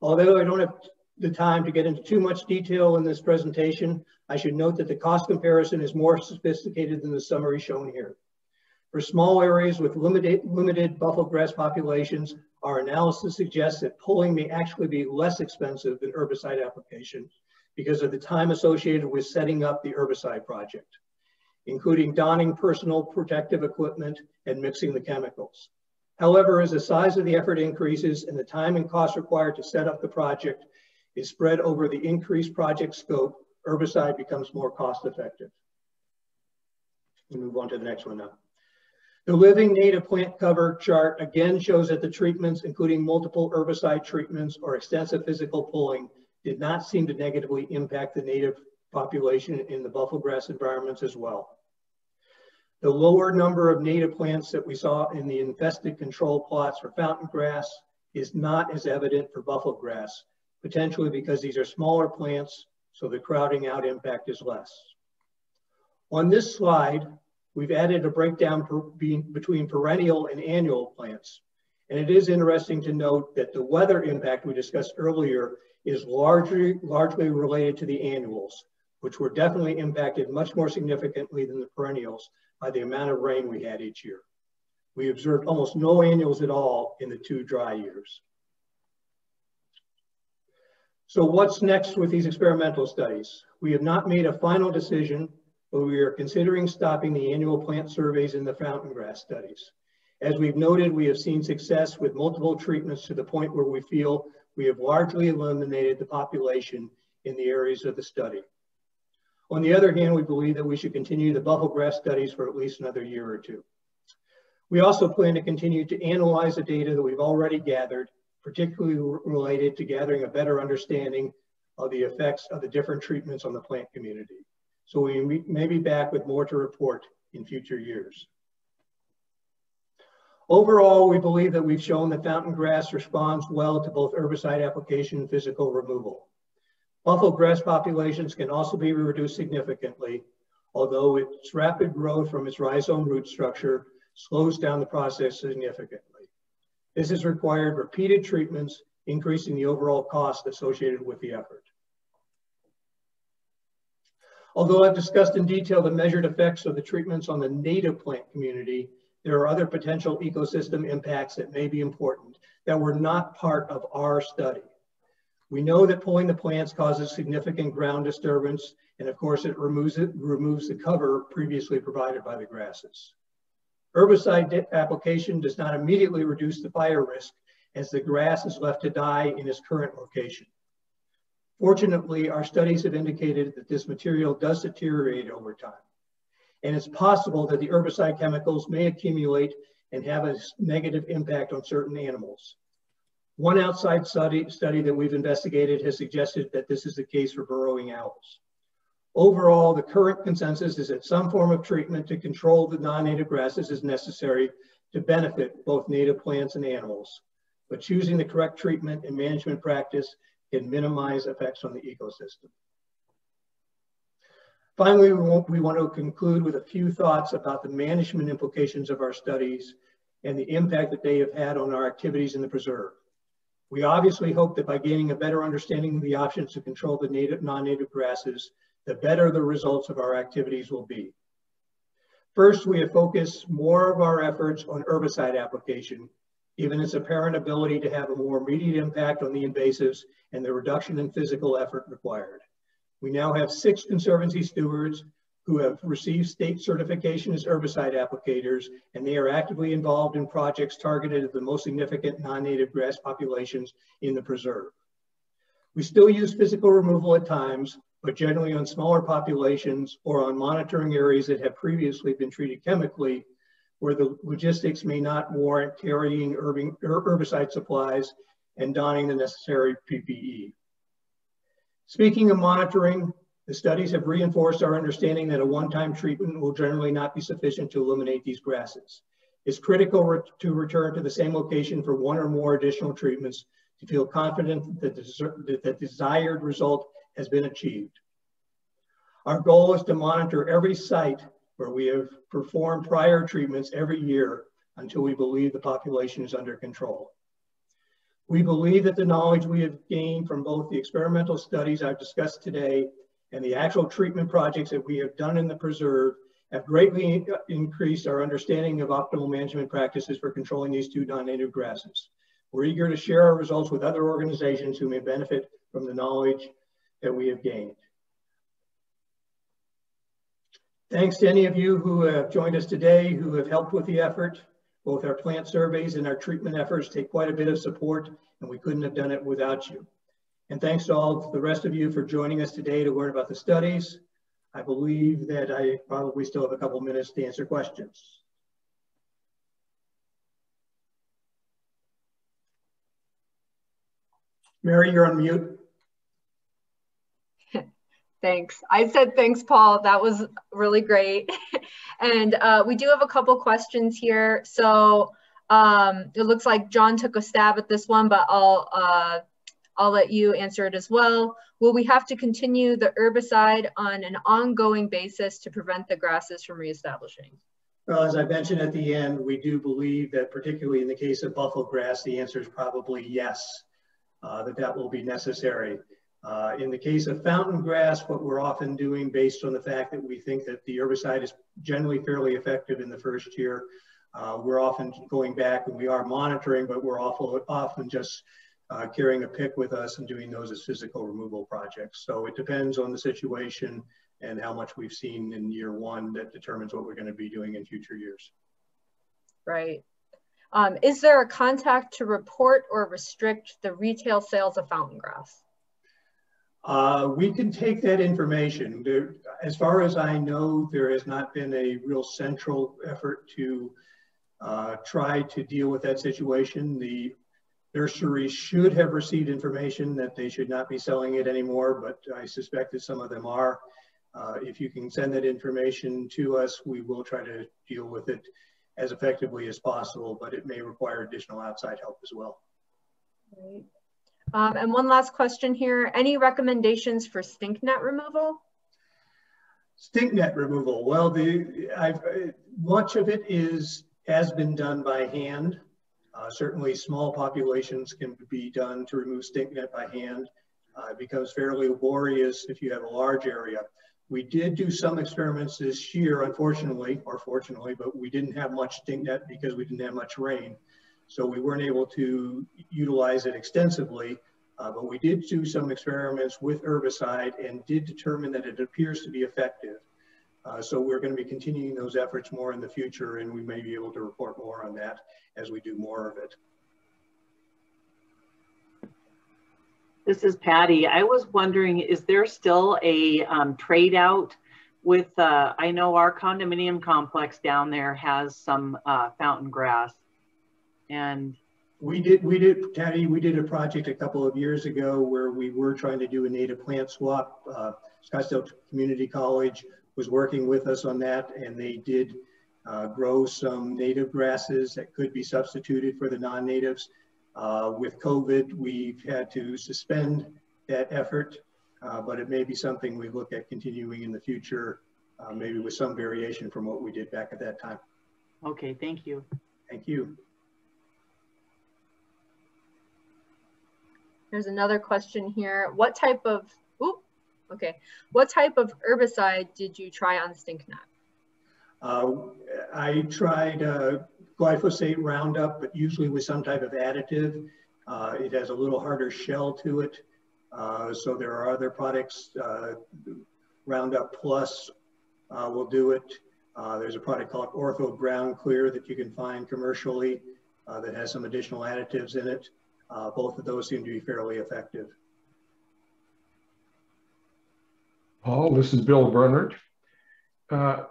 [SPEAKER 11] Although I don't have the time to get into too much detail in this presentation, I should note that the cost comparison is more sophisticated than the summary shown here. For small areas with limited, limited buffelgrass populations, our analysis suggests that pulling may actually be less expensive than herbicide application because of the time associated with setting up the herbicide project, including donning personal protective equipment and mixing the chemicals. However, as the size of the effort increases and the time and cost required to set up the project is spread over the increased project scope, herbicide becomes more cost effective. We move on to the next one now. The living native plant cover chart again shows that the treatments, including multiple herbicide treatments or extensive physical pulling, did not seem to negatively impact the native population in the buffelgrass environments as well. The lower number of native plants that we saw in the infested control plots for fountain grass is not as evident for buffelgrass, potentially because these are smaller plants, so the crowding out impact is less. On this slide, we've added a breakdown per, between perennial and annual plants. And it is interesting to note that the weather impact we discussed earlier is largely, largely related to the annuals, which were definitely impacted much more significantly than the perennials by the amount of rain we had each year. We observed almost no annuals at all in the two dry years. So what's next with these experimental studies? We have not made a final decision, but we are considering stopping the annual plant surveys in the fountain grass studies. As we've noted, we have seen success with multiple treatments to the point where we feel we have largely eliminated the population in the areas of the study. On the other hand, we believe that we should continue the buffelgrass studies for at least another year or two. We also plan to continue to analyze the data that we've already gathered, particularly related to gathering a better understanding of the effects of the different treatments on the plant community. So we may be back with more to report in future years. Overall, we believe that we've shown that fountain grass responds well to both herbicide application and physical removal. Buffelgrass populations can also be reduced significantly, although its rapid growth from its rhizome root structure slows down the process significantly. This has required repeated treatments, increasing the overall cost associated with the effort. Although I've discussed in detail the measured effects of the treatments on the native plant community, there are other potential ecosystem impacts that may be important that were not part of our study. We know that pulling the plants causes significant ground disturbance, and of course it removes, it, removes the cover previously provided by the grasses. Herbicide application does not immediately reduce the fire risk as the grass is left to die in its current location. Fortunately, our studies have indicated that this material does deteriorate over time. And it's possible that the herbicide chemicals may accumulate and have a negative impact on certain animals. One outside study, study that we've investigated has suggested that this is the case for burrowing owls. Overall, the current consensus is that some form of treatment to control the non-native grasses is necessary to benefit both native plants and animals. But choosing the correct treatment and management practice can minimize effects on the ecosystem. Finally, we want to conclude with a few thoughts about the management implications of our studies and the impact that they have had on our activities in the preserve. We obviously hope that by gaining a better understanding of the options to control the native, non-native grasses, the better the results of our activities will be. First, we have focused more of our efforts on herbicide application, given its apparent ability to have a more immediate impact on the invasives and the reduction in physical effort required. We now have six Conservancy stewards who have received state certification as herbicide applicators, and they are actively involved in projects targeted at the most significant non-native grass populations in the preserve. We still use physical removal at times, but generally on smaller populations or on monitoring areas that have previously been treated chemically, where the logistics may not warrant carrying herbicide supplies and donning the necessary PPE. Speaking of monitoring, the studies have reinforced our understanding that a one-time treatment will generally not be sufficient to eliminate these grasses. It's critical re to return to the same location for one or more additional treatments to feel confident that the, that the desired result has been achieved. Our goal is to monitor every site where we have performed prior treatments every year until we believe the population is under control. We believe that the knowledge we have gained from both the experimental studies I've discussed today and the actual treatment projects that we have done in the preserve have greatly increased our understanding of optimal management practices for controlling these two non-native grasses. We're eager to share our results with other organizations who may benefit from the knowledge that we have gained. Thanks to any of you who have joined us today, who have helped with the effort. Both our plant surveys and our treatment efforts take quite a bit of support, and we couldn't have done it without you. And thanks to all the rest of you for joining us today to learn about the studies. I believe that I probably still have a couple minutes to answer questions. Mary, you're on mute. [laughs]
[SPEAKER 10] Thanks. I said thanks, Paul. That was really great. [laughs] and uh, we do have a couple questions here. So um, it looks like John took a stab at this one, but I'll uh, I'll let you answer it as well. Will we have to continue the herbicide on an ongoing basis to prevent the grasses from reestablishing?
[SPEAKER 11] Well, as I mentioned at the end, we do believe that particularly in the case of buffelgrass, the answer is probably yes. uh, that that will be necessary. Uh, in the case of fountain grass, what we're often doing based on the fact that we think that the herbicide is generally fairly effective in the first year, uh, we're often going back and we are monitoring, but we're awful, often just uh, carrying a pick with us and doing those as physical removal projects. So it depends on the situation and how much we've seen in year one that determines what we're going to be doing in future years.
[SPEAKER 10] Right. Um, is there a contact to report or restrict the retail sales of fountain grass?
[SPEAKER 11] Uh, we can take that information. There, as far as I know, there has not been a real central effort to uh, try to deal with that situation. The nurseries should have received information that they should not be selling it anymore, but I suspect that some of them are. Uh, if you can send that information to us, we will try to deal with it as effectively as possible, but it may require additional outside help as well.
[SPEAKER 10] Right. Um, and one last question here. Any recommendations for stink net removal?
[SPEAKER 11] Stink net removal. Well, the I've, much of it is has been done by hand. Uh, certainly small populations can be done to remove stink net by hand. Uh, it becomes fairly laborious if you have a large area. We did do some experiments this year, unfortunately, or fortunately, but we didn't have much stink net because we didn't have much rain. So we weren't able to utilize it extensively, uh, but we did do some experiments with herbicide and did determine that it appears to be effective. Uh, so we're going to be continuing those efforts more in the future and we may be able to report more on that as we do more of it.
[SPEAKER 5] This is Patty. I was wondering, is there still a um, trade out with, uh, I know our condominium complex down there has some uh, fountain grass and
[SPEAKER 11] we did, we did, Patty, we did a project a couple of years ago where we were trying to do a native plant swap. Uh, Scottsdale Community College was working with us on that and they did uh, grow some native grasses that could be substituted for the non-natives. Uh, with COVID, we've had to suspend that effort, uh, but it may be something we look at continuing in the future, uh, maybe with some variation from what we did back at that time.
[SPEAKER 5] Okay, thank you.
[SPEAKER 11] Thank you.
[SPEAKER 10] There's another question here. What type of, ooh, okay. What type of herbicide did you try on stink net?
[SPEAKER 11] Uh, I tried uh, glyphosate Roundup, but usually with some type of additive. Uh, it has a little harder shell to it. Uh, so there are other products, uh, Roundup Plus uh, will do it. there's a product called Ortho Ground Clear that you can find commercially that has some additional additives in it. both of those seem to be fairly effective.
[SPEAKER 13] Paul, this is Bill Bernard. Uh,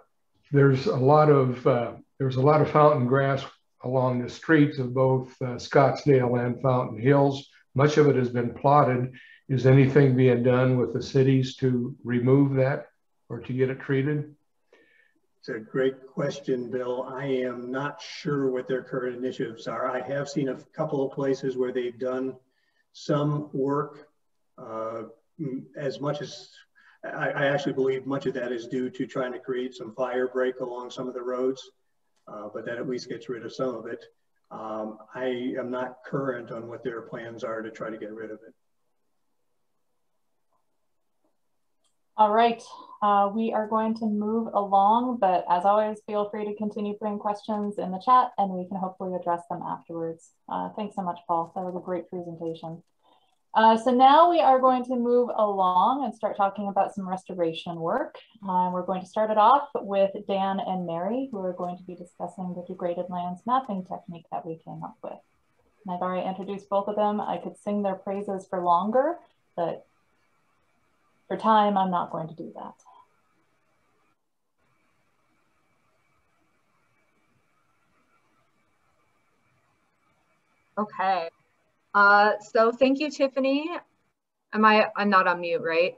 [SPEAKER 13] there's a lot of uh, there's a lot of fountain grass along the streets of both uh, Scottsdale and Fountain Hills. Much of it has been plotted. Is anything being done with the cities to remove that or to get it treated?
[SPEAKER 11] It's a great question, Bill. I am not sure what their current initiatives are. I have seen a couple of places where they've done some work uh, as much as I, I, actually believe much of that is due to trying to create some fire break along some of the roads, uh, but that at least gets rid of some of it. Um, I am not current on what their plans are to try to get rid of it.
[SPEAKER 1] All right, uh, we are going to move along, but as always, feel free to continue putting questions in the chat and we can hopefully address them afterwards. Uh, thanks so much, Paul. That was a great presentation. Uh, so now we are going to move along and start talking about some restoration work. Uh, we're going to start it off with Dan and Mary, who are going to be discussing the degraded lands mapping technique that we came up with. And I've already introduced both of them. I could sing their praises for longer, but for time, I'm not going to do that.
[SPEAKER 10] Okay, uh, so thank you, Tiffany. Am I, I'm not on mute, right?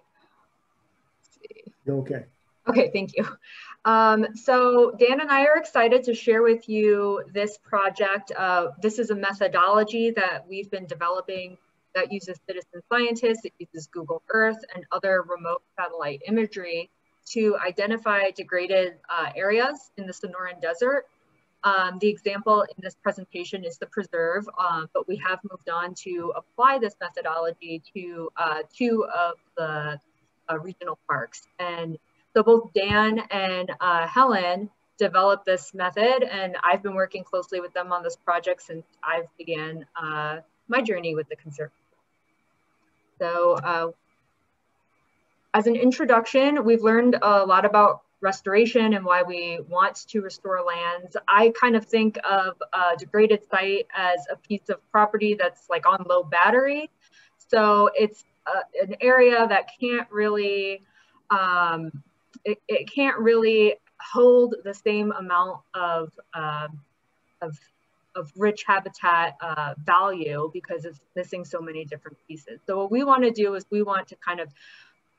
[SPEAKER 9] You're okay.
[SPEAKER 10] Okay, thank you. Um, so Dan and I are excited to share with you this project. Uh, this is a methodology that we've been developing that uses citizen scientists, it uses Google Earth and other remote satellite imagery to identify degraded uh, areas in the Sonoran Desert Um, the example in this presentation is the preserve, uh, but we have moved on to apply this methodology to uh, two of the uh, regional parks. And so both Dan and uh, Helen developed this method and I've been working closely with them on this project since I've began uh, my journey with the conservancy. So uh, as an introduction, we've learned a lot about restoration and why we want to restore lands. I kind of think of a degraded site as a piece of property that's like on low battery. So it's uh, an area that can't really, um, it, it can't really hold the same amount of, uh, of, of rich habitat uh, value because it's missing so many different pieces. So what we want to do is we want to kind of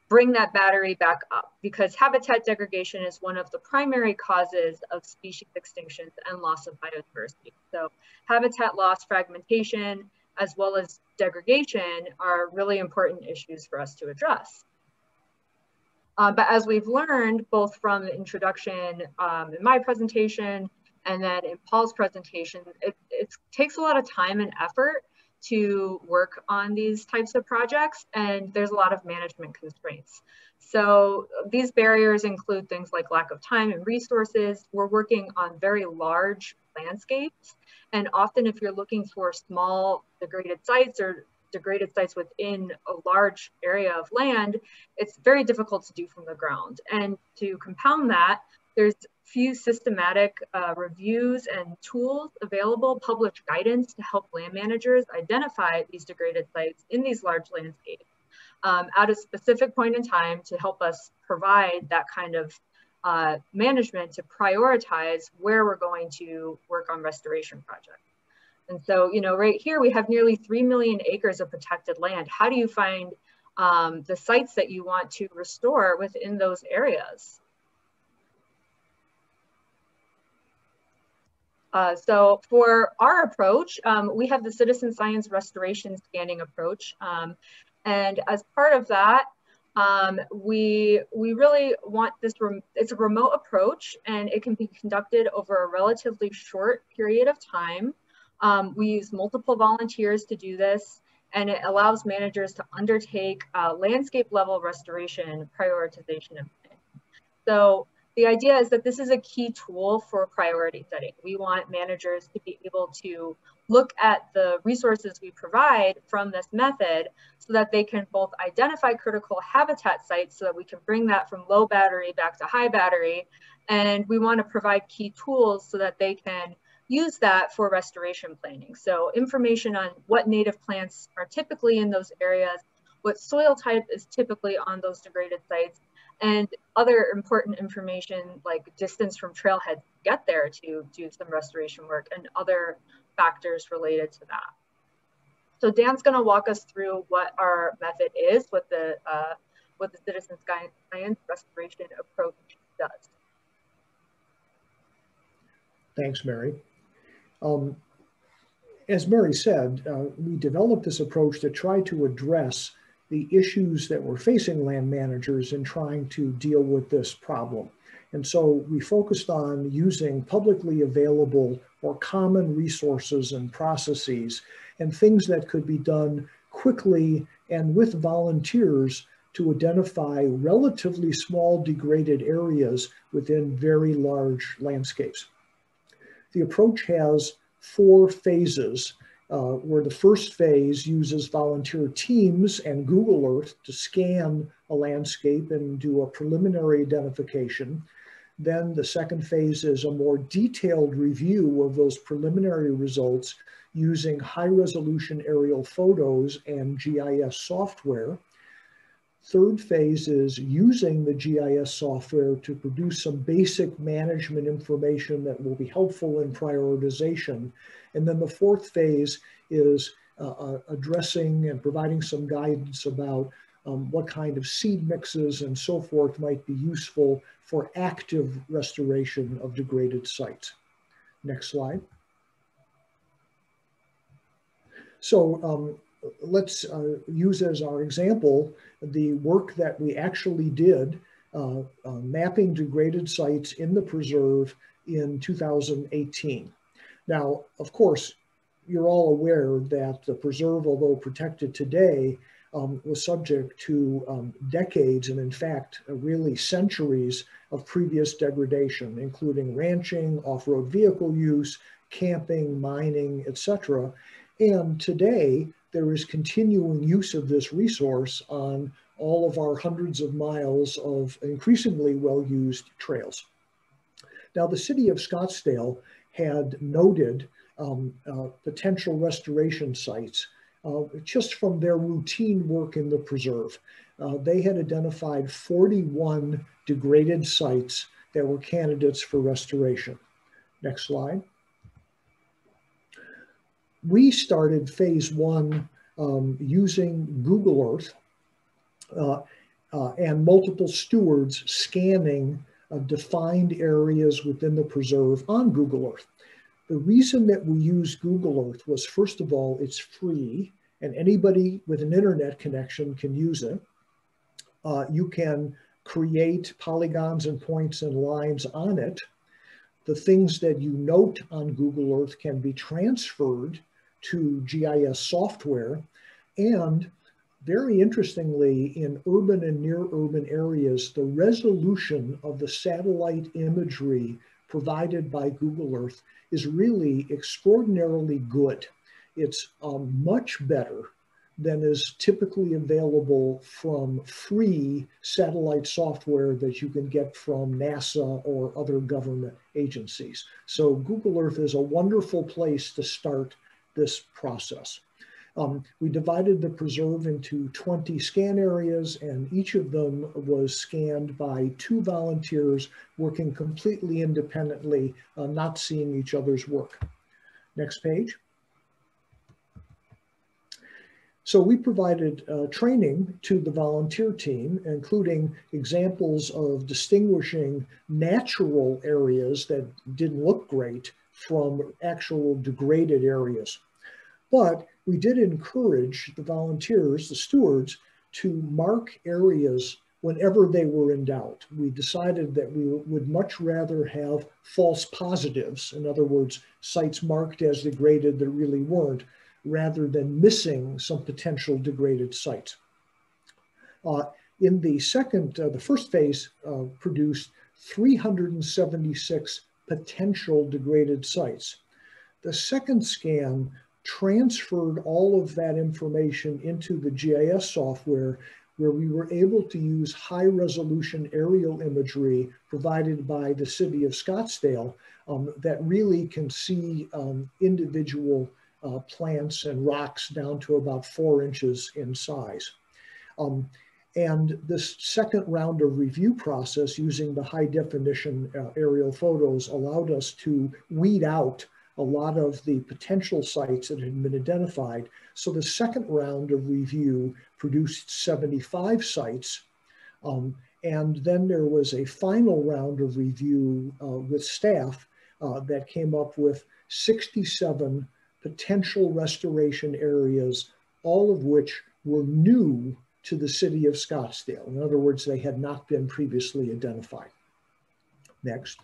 [SPEAKER 10] bring that battery back up because habitat degradation is one of the primary causes of species extinctions and loss of biodiversity. So habitat loss, fragmentation, as well as degradation are really important issues for us to address. Uh, but as we've learned, both from the introduction um, in my presentation and then in Paul's presentation, it, it takes a lot of time and effort to work on these types of projects and there's a lot of management constraints. So these barriers include things like lack of time and resources. We're working on very large landscapes and often if you're looking for small degraded sites or degraded sites within a large area of land, it's very difficult to do from the ground. And to compound that, there's few systematic uh, reviews and tools available, published guidance to help land managers identify these degraded sites in these large landscapes um, at a specific point in time to help us provide that kind of uh, management to prioritize where we're going to work on restoration projects. And so, you know, right here we have nearly 3 million acres of protected land. How do you find um, the sites that you want to restore within those areas? Uh, so for our approach, um, we have the citizen science restoration scanning approach. Um, and as part of that, um, we, we really want this, it's a remote approach and it can be conducted over a relatively short period of time. Um, we use multiple volunteers to do this, and it allows managers to undertake uh, landscape level restoration prioritization. So the idea is that this is a key tool for priority setting. We want managers to be able to look at the resources we provide from this method so that they can both identify critical habitat sites so that we can bring that from low battery back to high battery. And we want to provide key tools so that they can use that for restoration planning. So information on what native plants are typically in those areas, what soil type is typically on those degraded sites, and other important information like distance from trailhead to get there to do some restoration work and other factors related to that. So Dan's gonna walk us through what our method is, what the, uh, what the citizen science restoration approach does.
[SPEAKER 9] Thanks, Mary. Um, as Mary said, uh, we developed this approach to try to address the issues that were facing land managers in trying to deal with this problem. And so we focused on using publicly available or common resources and processes and things that could be done quickly and with volunteers to identify relatively small degraded areas within very large landscapes. The approach has four phases, uh, where the first phase uses volunteer teams and Google Earth to scan a landscape and do a preliminary identification. Then the second phase is a more detailed review of those preliminary results using high resolution aerial photos and GIS software. Third phase is using the GIS software to produce some basic management information that will be helpful in prioritization. And then the fourth phase is uh, uh, addressing and providing some guidance about um, what kind of seed mixes and so forth might be useful for active restoration of degraded sites. Next slide. So um, let's uh, use as our example the work that we actually did uh, uh, mapping degraded sites in the preserve in 2018. Now, of course, you're all aware that the preserve, although protected today, um, was subject to um, decades and in fact, uh, really centuries of previous degradation, including ranching, off-road vehicle use, camping, mining, etc. And today, there is continuing use of this resource on all of our hundreds of miles of increasingly well-used trails. Now, the city of Scottsdale had noted um, uh, potential restoration sites uh, just from their routine work in the preserve. Uh, they had identified 41 degraded sites that were candidates for restoration. Next slide. We started phase one um, using Google Earth uh, uh, and multiple stewards scanning uh, defined areas within the preserve on Google Earth. The reason that we use Google Earth was, first of all, it's free and anybody with an internet connection can use it. Uh, you can create polygons and points and lines on it. The things that you note on Google Earth can be transferred to GIS software. And very interestingly, in urban and near urban areas, the resolution of the satellite imagery provided by Google Earth is really extraordinarily good. It's um, much better than is typically available from free satellite software that you can get from NASA or other government agencies. So Google Earth is a wonderful place to start this process. Um, we divided the preserve into 20 scan areas and each of them was scanned by two volunteers working completely independently, uh, not seeing each other's work. Next page. So we provided uh, training to the volunteer team, including examples of distinguishing natural areas that didn't look great from actual degraded areas. But we did encourage the volunteers, the stewards, to mark areas whenever they were in doubt. We decided that we would much rather have false positives, in other words, sites marked as degraded that really weren't, rather than missing some potential degraded site. Uh, in the second, uh, the first phase uh, produced 376 potential degraded sites. The second scan transferred all of that information into the GIS software where we were able to use high resolution aerial imagery provided by the city of Scottsdale um, that really can see um, individual uh, plants and rocks down to about four inches in size. Um, and this second round of review process using the high definition uh, aerial photos allowed us to weed out a lot of the potential sites that had been identified. So the second round of review produced 75 sites. Um, and then there was a final round of review uh, with staff uh, that came up with 67 potential restoration areas, all of which were new to the city of Scottsdale. In other words, they had not been previously identified. Next.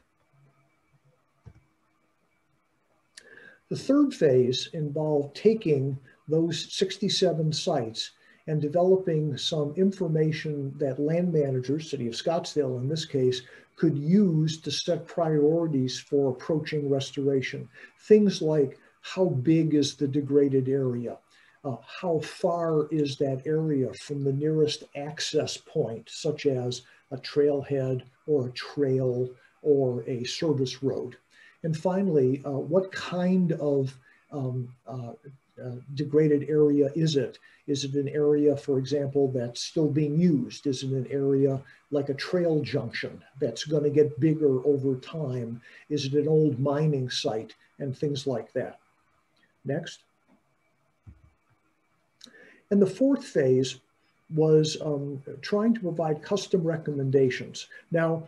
[SPEAKER 9] The third phase involved taking those 67 sites and developing some information that land managers, City of Scottsdale in this case, could use to set priorities for approaching restoration. Things like how big is the degraded area? Uh, how far is that area from the nearest access point, such as a trailhead or a trail or a service road? And finally, uh, what kind of um, uh, uh, degraded area is it? Is it an area, for example, that's still being used? Is it an area like a trail junction that's going to get bigger over time? Is it an old mining site and things like that? Next. And the fourth phase was um, trying to provide custom recommendations. Now,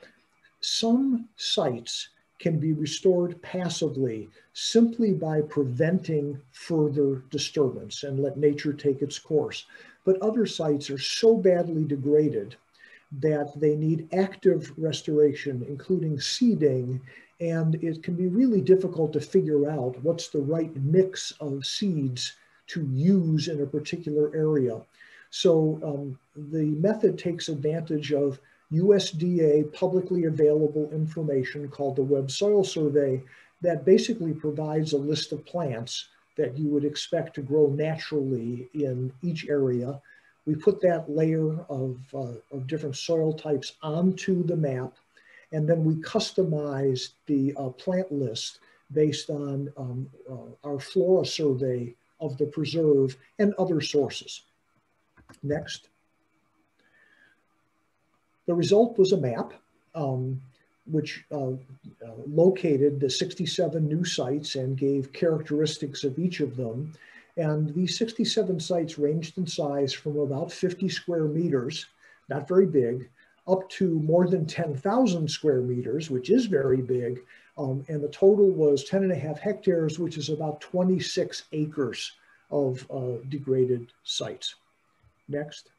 [SPEAKER 9] some sites can be restored passively simply by preventing further disturbance and let nature take its course. But other sites are so badly degraded that they need active restoration, including seeding, and it can be really difficult to figure out what's the right mix of seeds to use in a particular area. So um, the method takes advantage of USDA publicly available information called the Web Soil Survey that basically provides a list of plants that you would expect to grow naturally in each area. We put that layer of, uh, of different soil types onto the map, and then we customize the uh, plant list based on um, uh, our flora survey of the preserve and other sources. Next. The result was a map um, which uh, uh, located the 67 new sites and gave characteristics of each of them. And these 67 sites ranged in size from about 50 square meters, not very big, up to more than 10,000 square meters, which is very big. Um, and the total was 10 and a half hectares, which is about 26 acres of uh, degraded sites. Next.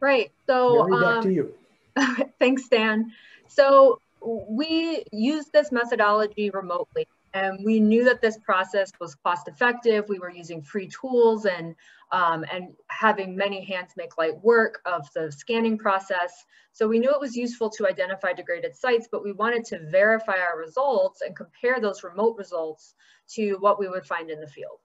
[SPEAKER 10] Right. So
[SPEAKER 9] Mary, back
[SPEAKER 10] um,
[SPEAKER 9] to you. [laughs]
[SPEAKER 10] thanks, Dan. So we use this methodology remotely and we knew that this process was cost effective. We were using free tools and, um, and having many hands make light work of the scanning process. So we knew it was useful to identify degraded sites, but we wanted to verify our results and compare those remote results to what we would find in the field.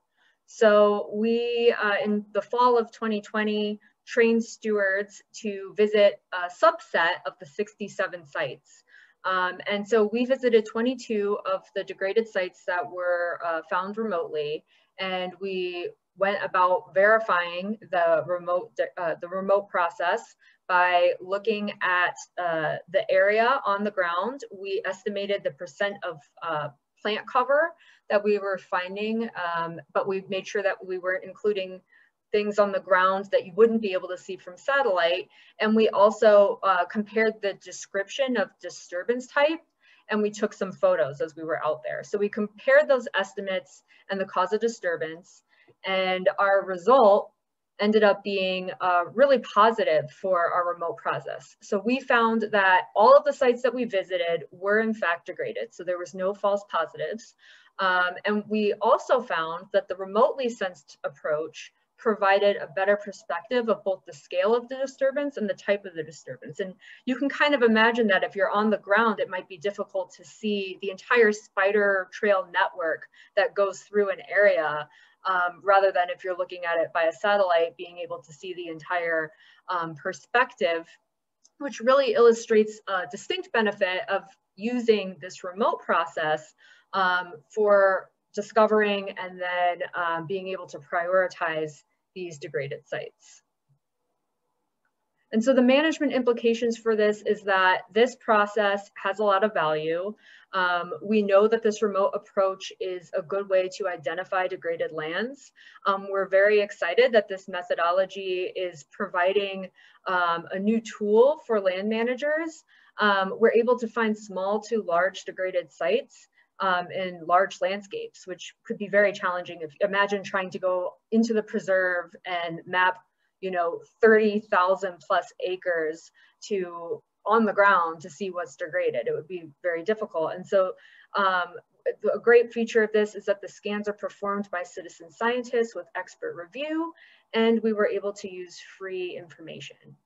[SPEAKER 10] So we, uh, in the fall of 2020, trained stewards to visit a subset of the 67 sites. Um, and so we visited 22 of the degraded sites that were uh, found remotely, and we went about verifying the remote uh, the remote process by looking at uh, the area on the ground. We estimated the percent of uh, plant cover that we were finding, um, but we made sure that we weren't including things on the ground that you wouldn't be able to see from satellite. And we also uh, compared the description of disturbance type and we took some photos as we were out there. So we compared those estimates and the cause of disturbance and our result ended up being uh, really positive for our remote process. So we found that all of the sites that we visited were in fact degraded. So there was no false positives. Um, and we also found that the remotely sensed approach provided a better perspective of both the scale of the disturbance and the type of the disturbance. And you can kind of imagine that if you're on the ground, it might be difficult to see the entire spider trail network that goes through an area, um, rather than if you're looking at it by a satellite, being able to see the entire um, perspective, which really illustrates a distinct benefit of using this remote process um, for discovering and then um, being able to prioritize these degraded sites. And so the management implications for this is that this process has a lot of value. Um, we know that this remote approach is a good way to identify degraded lands. Um, we're very excited that this methodology is providing um, a new tool for land managers. Um, we're able to find small to large degraded sites um, in large landscapes, which could be very challenging. If imagine trying to go into the preserve and map, you know, 30,000 plus acres to on the ground to see what's degraded. It would be very difficult. And so um, a great feature of this is that the scans are performed by citizen scientists with expert review, and we were able to use free information.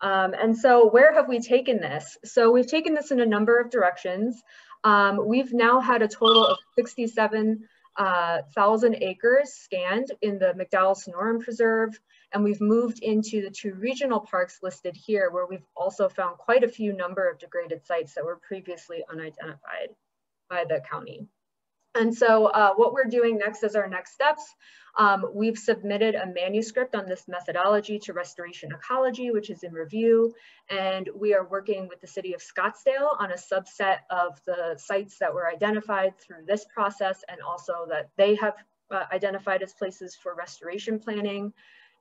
[SPEAKER 10] Um, and so where have we taken this? So we've taken this in a number of directions. Um, we've now had a total of 67,000 uh, acres scanned in the McDowell Sonoran Preserve, and we've moved into the two regional parks listed here, where we've also found quite a few number of degraded sites that were previously unidentified by the county. And so uh, what we're doing next is our next steps, um, we've submitted a manuscript on this methodology to Restoration Ecology, which is in review. And we are working with the city of Scottsdale on a subset of the sites that were identified through this process and also that they have uh, identified as places for restoration planning.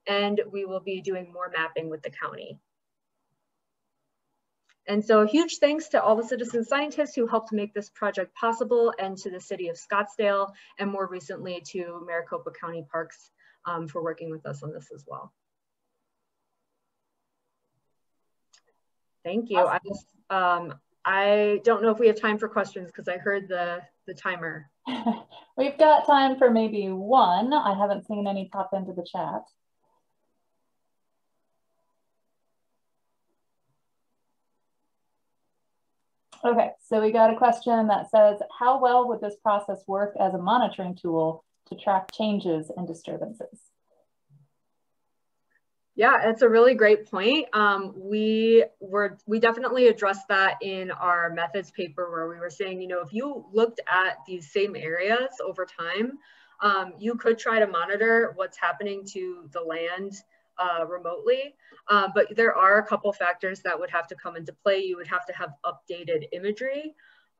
[SPEAKER 10] And we will be doing more mapping with the county. And so huge thanks to all the citizen scientists who helped make this project possible and to the city of Scottsdale and more recently to Maricopa County Parks um, for working with us on this as well. Thank you. I, just, um, I don't know if we have time for questions because I heard the, the timer. [laughs]
[SPEAKER 1] We've got time for maybe one. I haven't seen any pop into the chat. Okay, so we got a question that says, how well would this process work as a monitoring tool to track changes and disturbances?
[SPEAKER 10] Yeah, it's a really great point. Um, we were we definitely addressed that in our methods paper where we were saying, you know, if you looked at these same areas over time, um, you could try to monitor what's happening to the land uh, remotely. Uh, but there are a couple factors that would have to come into play. You would have to have updated imagery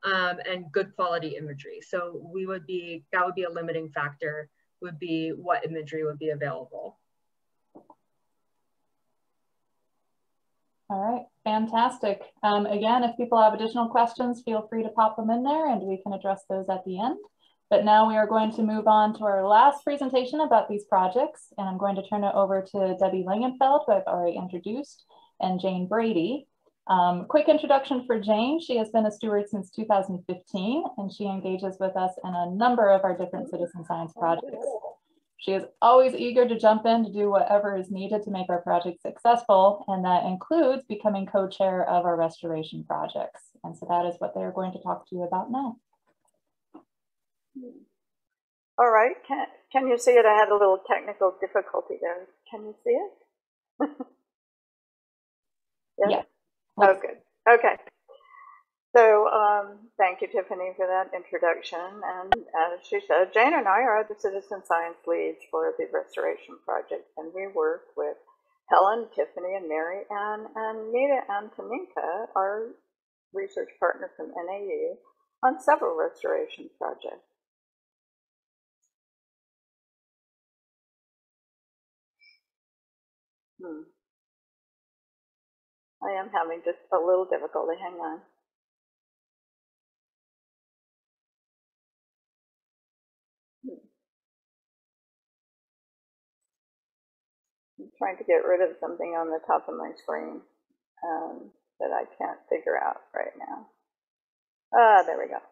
[SPEAKER 10] um, and good quality imagery. So we would be, that would be a limiting factor, would be what imagery would be available.
[SPEAKER 1] All right, fantastic. Um, again, if people have additional questions, feel free to pop them in there and we can address those at the end. But now we are going to move on to our last presentation about these projects. And I'm going to turn it over to Debbie Langenfeld, who I've already introduced, and Jane Brady. Um, quick introduction for Jane. She has been a steward since 2015, and she engages with us in a number of our different citizen science projects. She is always eager to jump in to do whatever is needed to make our project successful, and that includes becoming co-chair of our restoration projects. And so that is what they're going to talk to you about now.
[SPEAKER 4] All right, can, can you see it? I had a little technical difficulty there. Can you see it? [laughs]
[SPEAKER 1] yeah. yeah.
[SPEAKER 4] Oh, good. Okay. So um, thank you, Tiffany, for that introduction. And as she said, Jane and I are the citizen science leads for the restoration project, and we work with Helen, Tiffany, and Mary Ann, and Anita Antoninka, our research partner from NAU, on several restoration projects. Hmm. I am having just a little difficulty. Hang on. Hmm. I'm trying to get rid of something on the top of my screen um, that I can't figure out right now. Ah, there we go.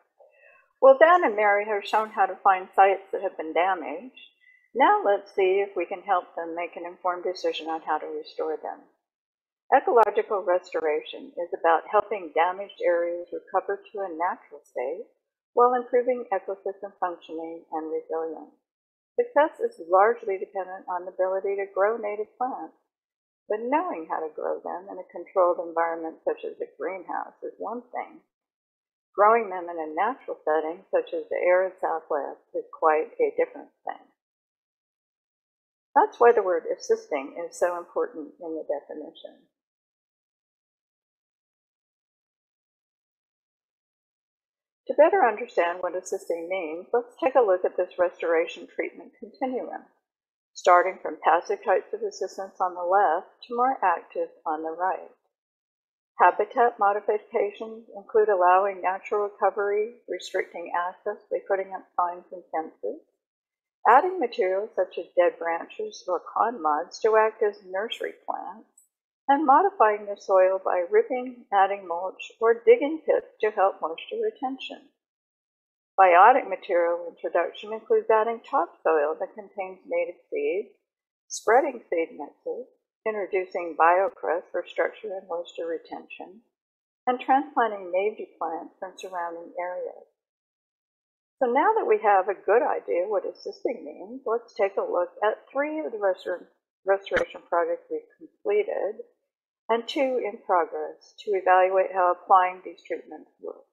[SPEAKER 4] Well, Dan and Mary have shown how to find sites that have been damaged now let's see if we can help them make an informed decision on how to restore them. Ecological restoration is about helping damaged areas recover to a natural state while improving ecosystem functioning and resilience. Success is largely dependent on the ability to grow native plants, but knowing how to grow them in a controlled environment such as a greenhouse is one thing. Growing them in a natural setting, such as the arid Southwest, is quite a different thing. That's why the word assisting is so important in the definition. To better understand what assisting means, let's take a look at this restoration treatment continuum, starting from passive types of assistance on the left to more active on the right. Habitat modifications include allowing natural recovery, restricting access by putting up signs and fences, Adding materials such as dead branches or mods to act as nursery plants, and modifying the soil by ripping, adding mulch, or digging pits to help moisture retention. Biotic material introduction includes adding topsoil that contains native seeds, spreading seed mixes, introducing biocrust for structure and moisture retention, and transplanting native plants from surrounding areas. So now that we have a good idea what assisting means, let's take a look at three of the restoration projects we've completed and two in progress to evaluate how applying these treatments work.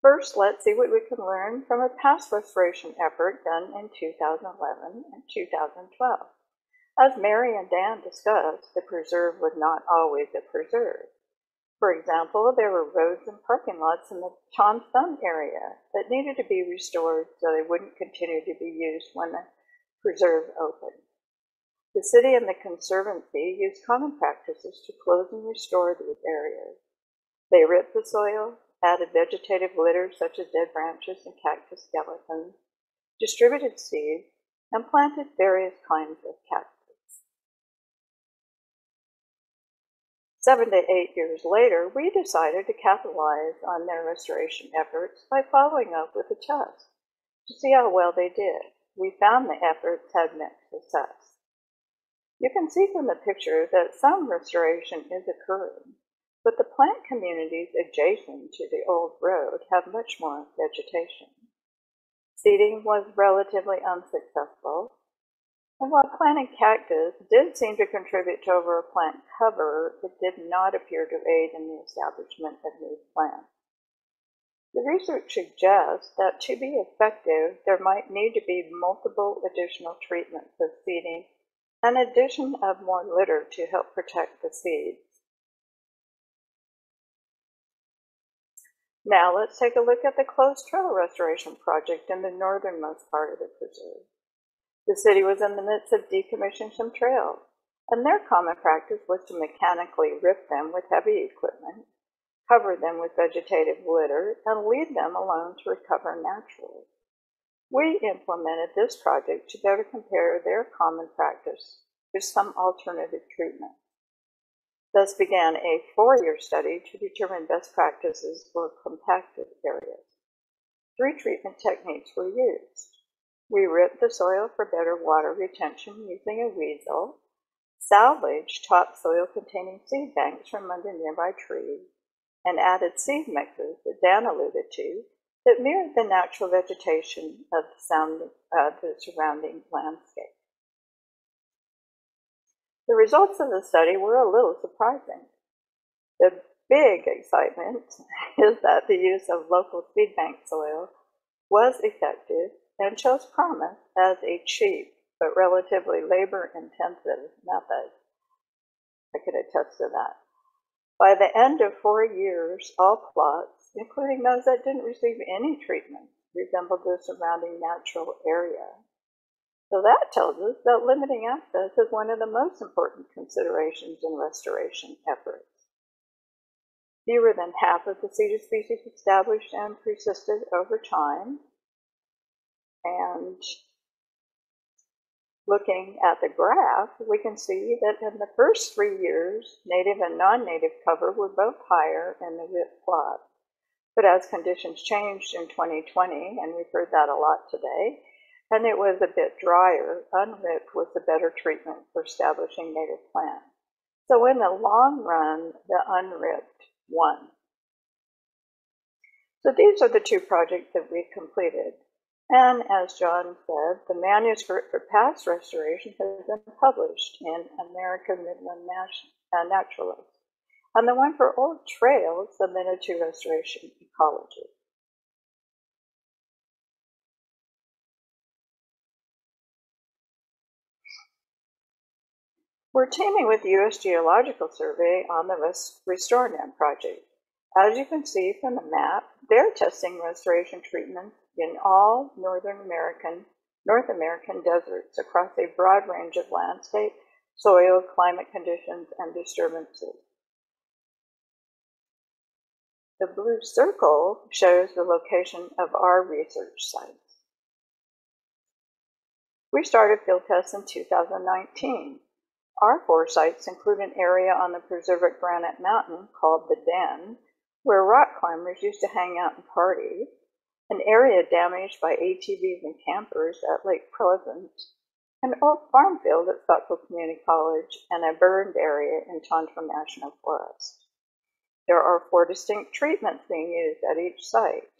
[SPEAKER 4] First, let's see what we can learn from a past restoration effort done in 2011 and 2012. As Mary and Dan discussed, the preserve was not always a preserve. For example, there were roads and parking lots in the Tom Thumb area that needed to be restored so they wouldn't continue to be used when the preserve opened. The city and the Conservancy used common practices to close and restore these areas. They ripped the soil, added vegetative litter such as dead branches and cactus skeletons, distributed seeds, and planted various kinds of cactus. Seven to eight years later, we decided to capitalize on their restoration efforts by following up with a test to see how well they did. We found the efforts had mixed success. You can see from the picture that some restoration is occurring, but the plant communities adjacent to the old road have much more vegetation. Seeding was relatively unsuccessful, and while planting cactus did seem to contribute to overall plant cover, it did not appear to aid in the establishment of new plants. The research suggests that to be effective, there might need to be multiple additional treatments of seeding and addition of more litter to help protect the seeds. Now let's take a look at the closed trail restoration project in the northernmost part of the preserve. The city was in the midst of decommissioning some trails, and their common practice was to mechanically rip them with heavy equipment, cover them with vegetative litter, and leave them alone to recover naturally. We implemented this project to better compare their common practice with some alternative treatment. Thus began a four-year study to determine best practices for compacted areas. Three treatment techniques were used. We ripped the soil for better water retention using a weasel, salvaged topsoil containing seed banks from under nearby trees, and added seed mixes that Dan alluded to that mirrored the natural vegetation of the, sound, uh, the surrounding landscape. The results of the study were a little surprising. The big excitement [laughs] is that the use of local seed bank soil was effective and chose promise as a cheap but relatively labor intensive method. I could attest to that. By the end of four years, all plots, including those that didn't receive any treatment, resembled the surrounding natural area. So that tells us that limiting access is one of the most important considerations in restoration efforts. Fewer than half of the cedar species established and persisted over time, and looking at the graph, we can see that in the first three years, native and non-native cover were both higher in the RIP plot. But as conditions changed in 2020, and we've heard that a lot today, and it was a bit drier, unripped was the better treatment for establishing native plants. So in the long run, the unripped won. So these are the two projects that we completed. And as John said, the manuscript for past restoration has been published in American Midland uh, Naturalist, and the one for Old Trails submitted to Restoration Ecology. We're teaming with the U.S. Geological Survey on the RestoreNet project. As you can see from the map, they're testing restoration treatments in all Northern American, North American deserts across a broad range of landscape, soil, climate conditions, and disturbances. The blue circle shows the location of our research sites. We started field tests in 2019. Our four sites include an area on the preserve Granite Mountain called the Den, where rock climbers used to hang out and party, an area damaged by ATVs and campers at Lake Pleasant, an old farm field at Scottsdale Community College, and a burned area in Tonto National Forest. There are four distinct treatments being used at each site.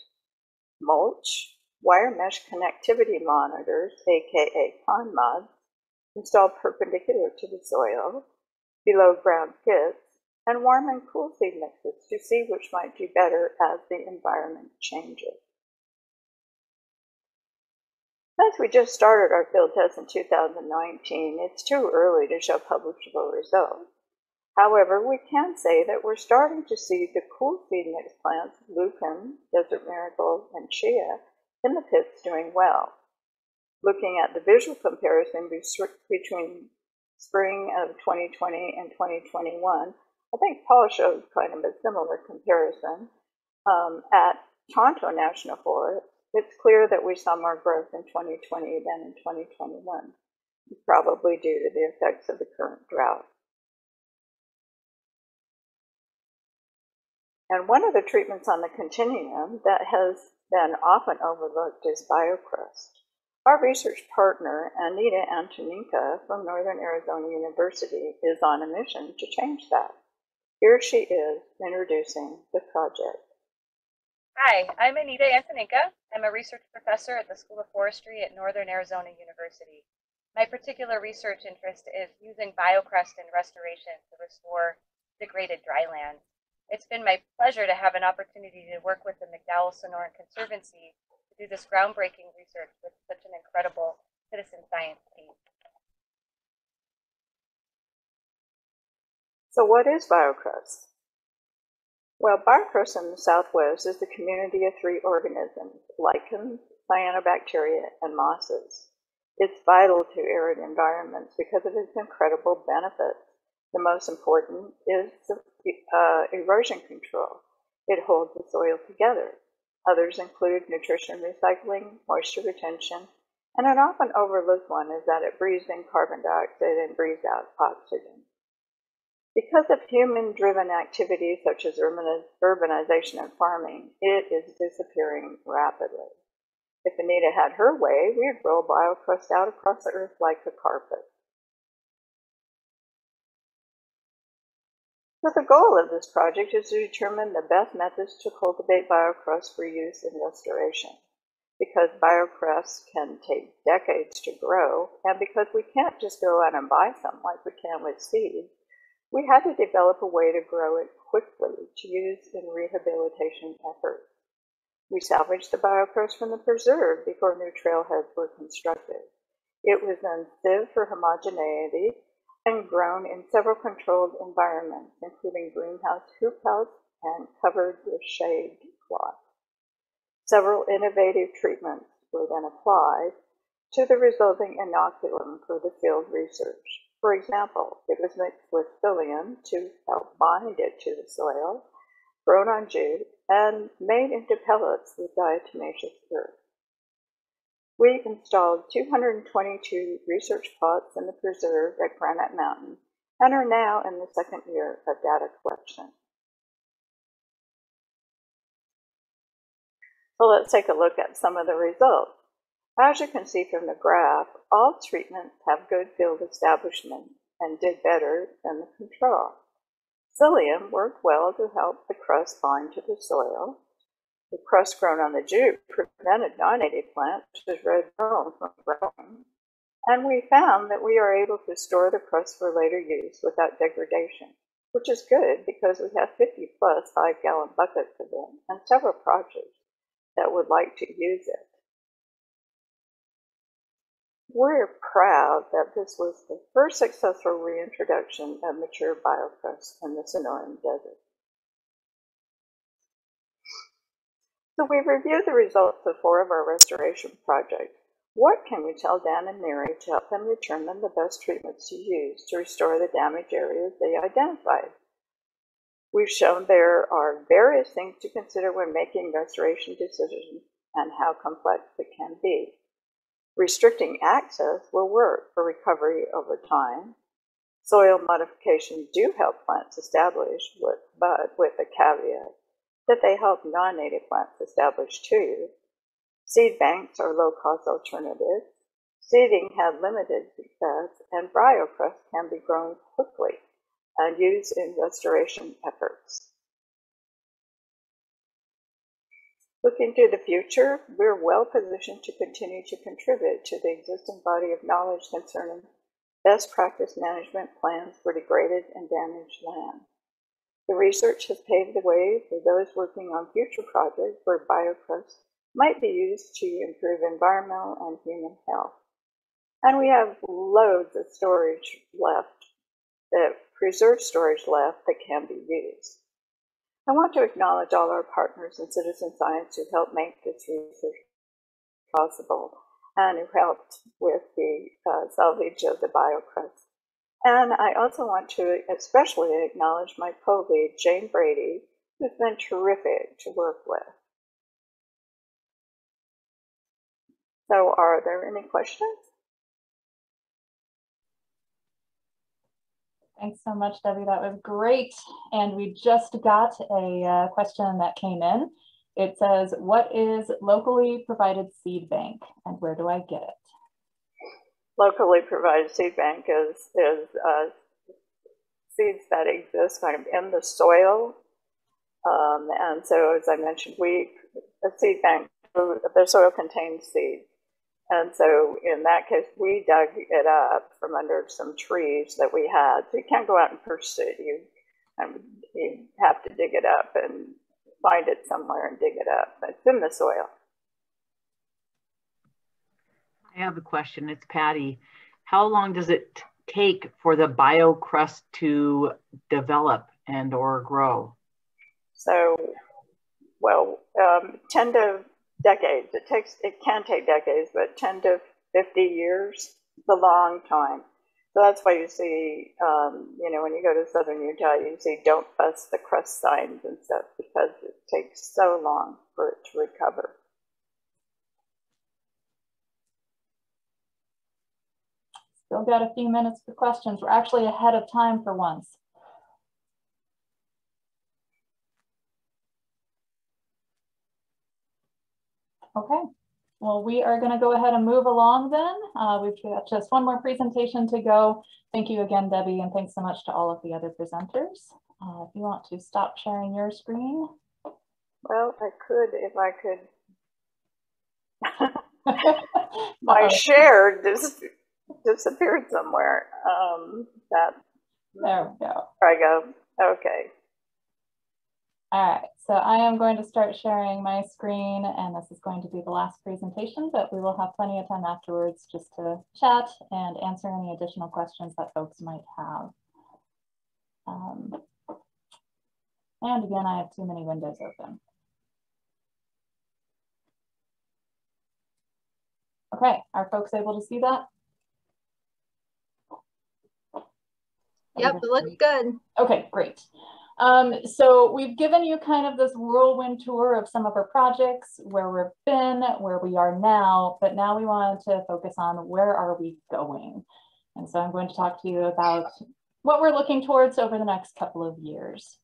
[SPEAKER 4] Mulch, wire mesh connectivity monitors, aka pond mods, installed perpendicular to the soil, below ground pits, and warm and cool seed mixes to see which might do better as the environment changes. Since we just started our field test in 2019, it's too early to show publishable results. However, we can say that we're starting to see the cool seed mix plants, lupin, desert marigold, and chia, in the pits doing well. Looking at the visual comparison between spring of 2020 and 2021, I think Paul showed kind of a similar comparison um, at Tonto National Forest it's clear that we saw more growth in 2020 than in 2021, probably due to the effects of the current drought. And one of the treatments on the continuum that has been often overlooked is BioCrust. Our research partner, Anita Antoninka from Northern Arizona University, is on a mission to change that. Here she is introducing the project.
[SPEAKER 14] Hi, I'm Anita Antoninka. I'm a research professor at the School of Forestry at Northern Arizona University. My particular research interest is using biocrust in restoration to restore degraded drylands. It's been my pleasure to have an opportunity to work with the McDowell Sonoran Conservancy to do this groundbreaking research with such an incredible citizen science team.
[SPEAKER 4] So what is BioCrust? Well, BioCrust in the Southwest is the community of three organisms, lichens, cyanobacteria, and mosses. It's vital to arid environments because of its incredible benefits. The most important is uh, erosion control. It holds the soil together. Others include nutrition recycling, moisture retention, and an often overlooked one is that it breathes in carbon dioxide and breathes out oxygen. Because of human-driven activities such as urbanization and farming, it is disappearing rapidly. If Anita had her way, we'd roll biocrust out across the earth like a carpet. So the goal of this project is to determine the best methods to cultivate biocrust for use in restoration. Because biocrust can take decades to grow, and because we can't just go out and buy some like we can with seeds, we had to develop a way to grow it quickly to use in rehabilitation efforts. We salvaged the biocrust from the preserve before new trailheads were constructed. It was then sieved for homogeneity and grown in several controlled environments, including greenhouse hoop house and covered with shade cloth. Several innovative treatments were then applied to the resulting inoculum for the field research. For example, it was mixed with psyllium to help bind it to the soil, grown on jute, and made into pellets with diatomaceous earth. We installed 222 research plots in the preserve at Granite Mountain and are now in the second year of data collection. So let's take a look at some of the results. As you can see from the graph, all treatments have good field establishment and did better than the control. Psyllium worked well to help the crust bind to the soil, the crust grown on the jute prevented non-native plants, such as red brome, from growing. And we found that we are able to store the crust for later use without degradation, which is good because we have 50 plus 5 gallon buckets of them and several projects that would like to use it. We're proud that this was the first successful reintroduction of mature biocrust in the Sonoran Desert. So we've reviewed the results of four of our restoration projects. What can we tell Dan and Mary to help them determine the best treatments to use to restore the damaged areas they identified? We've shown there are various things to consider when making restoration decisions and how complex it can be. Restricting access will work for recovery over time. Soil modifications do help plants establish, but with a caveat that they help non-native plants establish too. Seed banks are low-cost alternatives. Seeding had limited success, and biocrust can be grown quickly and used in restoration efforts. Looking to the future, we're well positioned to continue to contribute to the existing body of knowledge concerning best practice management plans for degraded and damaged land. The research has paved the way for those working on future projects where biocrust might be used to improve environmental and human health. And we have loads of storage left, that preserved storage left that can be used. I want to acknowledge all our partners in citizen science who helped make this research possible and who helped with the uh, salvage of the biocrust. And I also want to especially acknowledge my co-lead, Jane Brady, who's been terrific to work with. So are there any questions?
[SPEAKER 1] Thanks so much, Debbie. That was great. And we just got a uh, question that came in. It says, what is locally provided seed bank and where do I get it?
[SPEAKER 4] Locally provided seed bank is, is uh, seeds that exist kind of in the soil. Um, and so, as I mentioned, we, a seed bank, the soil contains seeds. And so in that case, we dug it up from under some trees that we had. So you can't go out and purchase it. You, um, you have to dig it up and find it somewhere and dig it up. It's in the soil.
[SPEAKER 5] I have a question. It's Patty. How long does it take for the biocrust to develop and or grow?
[SPEAKER 4] So, well, um, 10 to decades. It takes it can take decades, but 10 to 50 years is a long time. So that's why you see, um, you know, when you go to southern Utah, you see don't bust the crust signs and stuff because it takes so long for it to recover.
[SPEAKER 1] Still got a few minutes for questions. We're actually ahead of time for once. Okay, well, we are going to go ahead and move along then. Uh, we've got just one more presentation to go. Thank you again, Debbie, and thanks so much to all of the other presenters. Uh, if you want to stop sharing your screen.
[SPEAKER 4] Well, I could if I could. My share just disappeared somewhere. Um, that.
[SPEAKER 1] There we go.
[SPEAKER 4] There I go. Okay.
[SPEAKER 1] All right, so I am going to start sharing my screen and this is going to be the last presentation, but we will have plenty of time afterwards just to chat and answer any additional questions that folks might have. Um, and again, I have too many windows open. Okay, are folks able to see that?
[SPEAKER 10] Yep, it looks good.
[SPEAKER 1] Okay, great. Um, so we've given you kind of this whirlwind tour of some of our projects, where we've been, where we are now, but now we wanted to focus on where are we going? And so I'm going to talk to you about what we're looking towards over the next couple of years.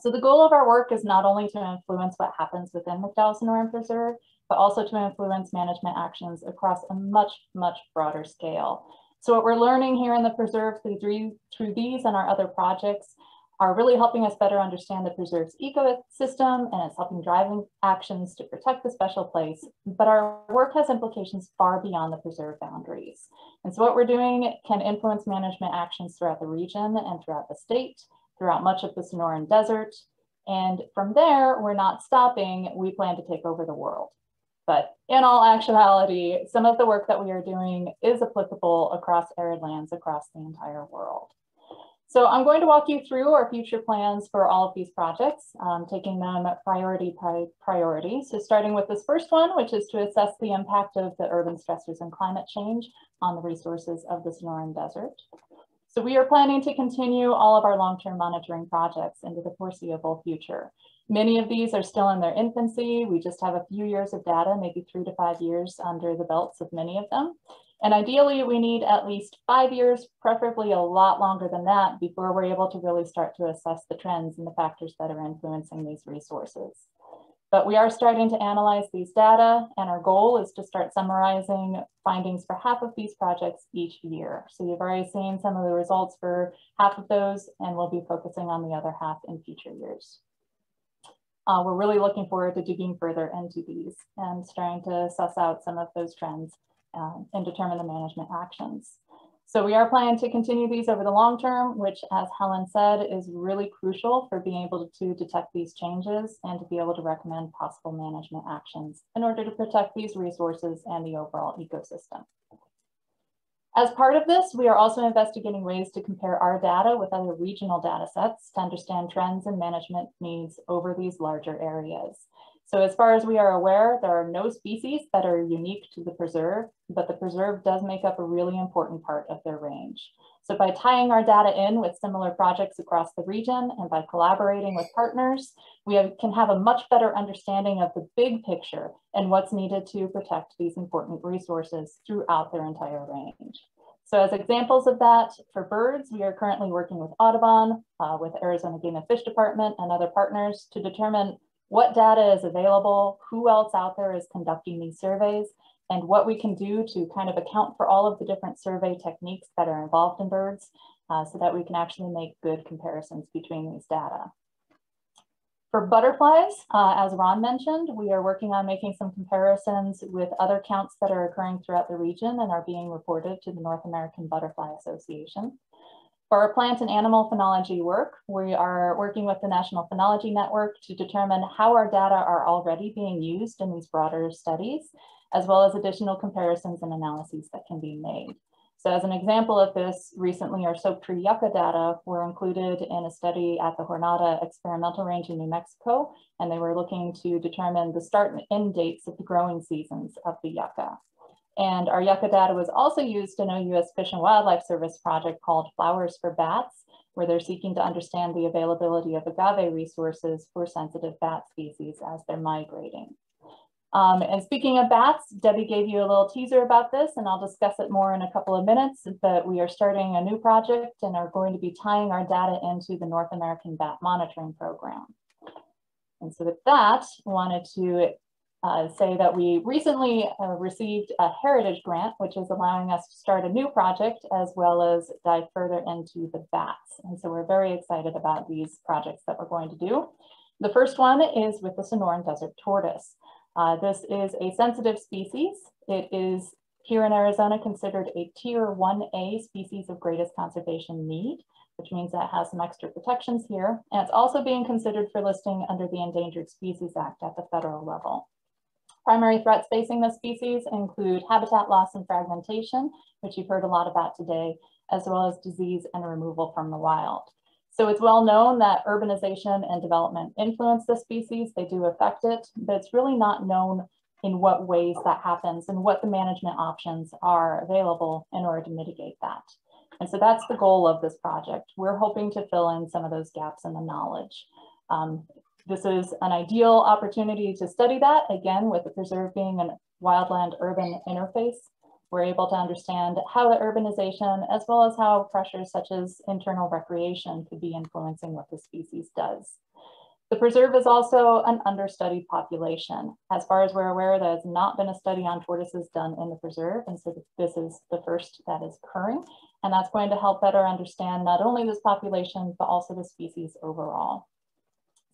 [SPEAKER 1] So the goal of our work is not only to influence what happens within McDowell Sonoran Preserve, but also to influence management actions across a much, much broader scale. So what we're learning here in the preserve through, through these and our other projects are really helping us better understand the preserve's ecosystem and it's helping driving actions to protect the special place. But our work has implications far beyond the preserve boundaries. And so what we're doing can influence management actions throughout the region and throughout the state, throughout much of the Sonoran Desert. And from there, we're not stopping, we plan to take over the world. But in all actuality, some of the work that we are doing is applicable across arid lands across the entire world. So I'm going to walk you through our future plans for all of these projects, um, taking them priority by priority. So starting with this first one, which is to assess the impact of the urban stressors and climate change on the resources of the Sonoran Desert. So we are planning to continue all of our long-term monitoring projects into the foreseeable future. Many of these are still in their infancy. We just have a few years of data, maybe three to five years under the belts of many of them. And ideally, we need at least five years, preferably a lot longer than that, before we're able to really start to assess the trends and the factors that are influencing these resources. But we are starting to analyze these data, and our goal is to start summarizing findings for half of these projects each year. So you've already seen some of the results for half of those, and we'll be focusing on the other half in future years. Uh, we're really looking forward to digging further into these and starting to suss out some of those trends um, and determine the management actions. So we are planning to continue these over the long term, which as Helen said, is really crucial for being able to detect these changes and to be able to recommend possible management actions in order to protect these resources and the overall ecosystem. As part of this, we are also investigating ways to compare our data with other regional data sets to understand trends and management needs over these larger areas. So as far as we are aware, there are no species that are unique to the preserve, but the preserve does make up a really important part of their range. So by tying our data in with similar projects across the region and by collaborating with partners, we have, can have a much better understanding of the big picture and what's needed to protect these important resources throughout their entire range. So as examples of that, for birds, we are currently working with Audubon, uh, with Arizona Game and Fish Department and other partners to determine what data is available, who else out there is conducting these surveys, and what we can do to kind of account for all of the different survey techniques that are involved in birds uh, so that we can actually make good comparisons between these data. For butterflies, uh, as Ron mentioned, we are working on making some comparisons with other counts that are occurring throughout the region and are being reported to the North American Butterfly Association. For our plant and animal phenology work, we are working with the National Phenology Network to determine how our data are already being used in these broader studies, as well as additional comparisons and analyses that can be made. So as an example of this, recently our soap tree yucca data were included in a study at the Jornada experimental range in New Mexico, and they were looking to determine the start and end dates of the growing seasons of the yucca. And our yucca data was also used in a U.S. Fish and Wildlife Service project called Flowers for Bats, where they're seeking to understand the availability of agave resources for sensitive bat species as they're migrating. Um, and speaking of bats, Debbie gave you a little teaser about this, and I'll discuss it more in a couple of minutes, but we are starting a new project and are going to be tying our data into the North American Bat Monitoring Program. And so with that, I wanted to uh, say that we recently uh, received a heritage grant, which is allowing us to start a new project as well as dive further into the bats. And so we're very excited about these projects that we're going to do. The first one is with the Sonoran Desert Tortoise. Uh, this is a sensitive species. It is here in Arizona considered a tier 1A species of greatest conservation need, which means that has some extra protections here. And it's also being considered for listing under the Endangered Species Act at the federal level. Primary threats facing this species include habitat loss and fragmentation, which you've heard a lot about today, as well as disease and removal from the wild. So it's well known that urbanization and development influence the species, they do affect it, but it's really not known in what ways that happens and what the management options are available in order to mitigate that. And so that's the goal of this project. We're hoping to fill in some of those gaps in the knowledge. Um, this is an ideal opportunity to study that, again, with the preserve being a wildland urban interface. We're able to understand how the urbanization, as well as how pressures such as internal recreation could be influencing what the species does. The preserve is also an understudied population. As far as we're aware, there has not been a study on tortoises done in the preserve, and so this is the first that is occurring. And that's going to help better understand not only this population, but also the species overall.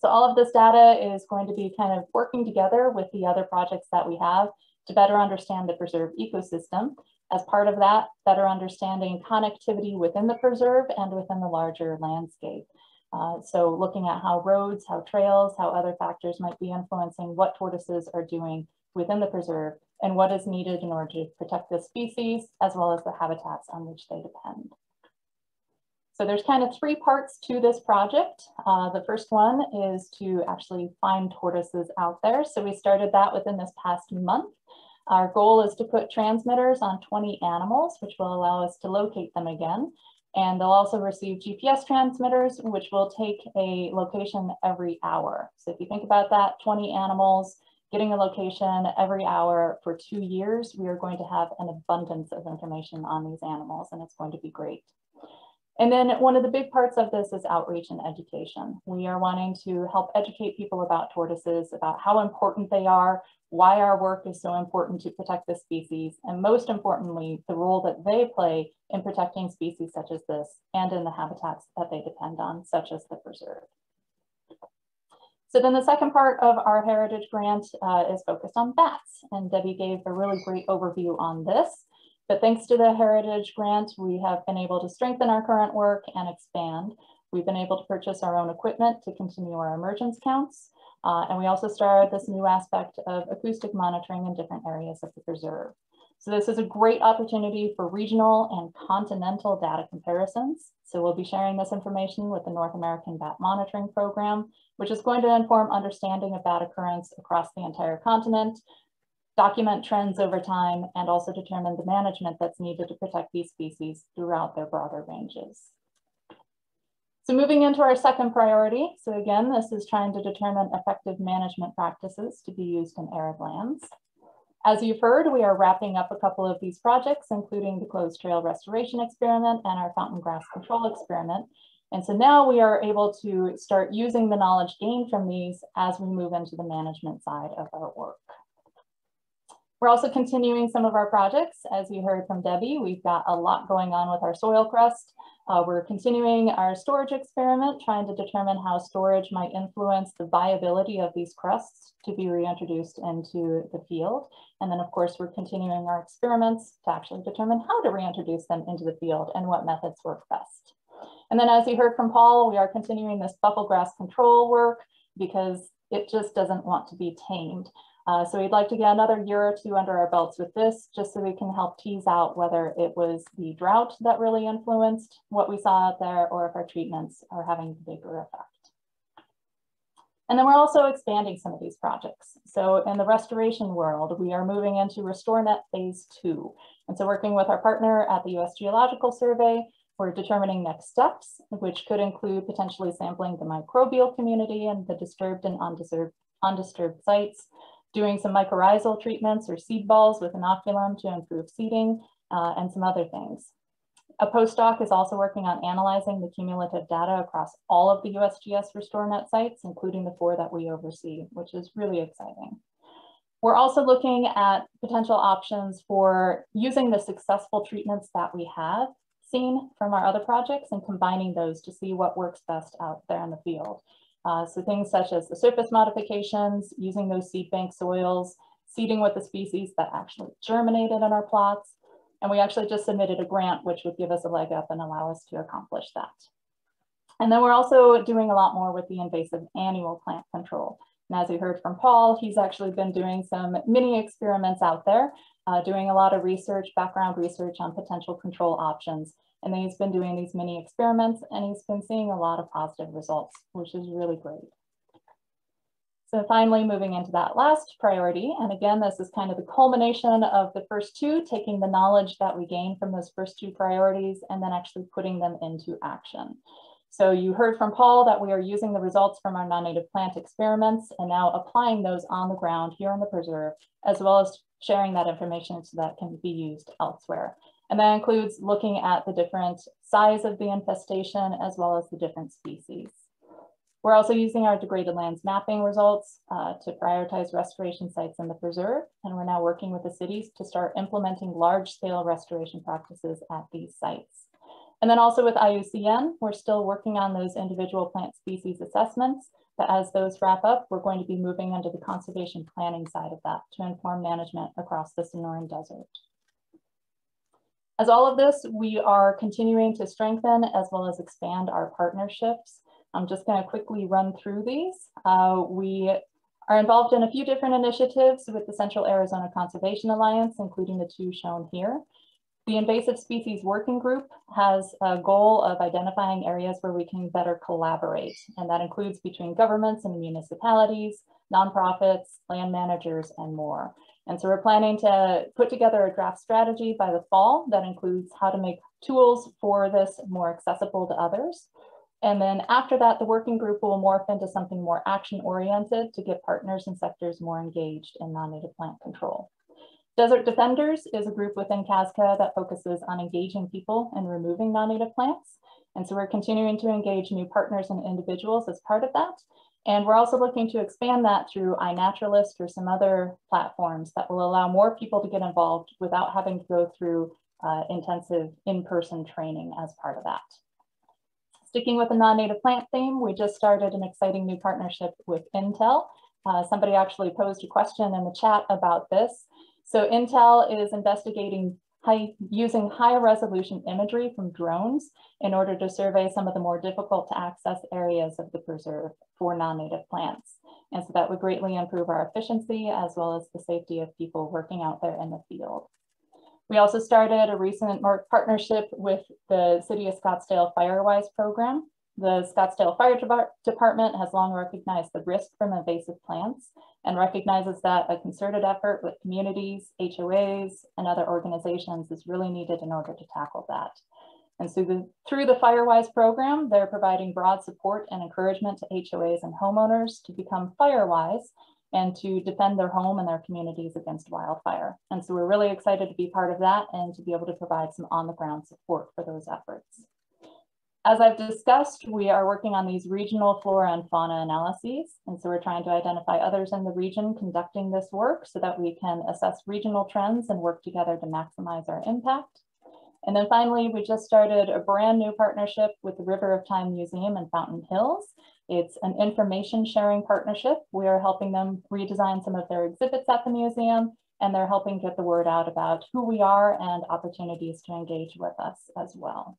[SPEAKER 1] So all of this data is going to be kind of working together with the other projects that we have to better understand the preserve ecosystem. As part of that, better understanding connectivity within the preserve and within the larger landscape. Uh, so looking at how roads, how trails, how other factors might be influencing what tortoises are doing within the preserve and what is needed in order to protect the species as well as the habitats on which they depend. So there's kind of three parts to this project. Uh, the first one is to actually find tortoises out there. So we started that within this past month. Our goal is to put transmitters on 20 animals, which will allow us to locate them again. And they'll also receive GPS transmitters, which will take a location every hour. So if you think about that, 20 animals, getting a location every hour for two years, we are going to have an abundance of information on these animals, and it's going to be great. And then one of the big parts of this is outreach and education. We are wanting to help educate people about tortoises, about how important they are, why our work is so important to protect the species, and most importantly, the role that they play in protecting species such as this and in the habitats that they depend on, such as the preserve. So then the second part of our heritage grant uh, is focused on bats, and Debbie gave a really great overview on this. But thanks to the Heritage Grant, we have been able to strengthen our current work and expand. We've been able to purchase our own equipment to continue our emergence counts. Uh, and we also started this new aspect of acoustic monitoring in different areas of the preserve. So this is a great opportunity for regional and continental data comparisons. So we'll be sharing this information with the North American Bat Monitoring Program, which is going to inform understanding of bat occurrence across the entire continent, document trends over time, and also determine the management that's needed to protect these species throughout their broader ranges. So moving into our second priority. So again, this is trying to determine effective management practices to be used in arid lands. As you've heard, we are wrapping up a couple of these projects, including the closed trail restoration experiment and our fountain grass control experiment. And so now we are able to start using the knowledge gained from these as we move into the management side of our work. We're also continuing some of our projects. As you heard from Debbie, we've got a lot going on with our soil crust. Uh, we're continuing our storage experiment, trying to determine how storage might influence the viability of these crusts to be reintroduced into the field. And then of course, we're continuing our experiments to actually determine how to reintroduce them into the field and what methods work best. And then as you heard from Paul, we are continuing this buffelgrass control work because it just doesn't want to be tamed. Uh, so we'd like to get another year or two under our belts with this, just so we can help tease out whether it was the drought that really influenced what we saw out there, or if our treatments are having a bigger effect. And then we're also expanding some of these projects. So in the restoration world, we are moving into RestoreNet phase two. And so working with our partner at the US Geological Survey, we're determining next steps, which could include potentially sampling the microbial community and the disturbed and undisturbed, undisturbed sites, doing some mycorrhizal treatments or seed balls with inoculum to improve seeding uh, and some other things. A postdoc is also working on analyzing the cumulative data across all of the USGS RestoreNet sites, including the four that we oversee, which is really exciting. We're also looking at potential options for using the successful treatments that we have seen from our other projects and combining those to see what works best out there in the field. Uh, so things such as the surface modifications, using those seed bank soils, seeding with the species that actually germinated in our plots. And we actually just submitted a grant which would give us a leg up and allow us to accomplish that. And then we're also doing a lot more with the invasive annual plant control. And as you heard from Paul, he's actually been doing some mini experiments out there, uh, doing a lot of research, background research on potential control options and he's been doing these mini experiments and he's been seeing a lot of positive results, which is really great. So finally, moving into that last priority, and again, this is kind of the culmination of the first two, taking the knowledge that we gained from those first two priorities and then actually putting them into action. So you heard from Paul that we are using the results from our non-native plant experiments and now applying those on the ground here in the preserve, as well as sharing that information so that can be used elsewhere. And that includes looking at the different size of the infestation as well as the different species. We're also using our degraded lands mapping results uh, to prioritize restoration sites in the preserve. And we're now working with the cities to start implementing large scale restoration practices at these sites. And then also with IUCN, we're still working on those individual plant species assessments. But as those wrap up, we're going to be moving into the conservation planning side of that to inform management across the Sonoran Desert. As all of this, we are continuing to strengthen as well as expand our partnerships. I'm just going to quickly run through these. Uh, we are involved in a few different initiatives with the Central Arizona Conservation Alliance, including the two shown here. The Invasive Species Working Group has a goal of identifying areas where we can better collaborate, and that includes between governments and municipalities, nonprofits, land managers, and more. And so we're planning to put together a draft strategy by the fall that includes how to make tools for this more accessible to others. And then after that, the working group will morph into something more action oriented to get partners and sectors more engaged in non-native plant control. Desert Defenders is a group within CAZCA that focuses on engaging people and removing non-native plants. And so we're continuing to engage new partners and individuals as part of that. And we're also looking to expand that through iNaturalist or some other platforms that will allow more people to get involved without having to go through uh, intensive in-person training as part of that. Sticking with the non-native plant theme, we just started an exciting new partnership with Intel. Uh, somebody actually posed a question in the chat about this. So Intel is investigating high, using high resolution imagery from drones in order to survey some of the more difficult to access areas of the preserve for non-native plants. And so that would greatly improve our efficiency as well as the safety of people working out there in the field. We also started a recent partnership with the City of Scottsdale Firewise program. The Scottsdale Fire Department has long recognized the risk from invasive plants and recognizes that a concerted effort with communities, HOAs, and other organizations is really needed in order to tackle that. And so the, through the FireWise program, they're providing broad support and encouragement to HOAs and homeowners to become FireWise and to defend their home and their communities against wildfire. And so we're really excited to be part of that and to be able to provide some on the ground support for those efforts. As I've discussed, we are working on these regional flora and fauna analyses. And so we're trying to identify others in the region conducting this work so that we can assess regional trends and work together to maximize our impact. And then finally, we just started a brand new partnership with the River of Time Museum in Fountain Hills. It's an information sharing partnership. We are helping them redesign some of their exhibits at the museum, and they're helping get the word out about who we are and opportunities to engage with us as well.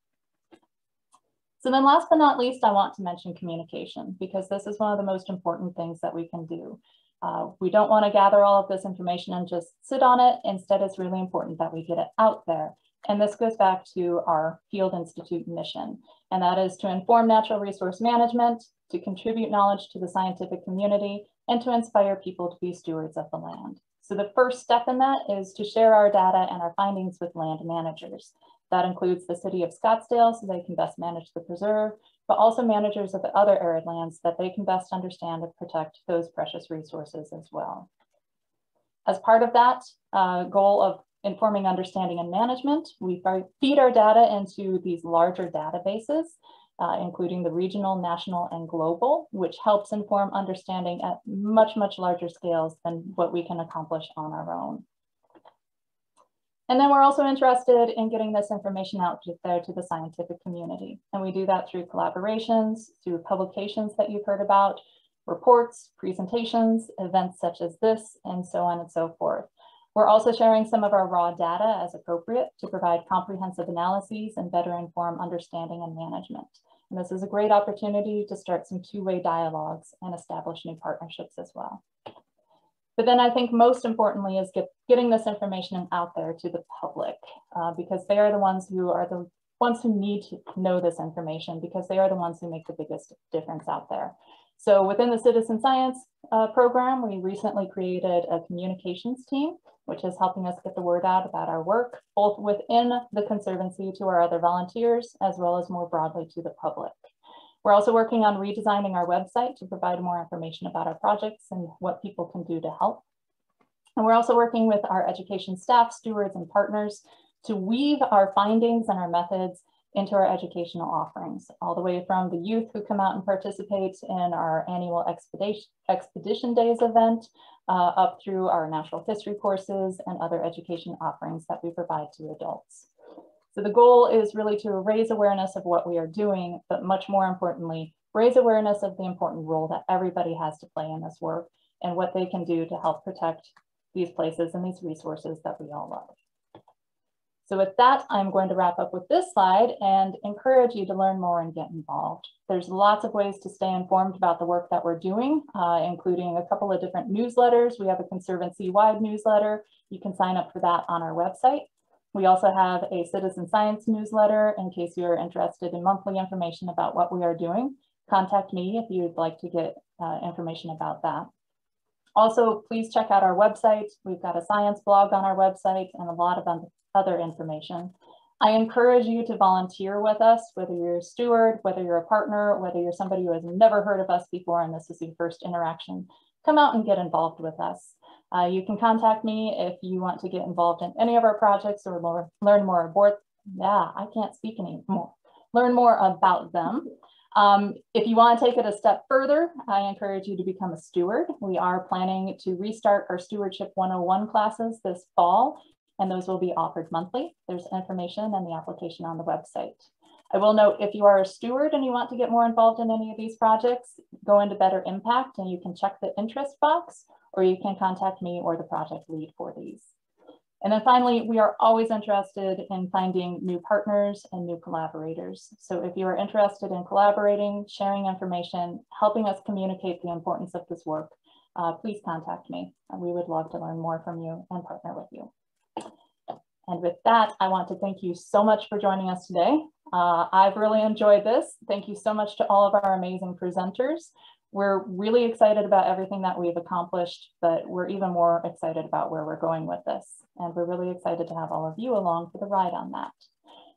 [SPEAKER 1] So then last but not least, I want to mention communication because this is one of the most important things that we can do. Uh, we don't want to gather all of this information and just sit on it. Instead, it's really important that we get it out there. And this goes back to our Field Institute mission, and that is to inform natural resource management, to contribute knowledge to the scientific community, and to inspire people to be stewards of the land. So the first step in that is to share our data and our findings with land managers. That includes the city of Scottsdale so they can best manage the preserve, but also managers of the other arid lands that they can best understand and protect those precious resources as well. As part of that uh, goal of informing understanding and management, we feed our data into these larger databases uh, including the regional, national, and global, which helps inform understanding at much, much larger scales than what we can accomplish on our own. And then we're also interested in getting this information out there to the scientific community. And we do that through collaborations, through publications that you've heard about, reports, presentations, events such as this, and so on and so forth. We're also sharing some of our raw data as appropriate to provide comprehensive analyses and better inform understanding and management. And this is a great opportunity to start some two-way dialogues and establish new partnerships as well. But then I think most importantly is get, getting this information out there to the public uh, because they are the ones who are the ones who need to know this information because they are the ones who make the biggest difference out there. So within the citizen science uh, program, we recently created a communications team, which is helping us get the word out about our work, both within the Conservancy to our other volunteers, as well as more broadly to the public. We're also working on redesigning our website to provide more information about our projects and what people can do to help. And we're also working with our education staff, stewards, and partners to weave our findings and our methods into our educational offerings, all the way from the youth who come out and participate in our annual Expedition, Expedition Days event, uh, up through our natural history courses and other education offerings that we provide to adults. So the goal is really to raise awareness of what we are doing, but much more importantly, raise awareness of the important role that everybody has to play in this work and what they can do to help protect these places and these resources that we all love. So with that, I'm going to wrap up with this slide and encourage you to learn more and get involved. There's lots of ways to stay informed about the work that we're doing, uh, including a couple of different newsletters. We have a Conservancy-wide newsletter. You can sign up for that on our website. We also have a citizen science newsletter in case you're interested in monthly information about what we are doing. Contact me if you'd like to get uh, information about that. Also, please check out our website. We've got a science blog on our website and a lot of other information. I encourage you to volunteer with us, whether you're a steward, whether you're a partner, whether you're somebody who has never heard of us before and this is your first interaction, come out and get involved with us. Uh, you can contact me if you want to get involved in any of our projects or more, learn more about, yeah, I can't speak anymore, learn more about them. Um, if you want to take it a step further, I encourage you to become a steward. We are planning to restart our Stewardship 101 classes this fall and those will be offered monthly. There's information and the application on the website. I will note if you are a steward and you want to get more involved in any of these projects, go into Better Impact and you can check the interest box or you can contact me or the project lead for these. And then finally, we are always interested in finding new partners and new collaborators. So if you are interested in collaborating, sharing information, helping us communicate the importance of this work, uh, please contact me. We would love to learn more from you and partner with you. And with that, I want to thank you so much for joining us today. Uh, I've really enjoyed this. Thank you so much to all of our amazing presenters. We're really excited about everything that we've accomplished, but we're even more excited about where we're going with this. And we're really excited to have all of you along for the ride on that.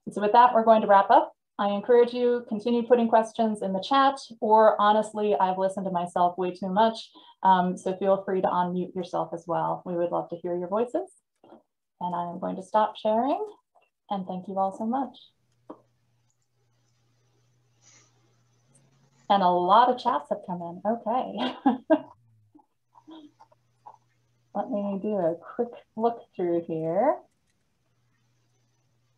[SPEAKER 1] And so with that, we're going to wrap up. I encourage you continue putting questions in the chat, or honestly, I've listened to myself way too much. Um, so feel free to unmute yourself as well. We would love to hear your voices. And I'm going to stop sharing and thank you all so much. And a lot of chats have come in. Okay. [laughs] Let me do a quick look through here.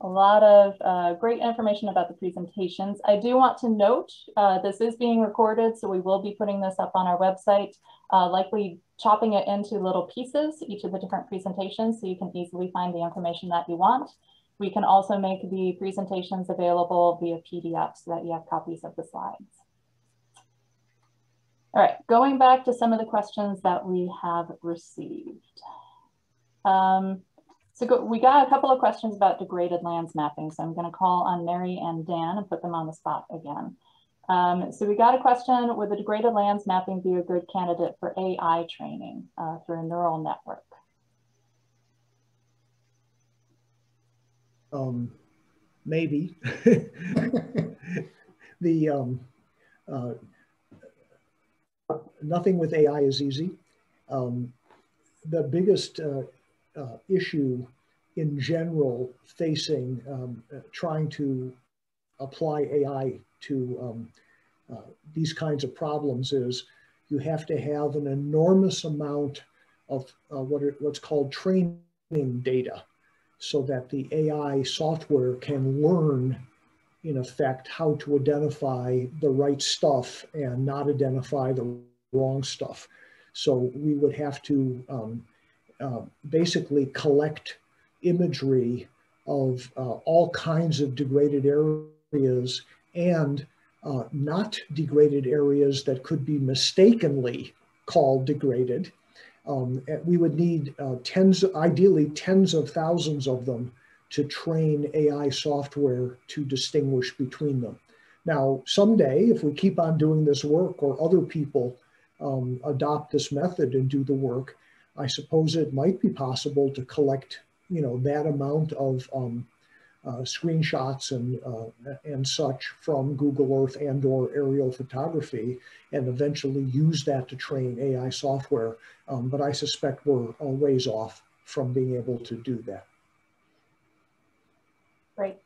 [SPEAKER 1] A lot of uh, great information about the presentations. I do want to note uh, this is being recorded, so we will be putting this up on our website, uh, likely chopping it into little pieces, each of the different presentations, so you can easily find the information that you want. We can also make the presentations available via PDF so that you have copies of the slides. All right, going back to some of the questions that we have received. Um, so go, we got a couple of questions about degraded lands mapping. So I'm going to call on Mary and Dan and put them on the spot again. Um, so we got a question, would the degraded lands mapping be a good candidate for AI training uh, through a neural network?
[SPEAKER 9] Um, maybe. [laughs] the um, uh, nothing with AI is easy. Um, the biggest uh, uh, issue in general facing um, uh, trying to apply AI to um, uh, these kinds of problems is you have to have an enormous amount of uh, what are, what's called training data so that the AI software can learn in effect how to identify the right stuff and not identify the wrong stuff. So we would have to um, uh, basically collect imagery of uh, all kinds of degraded areas and uh, not degraded areas that could be mistakenly called degraded. Um, we would need uh, tens, ideally tens of thousands of them to train AI software to distinguish between them. Now, someday, if we keep on doing this work or other people um, adopt this method and do the work, I suppose it might be possible to collect, you know, that amount of um, uh, screenshots and uh, and such from Google Earth and or aerial photography, and eventually use that to train AI software. Um, but I suspect we're a ways off from being able to do that.
[SPEAKER 1] Great.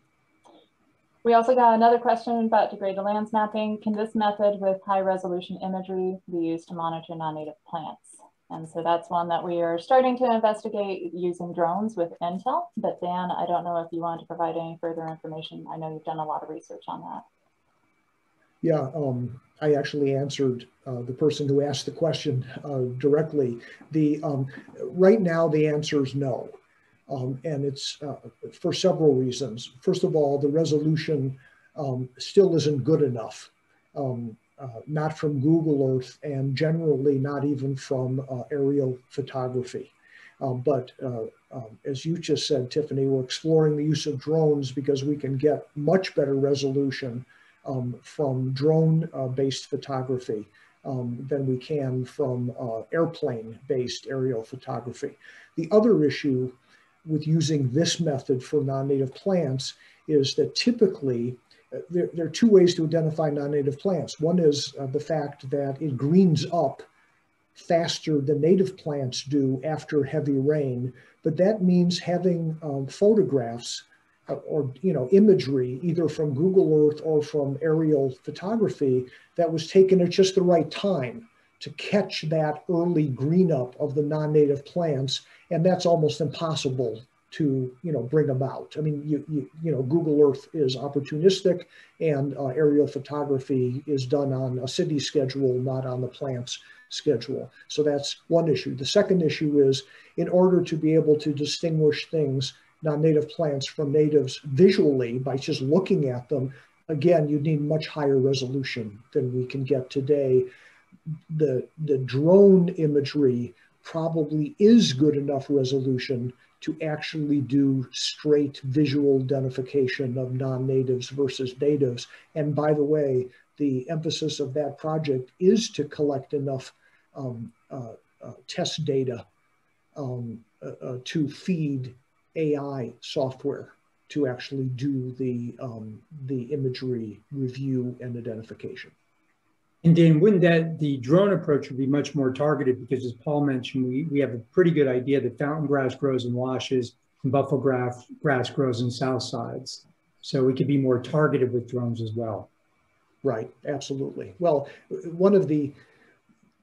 [SPEAKER 1] We also got another question about degraded lands mapping. Can this method with high resolution imagery be used to monitor non-native plants? And so that's one that we are starting to investigate using drones with Intel. But Dan, I don't know if you want to provide any further information. I know you've done a lot of research on that.
[SPEAKER 9] Yeah, um, I actually answered uh, the person who asked the question uh, directly. The um, right now the answer is no, um, and it's uh, for several reasons. First of all, the resolution um, still isn't good enough. Um, uh, not from Google Earth and generally not even from uh, aerial photography. Um, but uh, um, as you just said, Tiffany, we're exploring the use of drones because we can get much better resolution um, from drone-based uh, photography than we can from uh, airplane-based aerial photography. The other issue with using this method for non-native plants is that typically there, there, are two ways to identify non-native plants. One is uh, the fact that it greens up faster than native plants do after heavy rain, but that means having um, photographs uh, or you know imagery either from Google Earth or from aerial photography that was taken at just the right time to catch that early green up of the non-native plants, and that's almost impossible to you know bring about. I mean, you you, you know Google Earth is opportunistic, and uh, aerial photography is done on a city schedule, not on the plant's schedule. So that's one issue. The second issue is in order to be able to distinguish things, non-native plants from natives visually by just looking at them, again, you need much higher resolution than we can get today. The, the drone imagery probably is good enough resolution to actually do straight visual identification of non-natives versus natives. And by the way, the emphasis of that project is to collect enough um, uh, uh, test data um, uh, uh to feed AI software to actually do the, um, the imagery review and identification.
[SPEAKER 2] And Dan, wouldn't that the drone approach would be much more targeted because as Paul mentioned, we, we have a pretty good idea that fountain grass grows in washes and buffelgrass, grass grows in south sides. So we could be more targeted with drones as well.
[SPEAKER 9] Right, absolutely. Well, one of the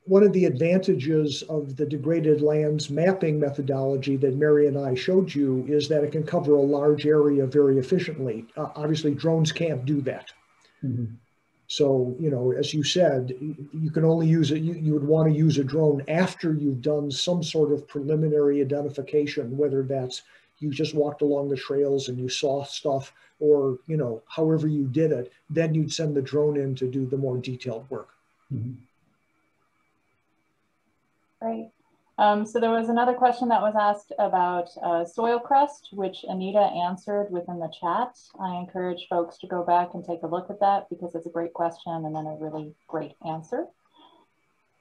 [SPEAKER 9] one of the advantages of the degraded lands mapping methodology that Mary and I showed you is that it can cover a large area very efficiently. Uh, obviously, drones can't do that. Mm -hmm. So, you know, as you said, you can only use it, you, you would want to use a drone after you've done some sort of preliminary identification, whether that's you just walked along the trails and you saw stuff or, you know, however you did it, then you'd send the drone in to do the more detailed work. Mm -hmm.
[SPEAKER 1] Right. Um, so there was another question that was asked about uh, soil crust, which Anita answered within the chat. I encourage folks to go back and take a look at that because it's a great question and then a really great answer.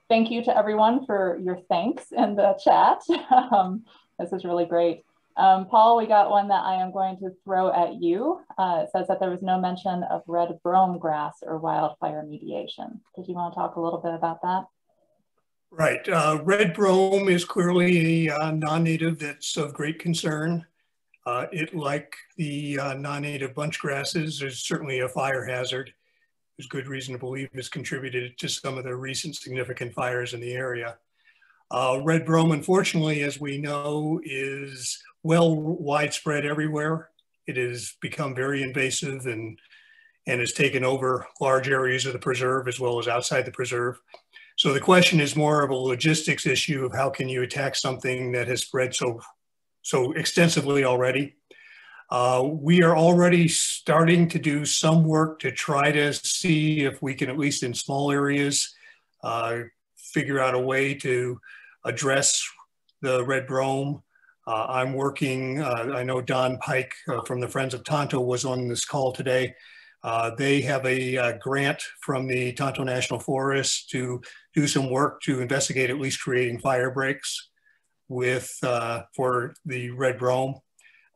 [SPEAKER 1] Thank you to everyone for your thanks in the chat. [laughs] um, this is really great. Um, Paul, we got one that I am going to throw at you. Uh, it says that there was no mention of red brome grass or wildfire mediation. Did you want to talk a little bit about that?
[SPEAKER 11] Right. Uh, red brome is clearly a uh, non-native that's of great concern. Uh, it, like the uh, non-native bunch grasses, is certainly a fire hazard. There's good reason to believe it's contributed to some of the recent significant fires in the area. Uh, red brome, unfortunately, as we know, is well widespread everywhere. It has become very invasive and, and has taken over large areas of the preserve as well as outside the preserve. So the question is more of a logistics issue of how can you attack something that has spread so, so extensively already. Uh, we are already starting to do some work to try to see if we can, at least in small areas, uh, figure out a way to address the red brome. Uh, I'm working, uh, I know Don Pike uh, from the Friends of Tonto was on this call today. Uh, they have a grant from the Tonto National Forest to do some work to investigate at least creating fire breaks with uh, for the red brome.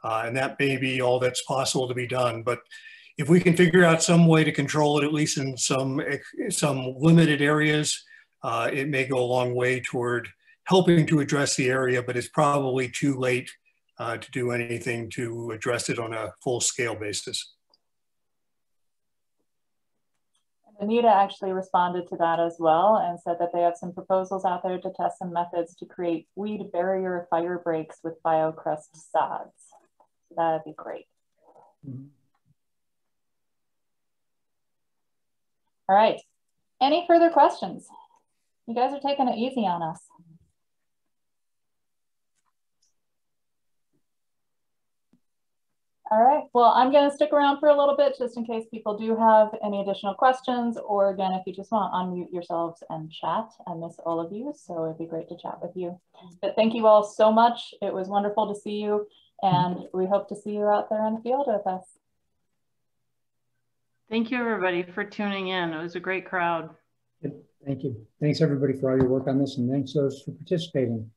[SPEAKER 11] Uh, and that may be all that's possible to be done. But if we can figure out some way to control it, at least in some, some limited areas, uh, it may go a long way toward helping to address the area, but it's probably too late to do anything to address it on a full scale basis.
[SPEAKER 1] Anita actually responded to that as well and said that they have some proposals out there to test some methods to create weed barrier fire breaks with biocrust sods. So that'd be great. Mm -hmm. All right. Any further questions? You guys are taking it easy on us. All right, well, I'm gonna stick around for a little bit just in case people do have any additional questions, or again, if you just want to unmute yourselves and chat. I miss all of you, so it'd be great to chat with you. But thank you all so much. It was wonderful to see you, and we hope to see you out there in the field with us.
[SPEAKER 3] Thank you, everybody, for tuning in. It was a great crowd.
[SPEAKER 2] Thank you. Thanks, everybody, for all your work on this, and thanks those for participating.